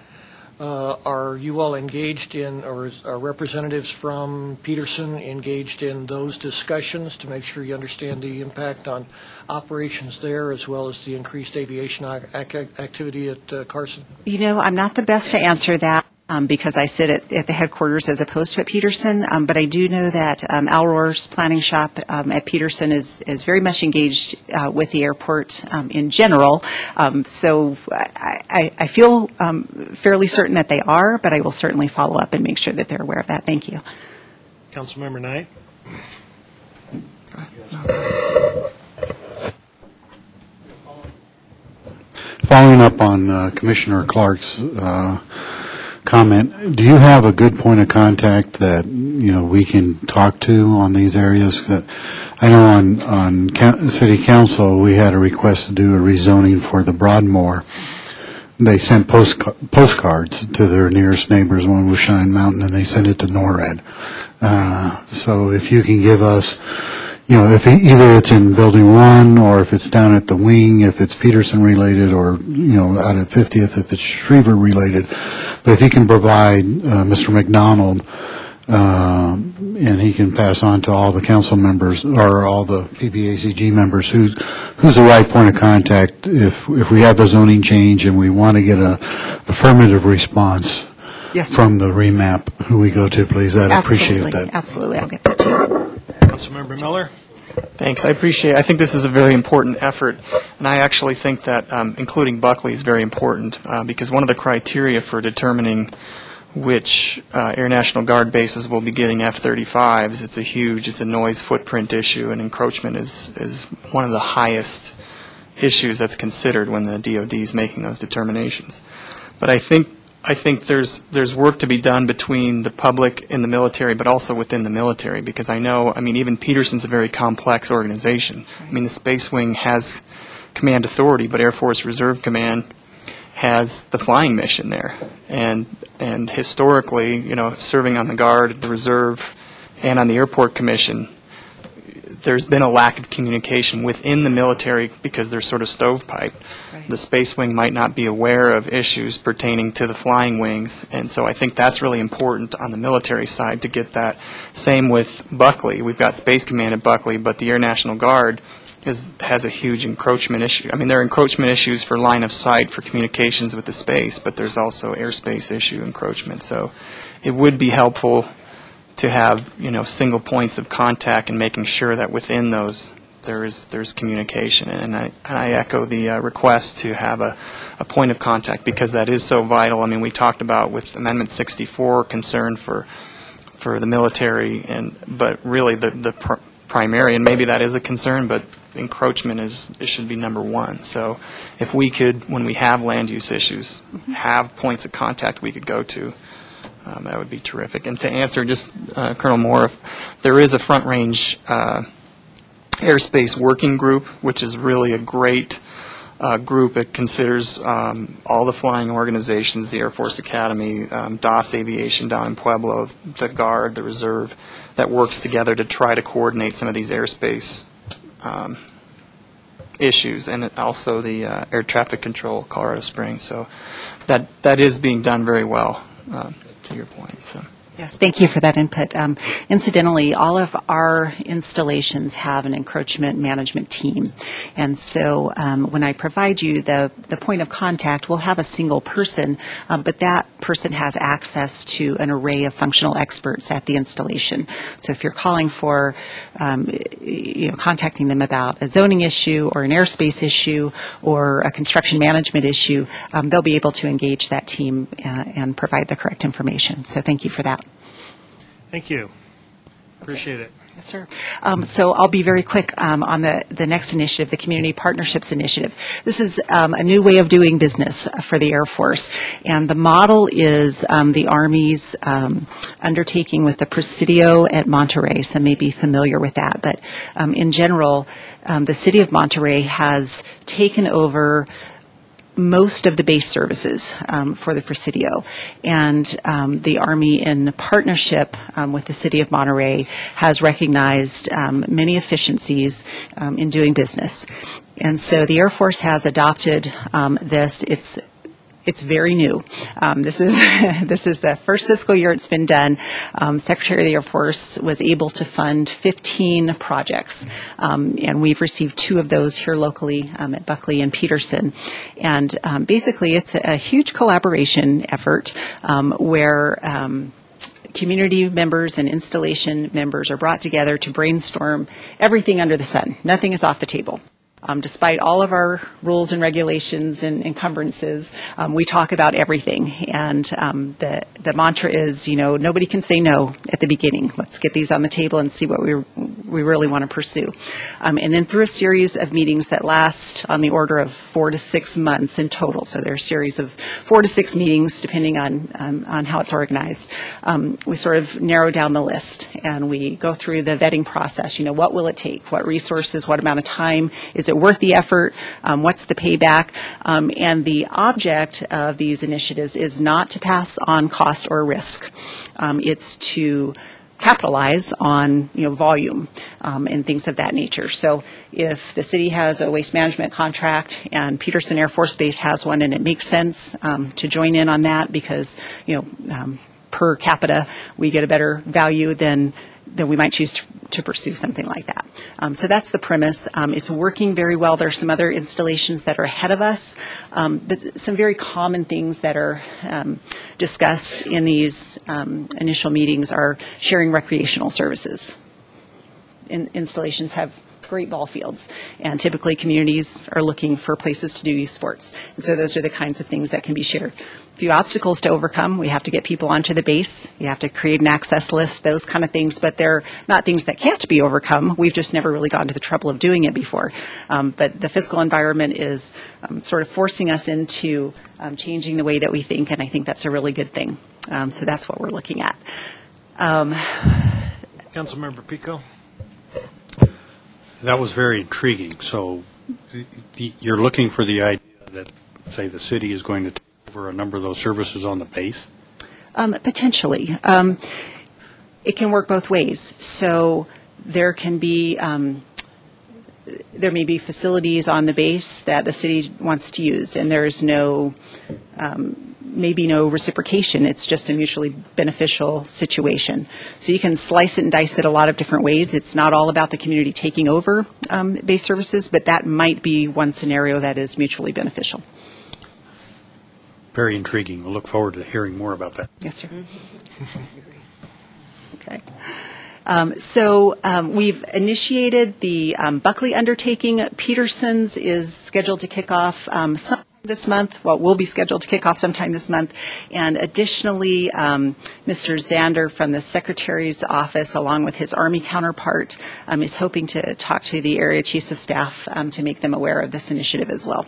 uh, are you all engaged in, or are representatives from Peterson engaged in those discussions to make sure you understand the impact on operations there as well as the increased aviation ac- activity at uh, Carson? You know, I'm not the best to answer that um, because I sit at, at the headquarters as opposed to at Peterson, um, but I do know that um, Al Rohr's planning shop um, at Peterson is, is very much engaged uh, with the airport um, in general. Um, so I, I, I feel um, fairly certain that they are, but I will certainly follow up and make sure that they're aware of that. Thank you. Councilmember Knight? Following up on uh, Commissioner Clark's uh, comment, do you have a good point of contact that, you know, we can talk to on these areas? I know on, on city council, we had a request to do a rezoning for the Broadmoor. They sent postca- postcards to their nearest neighbors, one was Cheyenne Mountain, and they sent it to NORAD. Uh, So if you can give us, you know, if either it's in Building 1, or if it's down at the wing, if it's Peterson related, or, you know, out at 50th, if it's Schriever related. But if he can provide uh, Mr. McDonald, um, and he can pass on to all the council members, or all the PPACG members, who's, who's the right point of contact if, if we have a zoning change and we want to get a affirmative response Yes, sir. from the remap, who we go to, please? I'd appreciate Absolutely. that. Absolutely. I'll get that to you. Councilmember Miller? Thanks, I appreciate, I think this is a very important effort, and I actually think that um, including Buckley is very important, uh, because one of the criteria for determining which uh, Air National Guard bases will be getting F-35s, it's a huge, it's a noise footprint issue, and encroachment is, is one of the highest issues that's considered when the DoD is making those determinations. But I think, I think there's, there's work to be done between the public and the military, but also within the military, because I know, I mean, even Peterson's a very complex organization. I mean, the Space Wing has command authority, but Air Force Reserve Command has the flying mission there. And, and historically, you know, serving on the Guard, the Reserve, and on the Airport Commission, there's been a lack of communication within the military because they're sort of stovepipe. The Space Wing might not be aware of issues pertaining to the flying wings, and so I think that's really important on the military side to get that. Same with Buckley. We've got Space Command at Buckley, but the Air National Guard is, has a huge encroachment issue. I mean, there are encroachment issues for line of sight for communications with the space, but there's also airspace issue encroachment. So it would be helpful to have, you know, single points of contact and making sure that within those there is there's communication, and I and I echo the uh, request to have a, a point of contact because that is so vital. I mean, we talked about with Amendment 64 concern for for the military, and but really the the pr- primary, and maybe that is a concern, but encroachment is it should be number one. So, if we could, when we have land use issues, have points of contact we could go to. Um, that would be terrific. And to answer just uh, Colonel Moore, if there is a Front Range uh, Airspace Working Group, which is really a great uh, group. It considers um, all the flying organizations, the Air Force Academy, um, Doss Aviation down in Pueblo, the Guard, the Reserve, that works together to try to coordinate some of these airspace um, issues, and also the uh, Air Traffic Control, Colorado Springs. So that that is being done very well, um, to your point. So. Yes, thank you for that input. Um, incidentally, all of our installations have an encroachment management team. And so um, when I provide you the, the point of contact, we'll have a single person, um, but that person has access to an array of functional experts at the installation. So if you're calling for, um, you know, contacting them about a zoning issue or an airspace issue or a construction management issue, um, they'll be able to engage that team uh, and provide the correct information. So thank you for that. Thank you. Appreciate it. Yes, sir. Um, so I'll be very quick um, on the, the next initiative, the Community Partnerships Initiative. This is um, a new way of doing business for the Air Force, and the model is um, the Army's um, undertaking with the Presidio at Monterey. Some may be familiar with that, but um, in general, the City of Monterey has taken over most of the base services um, for the Presidio. And um, the Army, in partnership um, with the City of Monterey, has recognized um, many efficiencies um, in doing business. And so the Air Force has adopted um, this. It's it's very new. Um, this is this is the first fiscal year it's been done. Um, Secretary of the Air Force was able to fund 15 projects, um, and we've received two of those here locally um, at Buckley and Peterson. And um, basically, it's a, a huge collaboration effort um, where. Community members and installation members are brought together to brainstorm everything under the sun. Nothing is off the table. Um, despite all of our rules and regulations and encumbrances, um, we talk about everything. And um, the the mantra is, you know, nobody can say no at the beginning. Let's get these on the table and see what we we really want to pursue. Um, and then through a series of meetings that last on the order of four to six months in total. So there are a series of four to six meetings, depending on um, on how it's organized. Um, we sort of narrow down the list and we go through the vetting process. You know, what will it take? What resources? What amount of time? Is it worth the effort? Um, what's the payback? Um, and the object of these initiatives is not to pass on cost or risk. Um, it's to capitalize on you know volume um, and things of that nature. So if the city has a waste management contract and Peterson Air Force Base has one, and it makes sense um, to join in on that because you know um, per capita we get a better value than then we might choose to, to pursue something like that. Um, so that's the premise. Um, it's working very well. There are some other installations that are ahead of us, um, but some very common things that are um, discussed in these um, initial meetings are sharing recreational services. In, installations have great ball fields, and typically communities are looking for places to do youth sports. And so those are the kinds of things that can be shared. Few obstacles to overcome. We have to get people onto the base. You have to create an access list, those kind of things. But they're not things that can't be overcome. We've just never really gone to the trouble of doing it before. Um, but the fiscal environment is um, sort of forcing us into um, changing the way that we think, and I think that's a really good thing. Um, so that's what we're looking at. Um, Councilmember Pico? That was very intriguing. So you're looking for the idea that, say, the city is going to over a number of those services on the base? Um, potentially. Um, it can work both ways. So there can be, um, there may be facilities on the base that the city wants to use, and there is no, um, maybe no reciprocation. It's just a mutually beneficial situation. So you can slice it and dice it a lot of different ways. It's not all about the community taking over um, base services, but that might be one scenario that is mutually beneficial. Very intriguing. We'll look forward to hearing more about that. Yes, sir. Okay. Um, So um, we've initiated the um, Buckley undertaking. Peterson's is scheduled to kick off um, sometime this month, well, will be scheduled to kick off sometime this month. And additionally, um, Mr. Zander from the Secretary's office, along with his Army counterpart, um, is hoping to talk to the area chiefs of staff um, to make them aware of this initiative as well.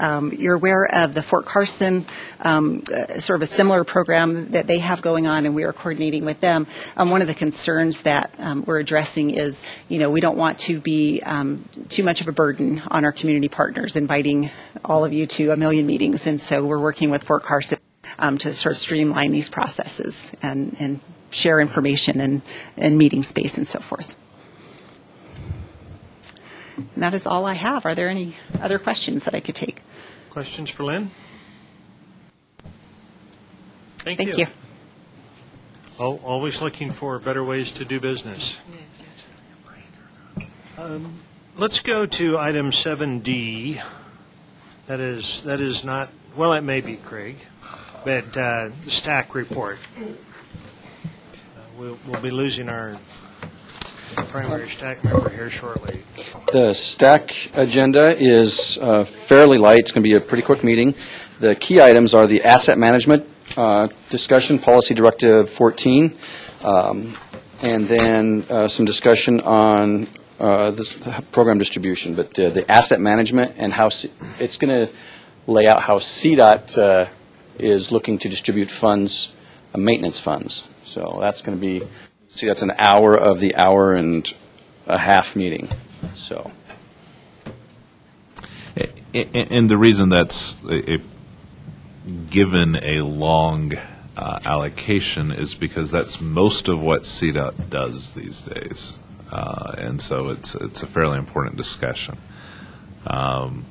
Um, You're aware of the Fort Carson, um, uh, sort of a similar program that they have going on, and we are coordinating with them. Um, One of the concerns that um, we're addressing is, you know, we don't want to be um, too much of a burden on our community partners, inviting all of you to a million meetings, and so we're working with Fort Carson um, to sort of streamline these processes and and share information and and meeting space and so forth. And that is all I have. Are there any other questions that I could take? Questions for Lynn? Thank Thank you. you. Al- Always looking for better ways to do business. Um, Let's go to item 7D. That is, that is not, well, it may be Craig, but uh, the STAC report. Uh, We'll we'll be losing our primary STAC member here shortly. The STAC agenda is uh, fairly light. It's going to be a pretty quick meeting. The key items are the asset management uh, discussion, Policy Directive 14, um, and then uh, some discussion on uh, this program distribution. But uh, the asset management and how, C- it's going to lay out how CDOT uh, is looking to distribute funds, maintenance funds. So that's going to be, see, that's an hour of the hour and a half meeting, so. And the reason that's a, given a long uh, allocation is because that's most of what CDOT does these days. Uh, And so it's, it's a fairly important discussion. Um,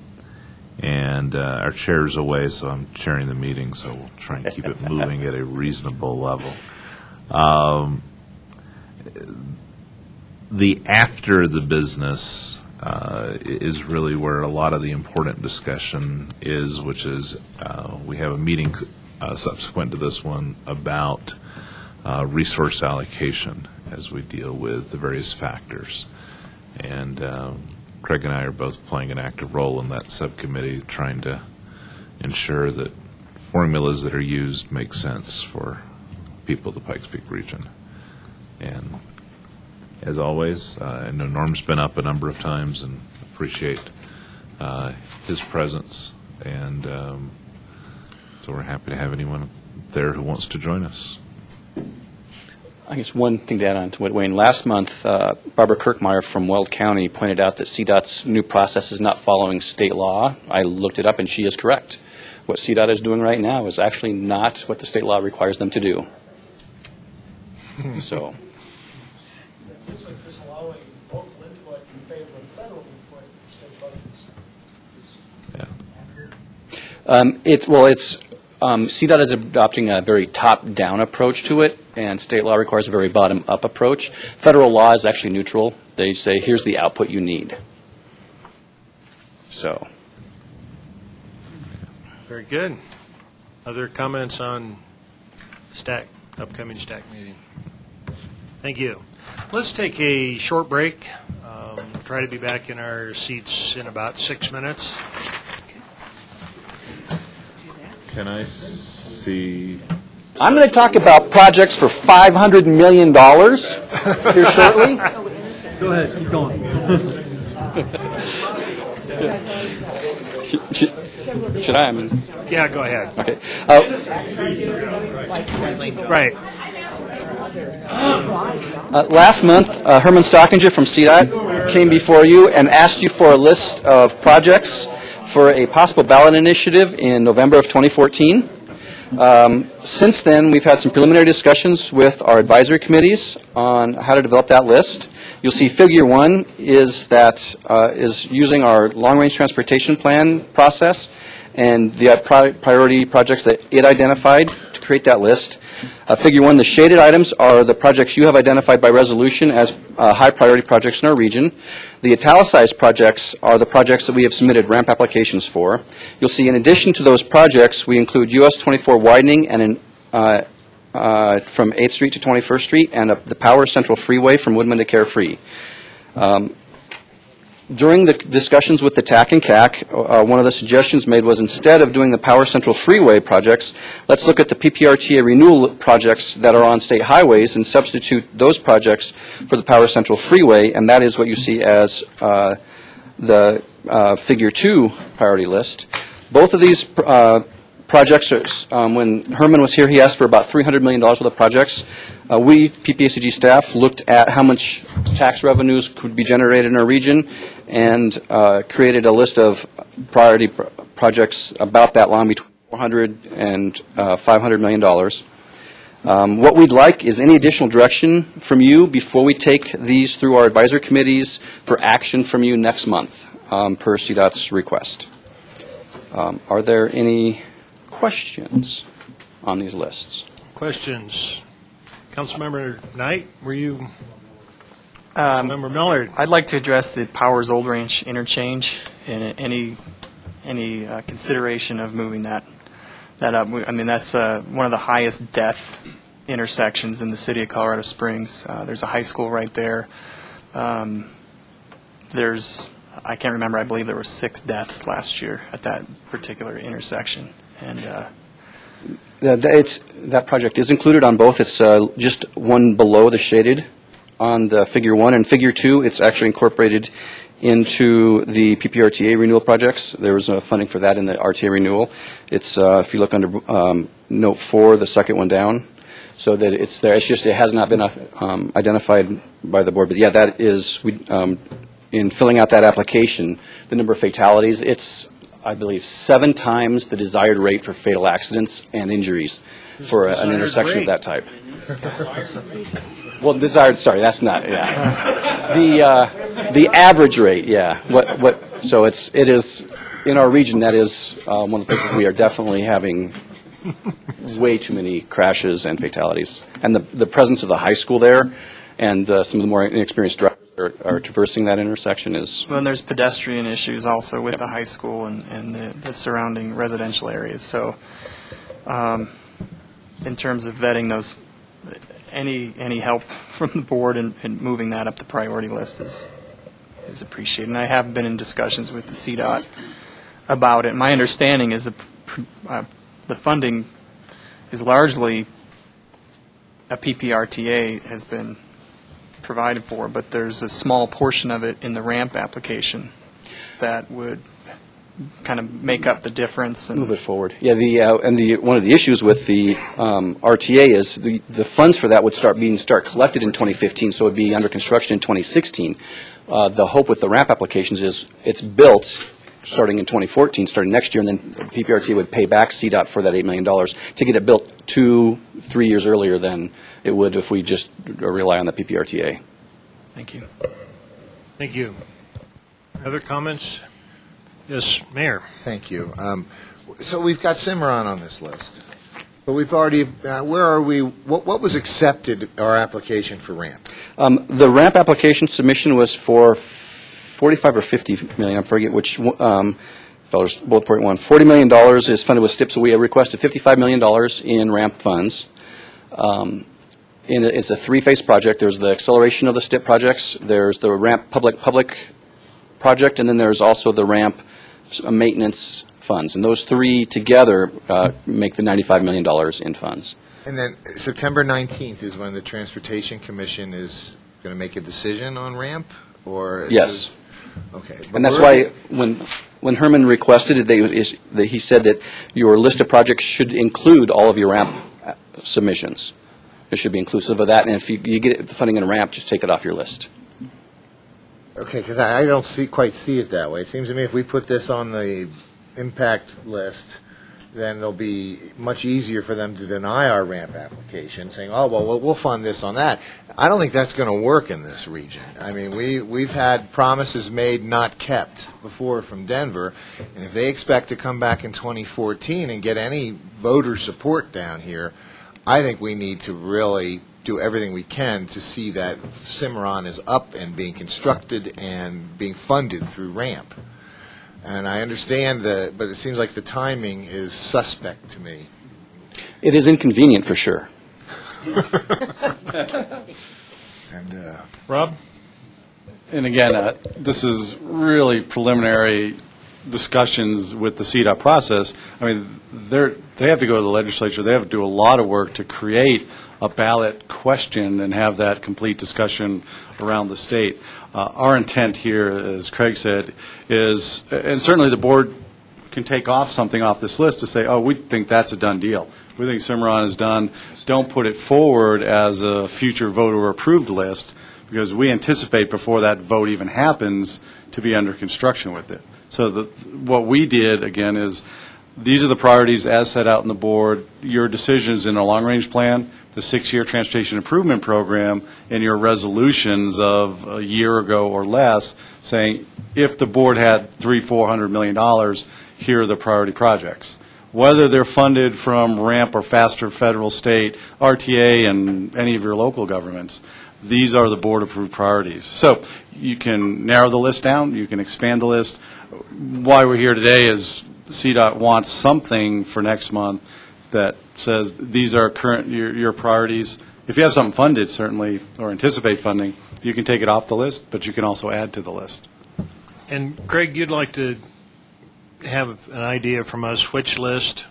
And uh, our chair's away, so I'm chairing the meeting, so we'll try and keep it moving at a reasonable level. Um, The after the business uh, is really where a lot of the important discussion is, which is uh, we have a meeting uh, subsequent to this one about uh, resource allocation as we deal with the various factors. And um, Craig and I are both playing an active role in that subcommittee, trying to ensure that formulas that are used make sense for people of the Pikes Peak region. And as always, uh, I know Norm's been up a number of times and appreciate uh, his presence. And um, so we're happy to have anyone there who wants to join us. I guess one thing to add on to what Wayne, last month, uh, Barbara Kirkmeyer from Weld County pointed out that CDOT's new process is not following state law. I looked it up, and she is correct. What CDOT is doing right now is actually not what the state law requires them to do. So, Looks like this allowing local input in favor of federal input in state budgets. Um, it's, well, it's, um, CDOT is adopting a very top-down approach to it, and state law requires a very bottom-up approach. Federal law is actually neutral. They say, here's the output you need. So. Very good. Other comments on STAC, upcoming STAC meeting? Thank you. Let's take a short break. Um, Try to be back in our seats in about six minutes. Can I see? I'm going to talk about projects for $500 million here shortly. Go ahead, keep going. Should- should- Should I? I mean, Yeah, go ahead. okay. Uh, Right. Uh, Last month, uh, Herman Stockinger from CDOT came before you and asked you for a list of projects for a possible ballot initiative in November of 2014. Um, Since then, we've had some preliminary discussions with our advisory committees on how to develop that list. You'll see Figure 1 is that, uh, is using our long-range transportation plan process and the uh, pri- priority projects that it identified to create that list. Uh, Figure 1, the shaded items are the projects you have identified by resolution as uh, high-priority projects in our region. The italicized projects are the projects that we have submitted ramp applications for. You'll see, in addition to those projects, we include US 24 widening and an uh, uh, from 8th Street to 21st Street, and uh, the Powers Central Freeway from Woodman to Carefree. Um, During the discussions with the TAC and CAC, uh, one of the suggestions made was instead of doing the Powers Central Freeway projects, let's look at the PPRTA renewal projects that are on state highways and substitute those projects for the Powers Central Freeway, and that is what you see as uh, the uh, Figure 2 priority list. Both of these uh, projects, are, um, when Herman was here, he asked for about $300 million worth of projects. Uh, We, PPACG staff, looked at how much tax revenues could be generated in our region and uh, created a list of priority pro- projects about that long, between 400 and uh, 500 million dollars. Um, What we'd like is any additional direction from you before we take these through our advisory committees for action from you next month, um, per CDOT's request. Um, Are there any questions on these lists? Questions? Councilmember Knight, were you, Um, Councilmember Millard? I'd like to address the Powers Old Ranch interchange and any, any uh, consideration of moving that, that up. I mean, that's uh, one of the highest death intersections in the city of Colorado Springs. Uh, There's a high school right there. Um, There's, I can't remember, I believe there were six deaths last year at that particular intersection. And uh, That that it's, that project is included on both. It's uh, just one below the shaded on the Figure 1. And Figure 2, it's actually incorporated into the PPRTA renewal projects. There was uh, funding for that in the RTA renewal. It's, uh, if you look under um, Note 4, the second one down, so that it's there. It's just, it has not been uh, um, identified by the board. But yeah, that is, we, um, in filling out that application, the number of fatalities, it's, I believe, seven times the desired rate for fatal accidents and injuries for a- an Desired intersection of that type. Well, desired, sorry, that's not, yeah. The, uh, the average rate, yeah. What, what, so it's, it is, in our region, that is uh, one of the places we are definitely having way too many crashes and fatalities. And the, the presence of the high school there and uh, some of the more inexperienced drivers are, are traversing that intersection is, Well, and there's pedestrian issues also with the high school and, and the, the surrounding residential areas. So, um, in terms of vetting those, any, any help from the board in, in moving that up the priority list is, is appreciated. And I have been in discussions with the CDOT about it. My understanding is uh, the funding is largely a PPRTA has been provided for, but there's a small portion of it in the ramp application that would kind of make up the difference. and- move it forward. Yeah, the, uh, and the, one of the issues with the um, RTA is the, the funds for that would start being, start collected in 2015, so it would be under construction in 2016. Uh, The hope with the ramp applications is it's built starting in 2014, starting next year, and then PPRT would pay back CDOT for that $8 million to get it built two, three years earlier than it would if we just rely on the PPRTA. Thank you. Thank you. Other comments? Yes, Mayor. Thank you. Um, So we've got Cimarron on this list, but we've already, uh, where are we, what what was accepted, our application for ramp? Um, The ramp application submission was for 45 or 50 million, I forget which, um, dollars, bullet point one. $40 million is funded with STIP, so we requested $55 million in ramp funds. Um, And it's a three-phase project. There's the acceleration of the STIP projects, there's the ramp public-public project, and then there's also the ramp uh, maintenance funds. And those three together uh, make the $95 million in funds. And then September 19th is when the Transportation Commission is going to make a decision on ramp, or? Yes. it- Okay. But And that's why, when, when Herman requested it, they, is, that he said that your list of projects should include all of your ramp uh, submissions. It should be inclusive of that, and if you, you get the funding in ramp, just take it off your list. Okay, because I I don't see, quite see it that way. It seems to me if we put this on the impact list, then it'll be much easier for them to deny our ramp application, saying, oh, well, we'll- we'll fund this on that. I don't think that's going to work in this region. I mean, we, we've had promises made, not kept before from Denver, and if they expect to come back in 2014 and get any voter support down here, I think we need to really do everything we can to see that Cimarron is up and being constructed and being funded through ramp. And I understand the, but it seems like the timing is suspect to me. It is inconvenient, for sure. And, uh, Rob? And again, uh, this is really preliminary discussions with the CDOT process. I mean, they're, they have to go to the legislature, they have to do a lot of work to create a ballot question and have that complete discussion around the state. Uh, Our intent here, as Craig said, is, and certainly the board can take off something off this list to say, oh, we think that's a done deal. We think Cimarron is done. Don't put it forward as a future voter-approved list, because we anticipate before that vote even happens to be under construction with it. So the, what we did, again, is, these are the priorities as set out in the board, your decisions in a long-range plan, the six-year transportation improvement program, in your resolutions of a year ago or less, saying, if the board had three, four hundred million dollars, here are the priority projects. Whether they're funded from RAMP or faster federal, state, RTA, and any of your local governments, these are the board-approved priorities. So you can narrow the list down, you can expand the list. Why we're here today is CDOT wants something for next month that says, these are current, your, your priorities. If you have something funded, certainly, or anticipate funding, you can take it off the list, but you can also add to the list. And Craig, you'd like to have an idea from us which list,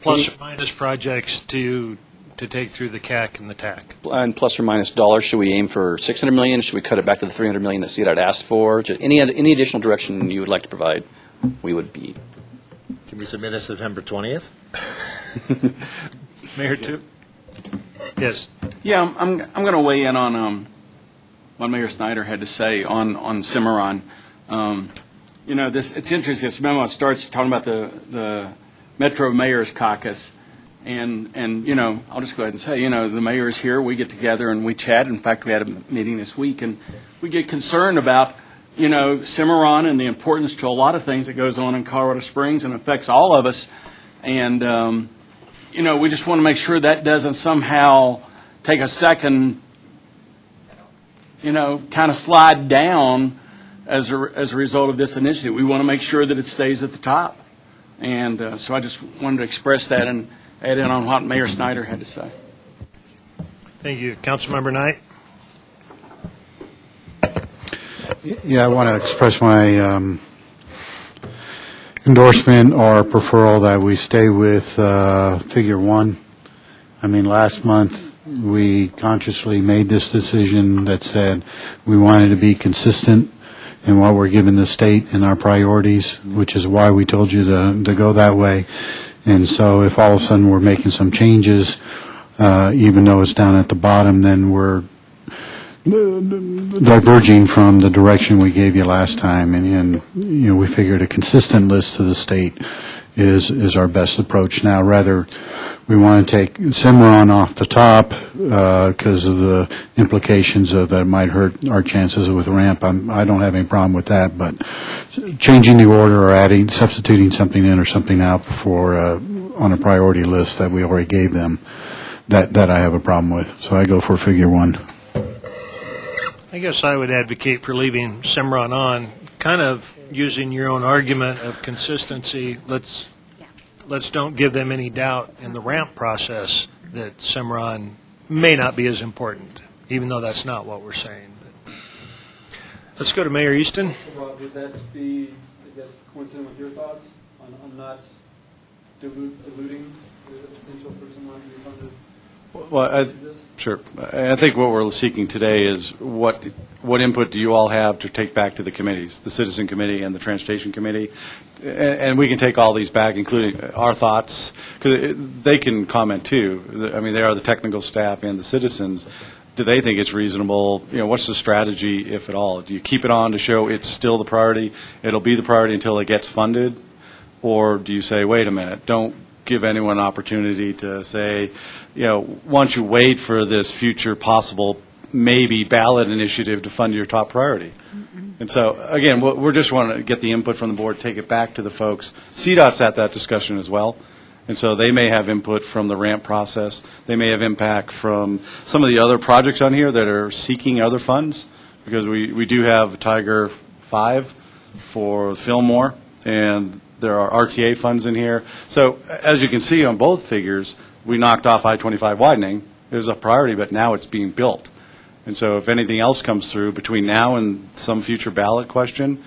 plus or minus projects to, to take through the CAC and the TAC? And plus or minus dollars, should we aim for 600 million? Should we cut it back to the 300 million that CDOT asked for? Any, any additional direction you would like to provide, we would be. Can we submit it September 20th? Mayor, too? Yes. Yeah, I'm, I'm, I'm going to weigh in on um, what Mayor Snyder had to say on, on Cimarron. Um, you know, this, it's interesting, this memo starts talking about the, the Metro Mayor's Caucus. And, and, you know, I'll just go ahead and say, you know, the mayor is here, we get together and we chat. In fact, we had a meeting this week, and we get concerned about, you know, Cimarron and the importance to a lot of things that goes on in Colorado Springs and affects all of us. And, um, you know, we just want to make sure that doesn't somehow take a second, you know, kind of slide down as a, as a result of this initiative. We want to make sure that it stays at the top. And uh, so I just wanted to express that and add in on what Mayor Snyder had to say. Thank you. Councilmember Knight? Yeah, I want to express my um, endorsement or preferral that we stay with uh, figure one. I mean, last month, we consciously made this decision that said we wanted to be consistent in what we're giving the state and our priorities, which is why we told you to, to go that way. And so if all of a sudden we're making some changes, uh, even though it's down at the bottom, then we're diverging from the direction we gave you last time, and, and, you know, we figured a consistent list to the state is, is our best approach now. Rather, we want to take Cimarron off the top because of the implications of that might hurt our chances with ramp. I'm, I don't have any problem with that, but changing the order or adding, substituting something in or something out for, uh, on a priority list that we already gave them, that, that I have a problem with. So I go for figure one. I guess I would advocate for leaving Cimarron on, kind of using your own argument of consistency. Let's, let's don't give them any doubt in the ramp process that Cimarron may not be as important, even though that's not what we're saying. But Let's go to Mayor Easton. Would that be, I guess, coincident with your thoughts on, on not dilu- diluting the potential for someone to be funded? Well, I, sure. I think what we're seeking today is what, what input do you all have to take back to the committees, the Citizen Committee and the Transportation Committee? And we can take all these back, including our thoughts, because they can comment too. I mean, they are the technical staff and the citizens. Do they think it's reasonable? You know, what's the strategy, if at all? Do you keep it on to show it's still the priority, it'll be the priority until it gets funded? Or do you say, wait a minute, don't give anyone an opportunity to say, you know, why don't you wait for this future possible, maybe ballot initiative to fund your top priority? Mm-hmm. And so, again, we're we're just wanting to get the input from the board, take it back to the folks. CDOT's at that discussion as well, and so they may have input from the ramp process. They may have impact from some of the other projects on here that are seeking other funds, because we, we do have Tiger Five for Fillmore, and there are RTA funds in here. So as you can see on both figures, we knocked off I-25 widening, It was a priority, but now it's being built. And so if anything else comes through between now and some future ballot question,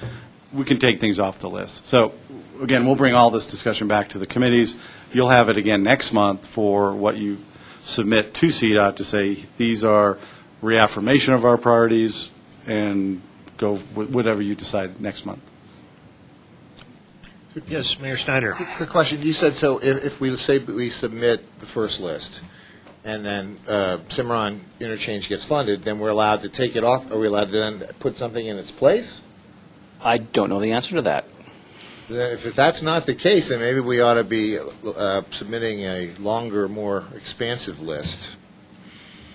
we can take things off the list. So, again, we'll bring all this discussion back to the committees. You'll have it again next month for what you submit to CDOT to say, these are reaffirmation of our priorities, and go with whatever you decide next month. Yes, Mayor Snyder. Quick question. You said, so if, if we say we submit the first list, and then uh, Cimarron interchange gets funded, then we're allowed to take it off? Are we allowed to then put something in its place? I don't know the answer to that. Then If that's not the case, then maybe we ought to be uh, submitting a longer, more expansive list.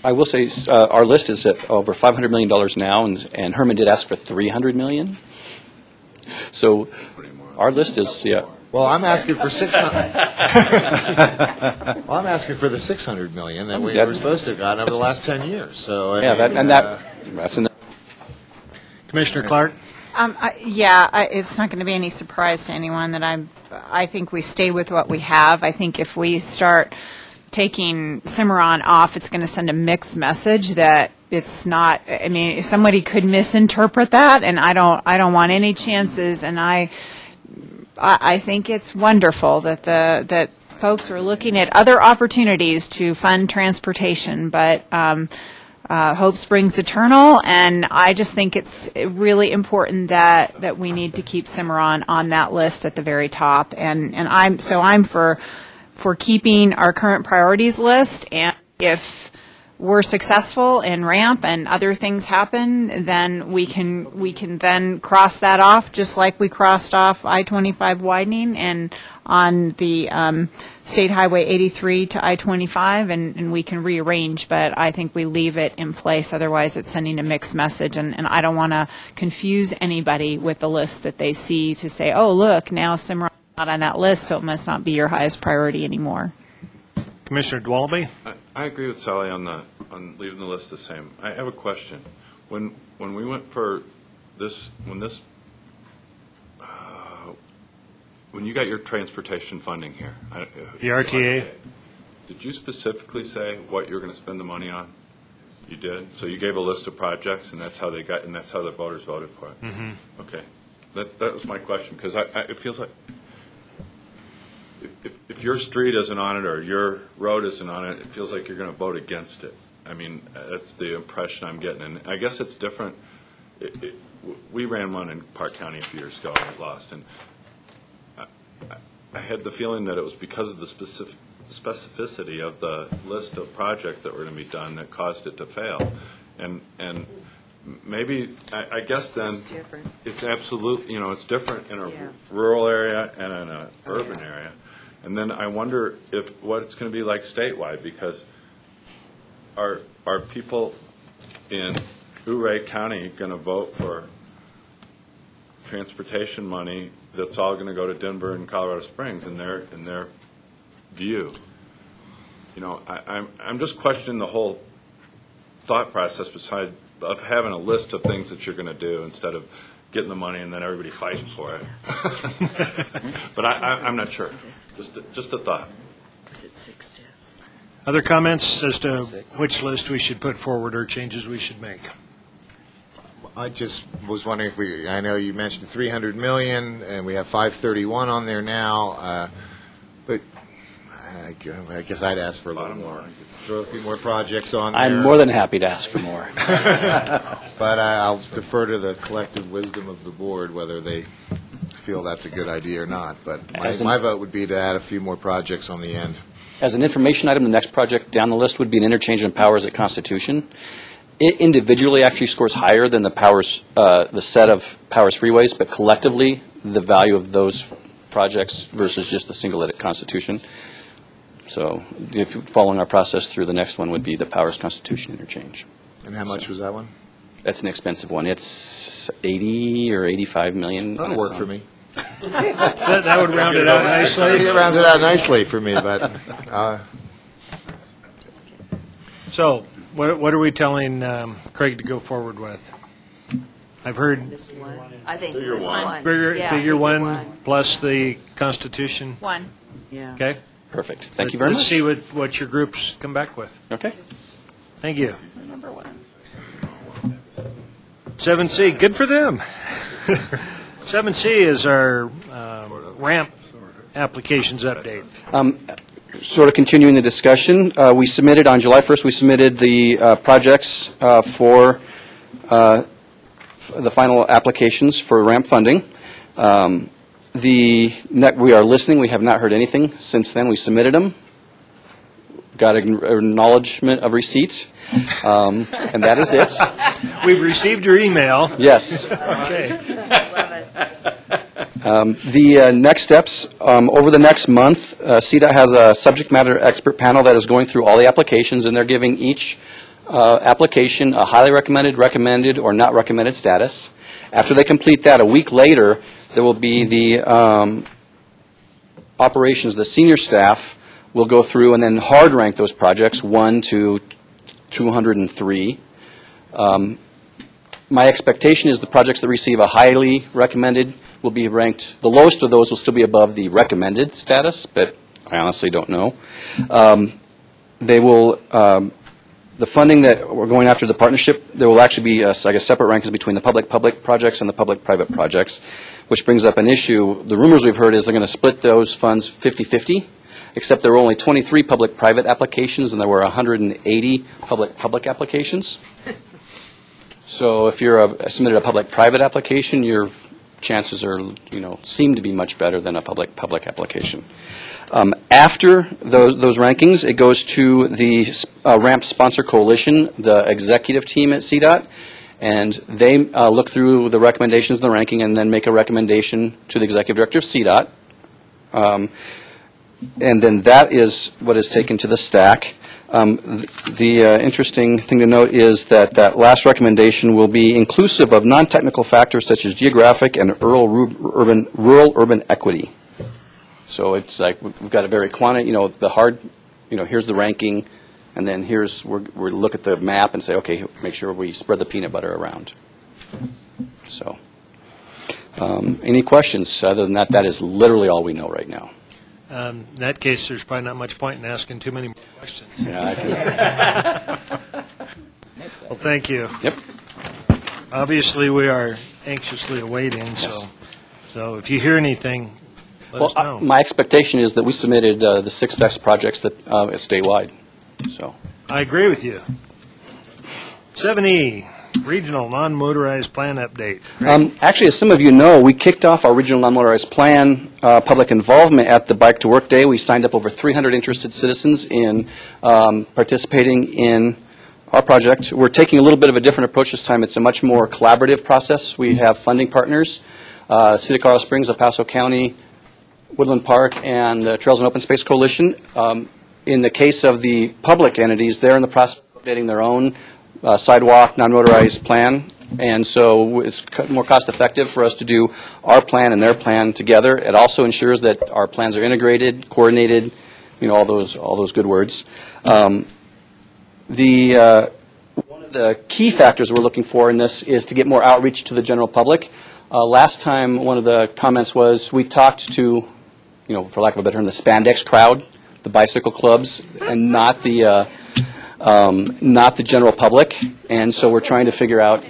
I will say, uh, our list is at over $500 million now, and and Herman did ask for 300 million. So our list is, yeah. Well, I'm asking for 600. Well, I'm asking for the 600 million that we Yeah. were supposed to have gotten over the last 10 years, so. I Yeah, that- and uh, that, that's enough. Commissioner Clark? Um, I- Yeah, I- it's not going to be any surprise to anyone that I'm, I think we stay with what we have. I think if we start taking Cimarron off, it's going to send a mixed message that it's not, I mean, somebody could misinterpret that, and I don't, I don't want any chances, and I, I think it's wonderful that the, that folks are looking at other opportunities to fund transportation, but um, uh, hope springs eternal, and I just think it's really important that, that we need to keep Cimarron on that list at the very top. And, and I'm, so I'm for, for keeping our current priorities list, and if we're successful in ramp and other things happen, then we can, we can then cross that off, just like we crossed off I-25 widening and on the um, State Highway 83 to I-25, and, and we can rearrange, but I think we leave it in place, otherwise it's sending a mixed message, and, and I don't want to confuse anybody with the list that they see to say, oh, look, now Cimarron's not on that list, so it must not be your highest priority anymore. Commissioner Dowaliby? I- agree with Sallie on the, on leaving the list the same. I have a question. When, when we went for this, when this, uh, when you got your transportation funding here. I- uh, The RTA? Did you specifically say what you're going to spend the money on? You did? So you gave a list of projects, and that's how they got, and that's how the voters voted for it? Mhm. Okay. That, that was my question, because I, I, it feels like, if, if your street isn't on it, or your road isn't on it, it feels like you're going to vote against it. I mean, that's the impression I'm getting, and I guess it's different. It, it, we ran one in Park County a few years ago, and lost, and I, I- had the feeling that it was because of the specific, specificity of the list of projects that were going to be done that caused it to fail. And, and maybe, I, I guess then, It's different. it's absolute, you know, it's different in a Yeah. rural area and in an oh, urban area. And then I wonder if, what it's going to be like statewide, because are, are people in Ouray County going to vote for transportation money that's all going to go to Denver and Colorado Springs in their, in their view? You know, I, I'm, I'm just questioning the whole thought process beside, of having a list of things that you're going to do instead of getting the money and then everybody fighting for it. But I, I, I'm not sure. Just, a- just a thought. Was it six deaths? Other comments as to which list we should put forward or changes we should make? I just was wondering if we, I know you mentioned 300 million, and we have 531 on there now, uh, but I gu- I guess I'd ask for a little more. Throw a few more projects on there. I'm more than happy to ask for more. But I- I'll defer to the collective wisdom of the board, whether they feel that's a good idea or not. But my As in- my vote would be to add a few more projects on the end. As an information item, the next project down the list would be an interchange in powers at Constitution. It individually actually scores higher than the powers, uh, the set of powers freeways, but collectively, the value of those projects versus just the single at Constitution. So if, following our process through, the next one would be the powers Constitution interchange. And how much was that one? That's an expensive one. It's 80 or 85 million. That'll work for me. That that would round it out nicely. It rounds it out nicely for me, but uh, So, what, what are we telling um, Craig to go forward with? I've heard List one? I think figure list one, one. figure, Yeah, figure figure one plus the Constitution. One. Yeah. Okay. Perfect. Thank you very Let's much. see what, what your groups come back with. Okay. Thank you. Number one. Seven C, good for them. Seven C is our um, ramp applications update. Um, Sort of continuing the discussion, uh, we submitted, on July 1st, we submitted the uh, projects uh, for uh, f- the final applications for ramp funding. Um, The, net- we are listening, we have not heard anything since then, we submitted them, got an acknowledgement of receipt, um, and that is it. We've received your email. Yes. Okay. Um, The uh, next steps, um, over the next month, uh, CDOT has a subject matter expert panel that is going through all the applications, and they're giving each uh, application a highly recommended, recommended, or not recommended status. After they complete that, a week later, there will be the um, operations, the senior staff will go through and then hard rank those projects, 1 to 203. Um, My expectation is the projects that receive a highly recommended will be ranked, the lowest of those will still be above the recommended status, but I honestly don't know. Um, They will, um, the funding that we're going after the partnership, there will actually be, uh, I guess, separate rankings between the public-public projects and the public-private projects, which brings up an issue. The rumors we've heard is they're going to split those funds 50/50, except there were only 23 public-private applications and there were 180 public-public applications. So if you're a- submitted a public-private application, your chances are, you know, seem to be much better than a public-public application. Um, After those those rankings, it goes to the uh, RAMP Sponsor Coalition, the executive team at CDOT, and they uh, look through the recommendations in the ranking and then make a recommendation to the executive director of CDOT. Um, And then that is what is taken to the STAC. Um, th- The uh, interesting thing to note is that that last recommendation will be inclusive of non-technical factors such as geographic and rural urban, rural-urban equity. So it's like, we- we've got a very quanti, you know, the hard, you know, here's the ranking, and then here's, we're, we look at the map and say, okay, make sure we spread the peanut butter around. So, um, any questions? Other than that, that is literally all we know right now. Um, In that case, there's probably not much point in asking too many more questions. Yeah, I Well, thank you. Yep. Obviously, we are anxiously awaiting, so, so if you hear anything, let Well, us know. uh, my expectation is that we submitted uh, the six best projects that, uh, statewide, so. I agree with you. 7E, Regional Non-Motorized Plan Update. Um, Actually, as some of you know, we kicked off our regional non-motorized plan, uh, public involvement at the Bike to Work Day. We signed up over 300 interested citizens in um, participating in our project. We're taking a little bit of a different approach this time. It's a much more collaborative process. We have funding partners, uh, City of Colorado Springs, El Paso County, Woodland Park, and the Trails and Open Space Coalition. Um, In the case of the public entities, they're in the process of updating their own uh, sidewalk, non-motorized plan, and so it's more cost-effective for us to do our plan and their plan together. It also ensures that our plans are integrated, coordinated, you know, all those, all those good words. Um, The, uh, one of the key factors we're looking for in this is to get more outreach to the general public. Uh, Last time, one of the comments was, we talked to, you know, for lack of a better term, the spandex crowd, the bicycle clubs, and not the, uh, um, not the general public. And so we're trying to figure out,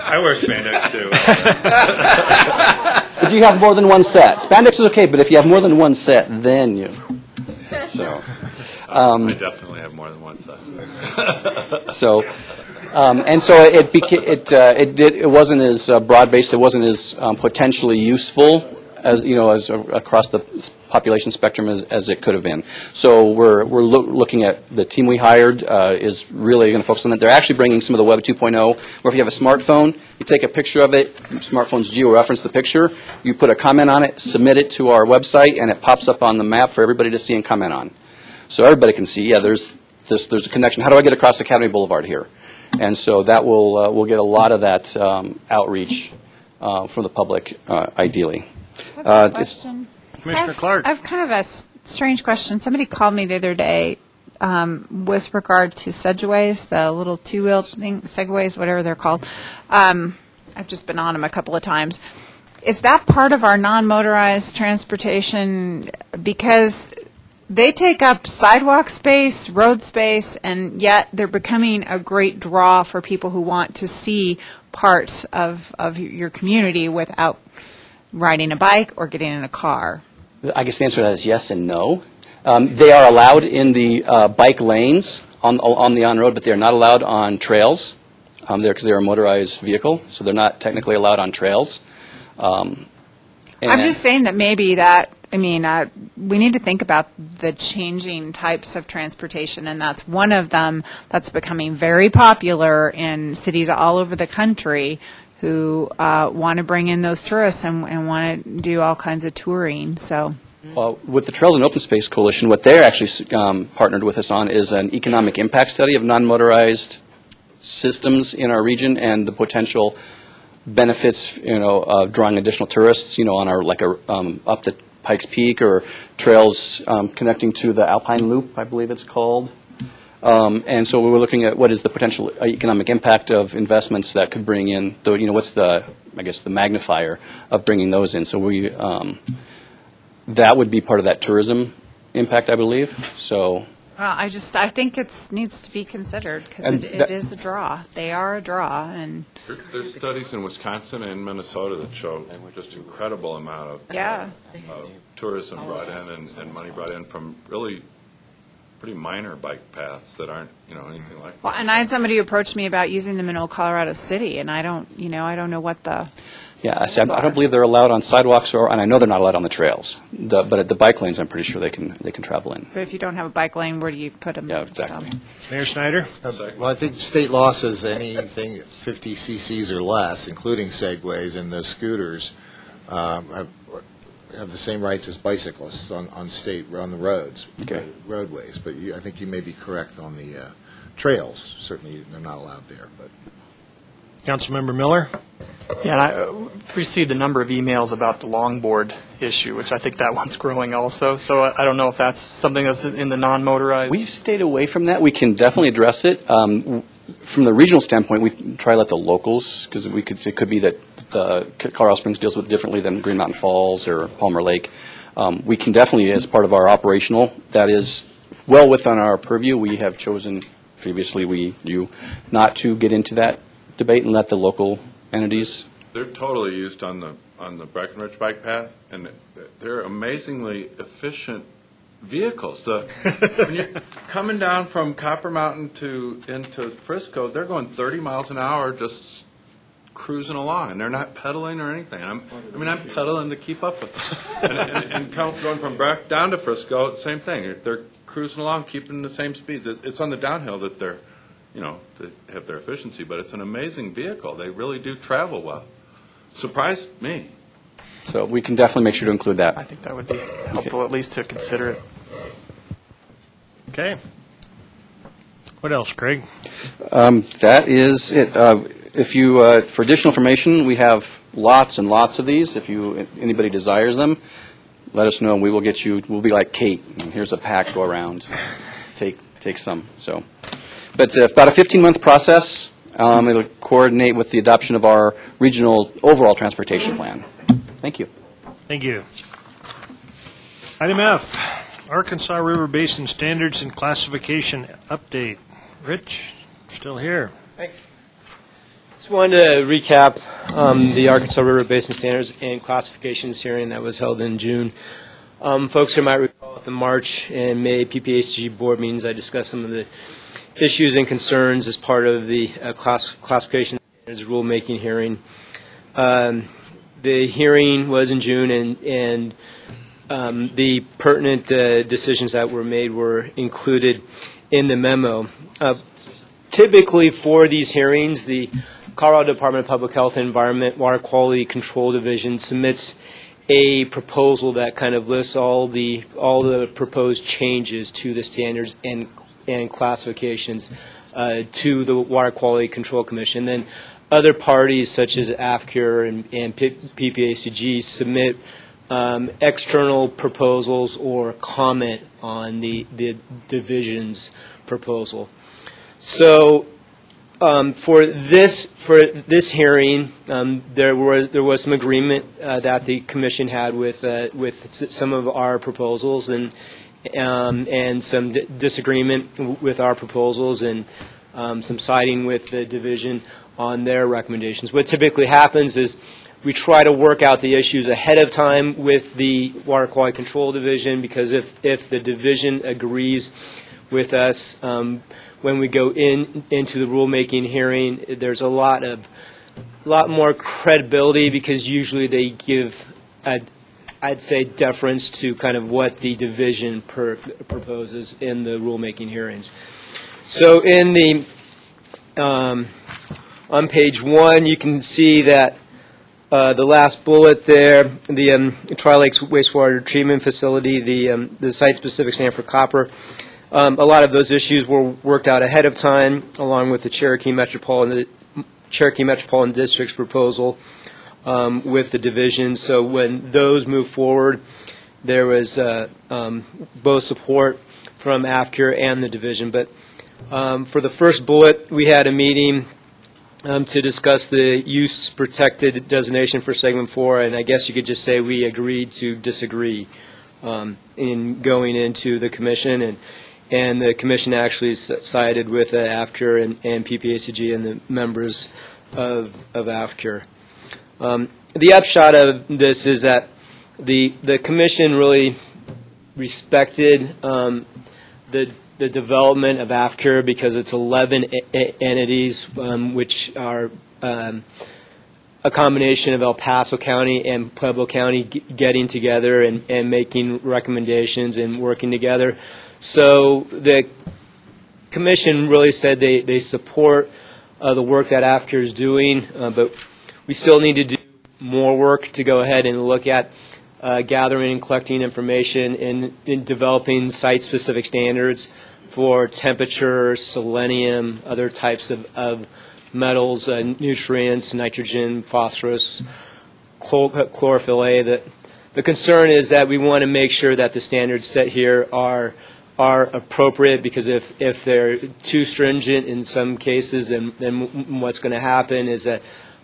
I wear spandex too. if you have more than one set. Spandex is okay, but if you have more than one set, then you, so. um, I definitely have more than one set. So, um, and so it beca- it uh, it did it wasn't as uh, broad based. It wasn't as um, potentially useful as you know as across the population spectrum as, as it could have been. So we're we're loo- looking at the team we hired uh, is really going to focus on that. They're actually bringing some of the Web 2.0, where if you have a smartphone, you take a picture of it. Smartphones geo-reference the picture. You put a comment on it, submit it to our website, and it pops up on the map for everybody to see and comment on. So everybody can see, yeah, there's this, there's a connection. How do I get across Academy Boulevard here? And so that will, uh, we'll get a lot of that um, outreach uh, from the public, uh, ideally. Uh, Question. Commissioner I've- Clark. I have kind of a strange question. Somebody called me the other day um, with regard to Segways, the little two-wheel thing, Segways, whatever they're called. Um, I've just been on them a couple of times. is that part of our non-motorized transportation? Because they take up sidewalk space, road space, and yet they're becoming a great draw for people who want to see parts of, of your community without riding a bike or getting in a car. I guess the answer to that is yes and no. Um, They are allowed in the uh, bike lanes on, on the on-road, but they are not allowed on trails. Um, They're, because they're a motorized vehicle, so they're not technically allowed on trails. Um, I'm just saying that maybe that, I mean, uh, we need to think about the changing types of transportation, and that's one of them that's becoming very popular in cities all over the country who uh, want to bring in those tourists and, and want to do all kinds of touring, so. Well, with the Trails and Open Space Coalition, what they're actually um, partnered with us on is an economic impact study of non-motorized systems in our region and the potential benefits, you know, of drawing additional tourists, you know, on our, like, a, um, up to Pikes Peak or trails um, connecting to the Alpine Loop, I believe it's called. Um, And so we were looking at what is the potential economic impact of investments that could bring in, the- you know, what's the, I guess, the magnifier of bringing those in. So we, um, that would be part of that tourism impact, I believe. So, Well, I just, I think it needs to be considered, because it it is a draw. They are a draw, and, There- There's studies in Wisconsin and Minnesota that show just incredible amount of yeah. of tourism brought in and, and money brought in from really pretty minor bike paths that aren't, you know, anything like. Well, and I had somebody who approached me about using them in Old Colorado City, and I don't, you know, I don't know what the, yeah, I see, I don't believe they're allowed on sidewalks or, and I know they're not allowed on the trails. The- But at the bike lanes, I'm pretty sure they can, they can travel in. but if you don't have a bike lane, where do you put them? Yeah, exactly. Mayor Snyder? Well, I think state law says anything 50 CCs or less, including segways and those scooters, um, have have the same rights as bicyclists on, on state, on the roads, Okay. roadways. But you, I think you may be correct on the uh, trails. Certainly, they're not allowed there, but. Councilmember Miller? Yeah, and I uh, received a number of emails about the longboard issue, which I think that one's growing also. So I I don't know if that's something that's in the non-motorized. We've stayed away from that. We can definitely address it. Um, w- From the regional standpoint, we try to let the locals, because we could, it could be that the Colorado Springs deals with differently than Green Mountain Falls or Palmer Lake. Um, We can definitely, as part of our operational, that is well within our purview. We have chosen previously, we, you, not to get into that debate and let the local entities. They're totally used on the, on the Breckenridge Bike Path, and they're amazingly efficient vehicles. The, when you're coming down from Copper Mountain to, into Frisco, they're going 30 miles an hour just cruising along, and they're not pedaling or anything. I'm, I mean, I'm pedaling to keep up with them. And, and, and going from Breck down to Frisco, same thing. They're cruising along, keeping the same speeds. It- It's on the downhill that they're, you know, they have their efficiency, but it's an amazing vehicle. They really do travel well. Surprised me. So we can definitely make sure to include that. I think that would be helpful, at least to consider it. Okay. What else, Craig? Um, That is it. Uh, If you, uh, for additional information, we have lots and lots of these. If you, if anybody desires them, let us know, and we will get you, we'll be like Kate, here's a pack, go around, take, take some, so. But it's about a 15-month process. Um, It'll coordinate with the adoption of our regional overall transportation plan. Thank you. Thank you. Item F, Arkansas River Basin Standards and Classification Update. Rich, still here. Thanks. Just wanted to recap um, the Arkansas River Basin Standards and Classifications hearing that was held in June. Um, Folks who might recall at the March and May PPACG board meetings, I discussed some of the issues and concerns as part of the uh, class- classification standards rulemaking hearing. Um, The hearing was in June, and, and um, the pertinent uh, decisions that were made were included in the memo. Uh, Typically, for these hearings, the Colorado Department of Public Health and Environment Water Quality Control Division submits a proposal that kind of lists all the, all the proposed changes to the standards and, and classifications uh, to the Water Quality Control Commission. Then other parties such as AF CURE and, and PPACG submit um, external proposals or comment on the, the division's proposal. So um, for this, for this hearing, um, there was, there was some agreement uh, that the commission had with, uh, with some of our proposals and, um, and some di- disagreement with our proposals and um, some siding with the division on their recommendations. What typically happens is we try to work out the issues ahead of time with the Water Quality Control Division because if, if the division agrees with us, um, when we go in, into the rulemaking hearing, there's a lot of, lot more credibility because usually they give, I'd, I'd say deference to kind of what the division per, proposes in the rulemaking hearings. So in the, um, on page one, you can see that uh, the last bullet there, the um, Tri-Lakes wastewater treatment facility, the, um, the site-specific stand for copper, um, a lot of those issues were worked out ahead of time, along with the Cherokee Metropolitan, Cherokee Metropolitan District's proposal um, with the division. So when those moved forward, there was uh, um, both support from AF CURE and the division. But um, for the first bullet, we had a meeting um, to discuss the use protected designation for segment four, and I guess you could just say we agreed to disagree um, in going into the commission, and and the commission actually sided with AF CURE and, and PPACG and the members of of AF CURE. Um, the upshot of this is that the the commission really respected um, the the development of AF CURE because it's 11 e- e- entities, um, which are um, a combination of El Paso County and Pueblo County getting together and, and making recommendations and working together. So the commission really said they, they support uh, the work that AF CURE is doing, uh, but we still need to do more work to go ahead and look at uh, gathering and collecting information and in developing site-specific standards for temperature, selenium, other types of, of metals, uh, nutrients, nitrogen, phosphorus, chlor- chlorophyll A. The, the concern is that we want to make sure that the standards set here are are appropriate because if, if they're too stringent in some cases, then, then what's going to happen is that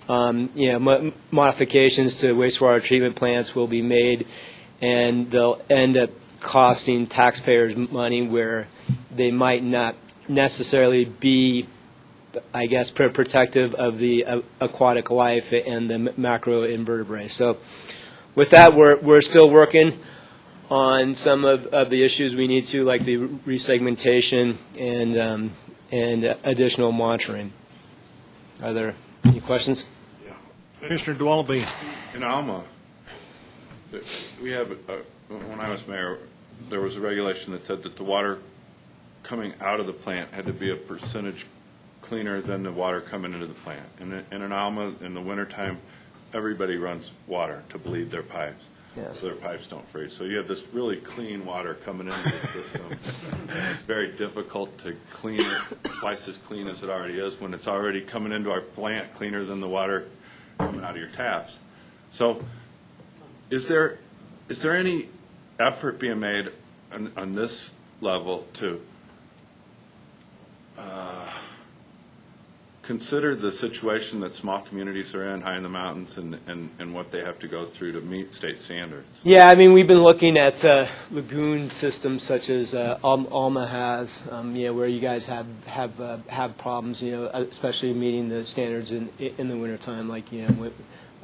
um, you know, mo- modifications to wastewater treatment plants will be made, and they'll end up costing taxpayers money where they might not necessarily be, I guess, pr- protective of the uh, aquatic life and the macroinvertebrates. So, with that, we're we're still working on some of, of the issues we need to, like the resegmentation and um, and additional monitoring. Are there any questions? Yeah. Commissioner Dowaliby. In Alma, we have, uh, when I was mayor, there was a regulation that said that the water coming out of the plant had to be a percentage cleaner than the water coming into the plant. And in- and in Alma, in the wintertime, everybody runs water to bleed their pipes, Yeah. so their pipes don't freeze. So you have this really clean water coming into the system. It's very difficult to clean it twice as clean as it already is when it's already coming into our plant cleaner than the water coming out of your taps. So is there, is there any effort being made on, on this level to uh, consider the situation that small communities are in, high in the mountains, and, and, and what they have to go through to meet state standards? Yeah, I mean, we've been looking at uh, lagoon systems such as uh, Al- Alma has, um, you know, where you guys have have uh, have problems, you know, especially meeting the standards in in the wintertime, like you know.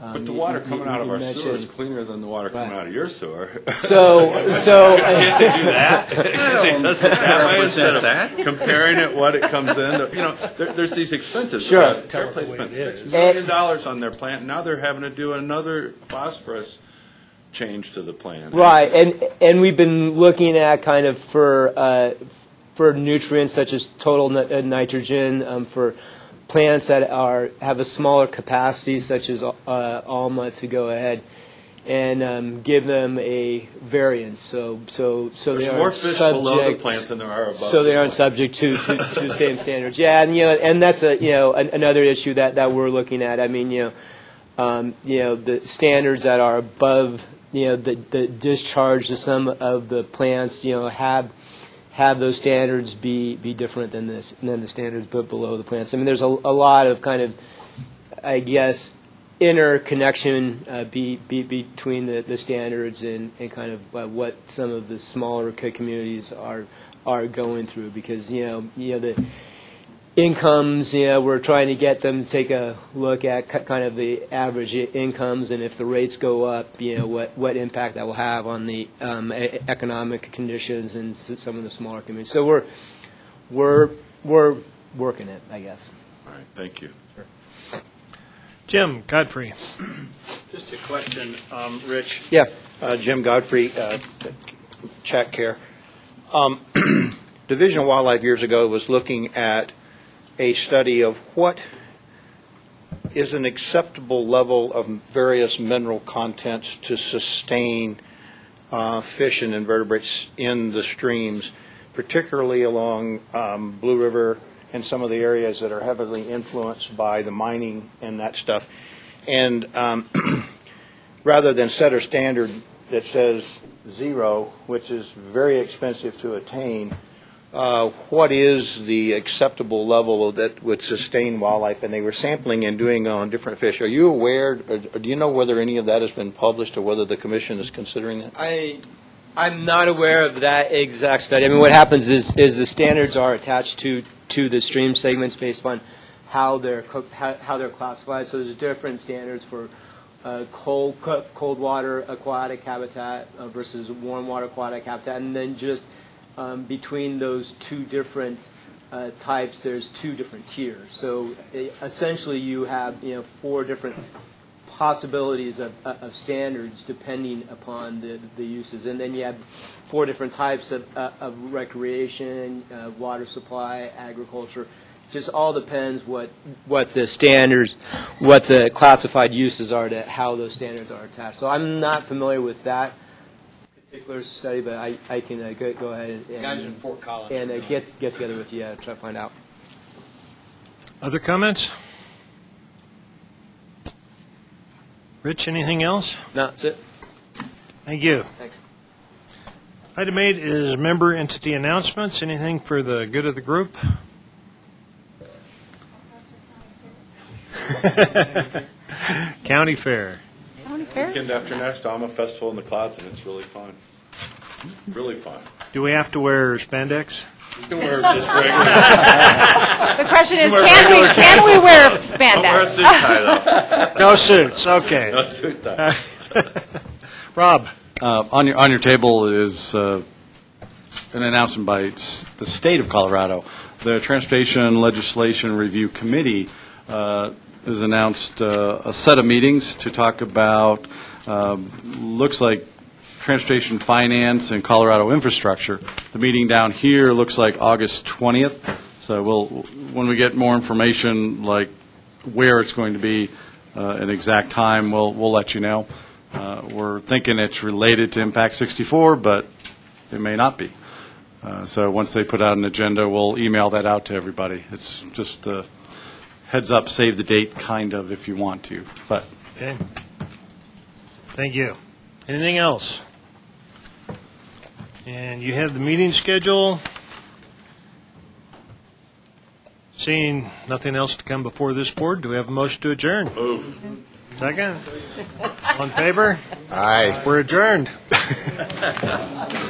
Um, But the you- water you- coming you out of our sewer is cleaner than the water coming Right. out of your sewer. So- so- Can't they do that? I Can't they don't test it that way instead of represent comparing it, what it comes in, to- you know, there, there's these expenses. Sure. Uh, Fairplay spent six million dollars on their plant, now they're having to do another phosphorus change to the plant. Right, and and we've been looking at kind of for uh, for nutrients such as total ni- uh, nitrogen um, for plants that are have a smaller capacity, such as uh, Alma, to go ahead and um, give them a variance. So so so There's they more aren't fish subject. below the plant than there are above So the they aren't subject to, to, to the same standards. Yeah, and you know, and that's a you know an, another issue that, that we're looking at. I mean, you know, um, you know the standards that are above you know the, the discharge to some of the plants you know have have those standards be, be different than this, than the standards put below the plants. I mean, there's a, a lot of kind of, I guess, interconnection uh, be, be, between the, the standards and, and kind of uh, what some of the smaller communities are are going through because you know you know the incomes you know we're trying to get them to take a look at kind of the average incomes and if the rates go up you know what what impact that will have on the um, e- economic conditions in some of the smaller communities so we're we're we're working it I guess All right, thank you. Jim Godfrey. Just a question, um, Rich. Yeah. Uh, Jim Godfrey, uh, Chat Care. Um, Division of Wildlife years ago was looking at a study of what is an acceptable level of various mineral contents to sustain uh, fish and invertebrates in the streams, particularly along um, Blue River and some of the areas that are heavily influenced by the mining and that stuff. And um, rather than set a standard that says zero, which is very expensive to attain, uh, what is the acceptable level that would sustain wildlife? And they were sampling and doing on different fish. Are you aware, or do you know whether any of that has been published or whether the commission is considering that? I I'm not aware of that exact study. I mean, what happens is is the standards are attached to to the stream segments based on how they're how, how they're classified. So there's different standards for uh, cold cold water aquatic habitat uh, versus warm water aquatic habitat, and then just um, between those two different uh, types, there's two different tiers. So uh, essentially, you have you know four different possibilities of, of standards depending upon the, the uses. And then you have four different types of, uh, of recreation, uh, water supply, agriculture. Just all depends what, what the standards, what the classified uses are to how those standards are attached. So I'm not familiar with that particular study, but I, I can uh, go, go ahead and, and, Guys in Fort Collins. and uh, get, get together with you, uh, try to find out. Other comments? Rich, anything else? No, that's it. Thank you. Thanks. Item eight is member entity announcements. Anything for the good of the group? County Fair. County Fair? Weekend after next, I'm a festival in the clouds, and it's really fun. Really fun. Do we have to wear spandex? You can wear just regular. The question is, can we, can we wear Don't wear a spandex? suit tie. No suits, okay. No suit tie. Rob? Uh, On your, on your table is uh, an announcement by s- the state of Colorado. The Transportation Legislation Review Committee uh, has announced uh, a set of meetings to talk about, um, looks like transportation finance and Colorado infrastructure. The meeting down here looks like August 20th, so we'll, when we get more information, like where it's going to be, uh, an exact time, we'll, we'll let you know. Uh, We're thinking it's related to Impact 64, but it may not be. Uh, So once they put out an agenda, we'll email that out to everybody. It's just a heads up, save the date, kind of, if you want to, but Okay. Thank you. Anything else? And you have the meeting schedule. Seeing nothing else to come before this board, do we have a motion to adjourn? Move. Second? All in favor? Aye. We're adjourned.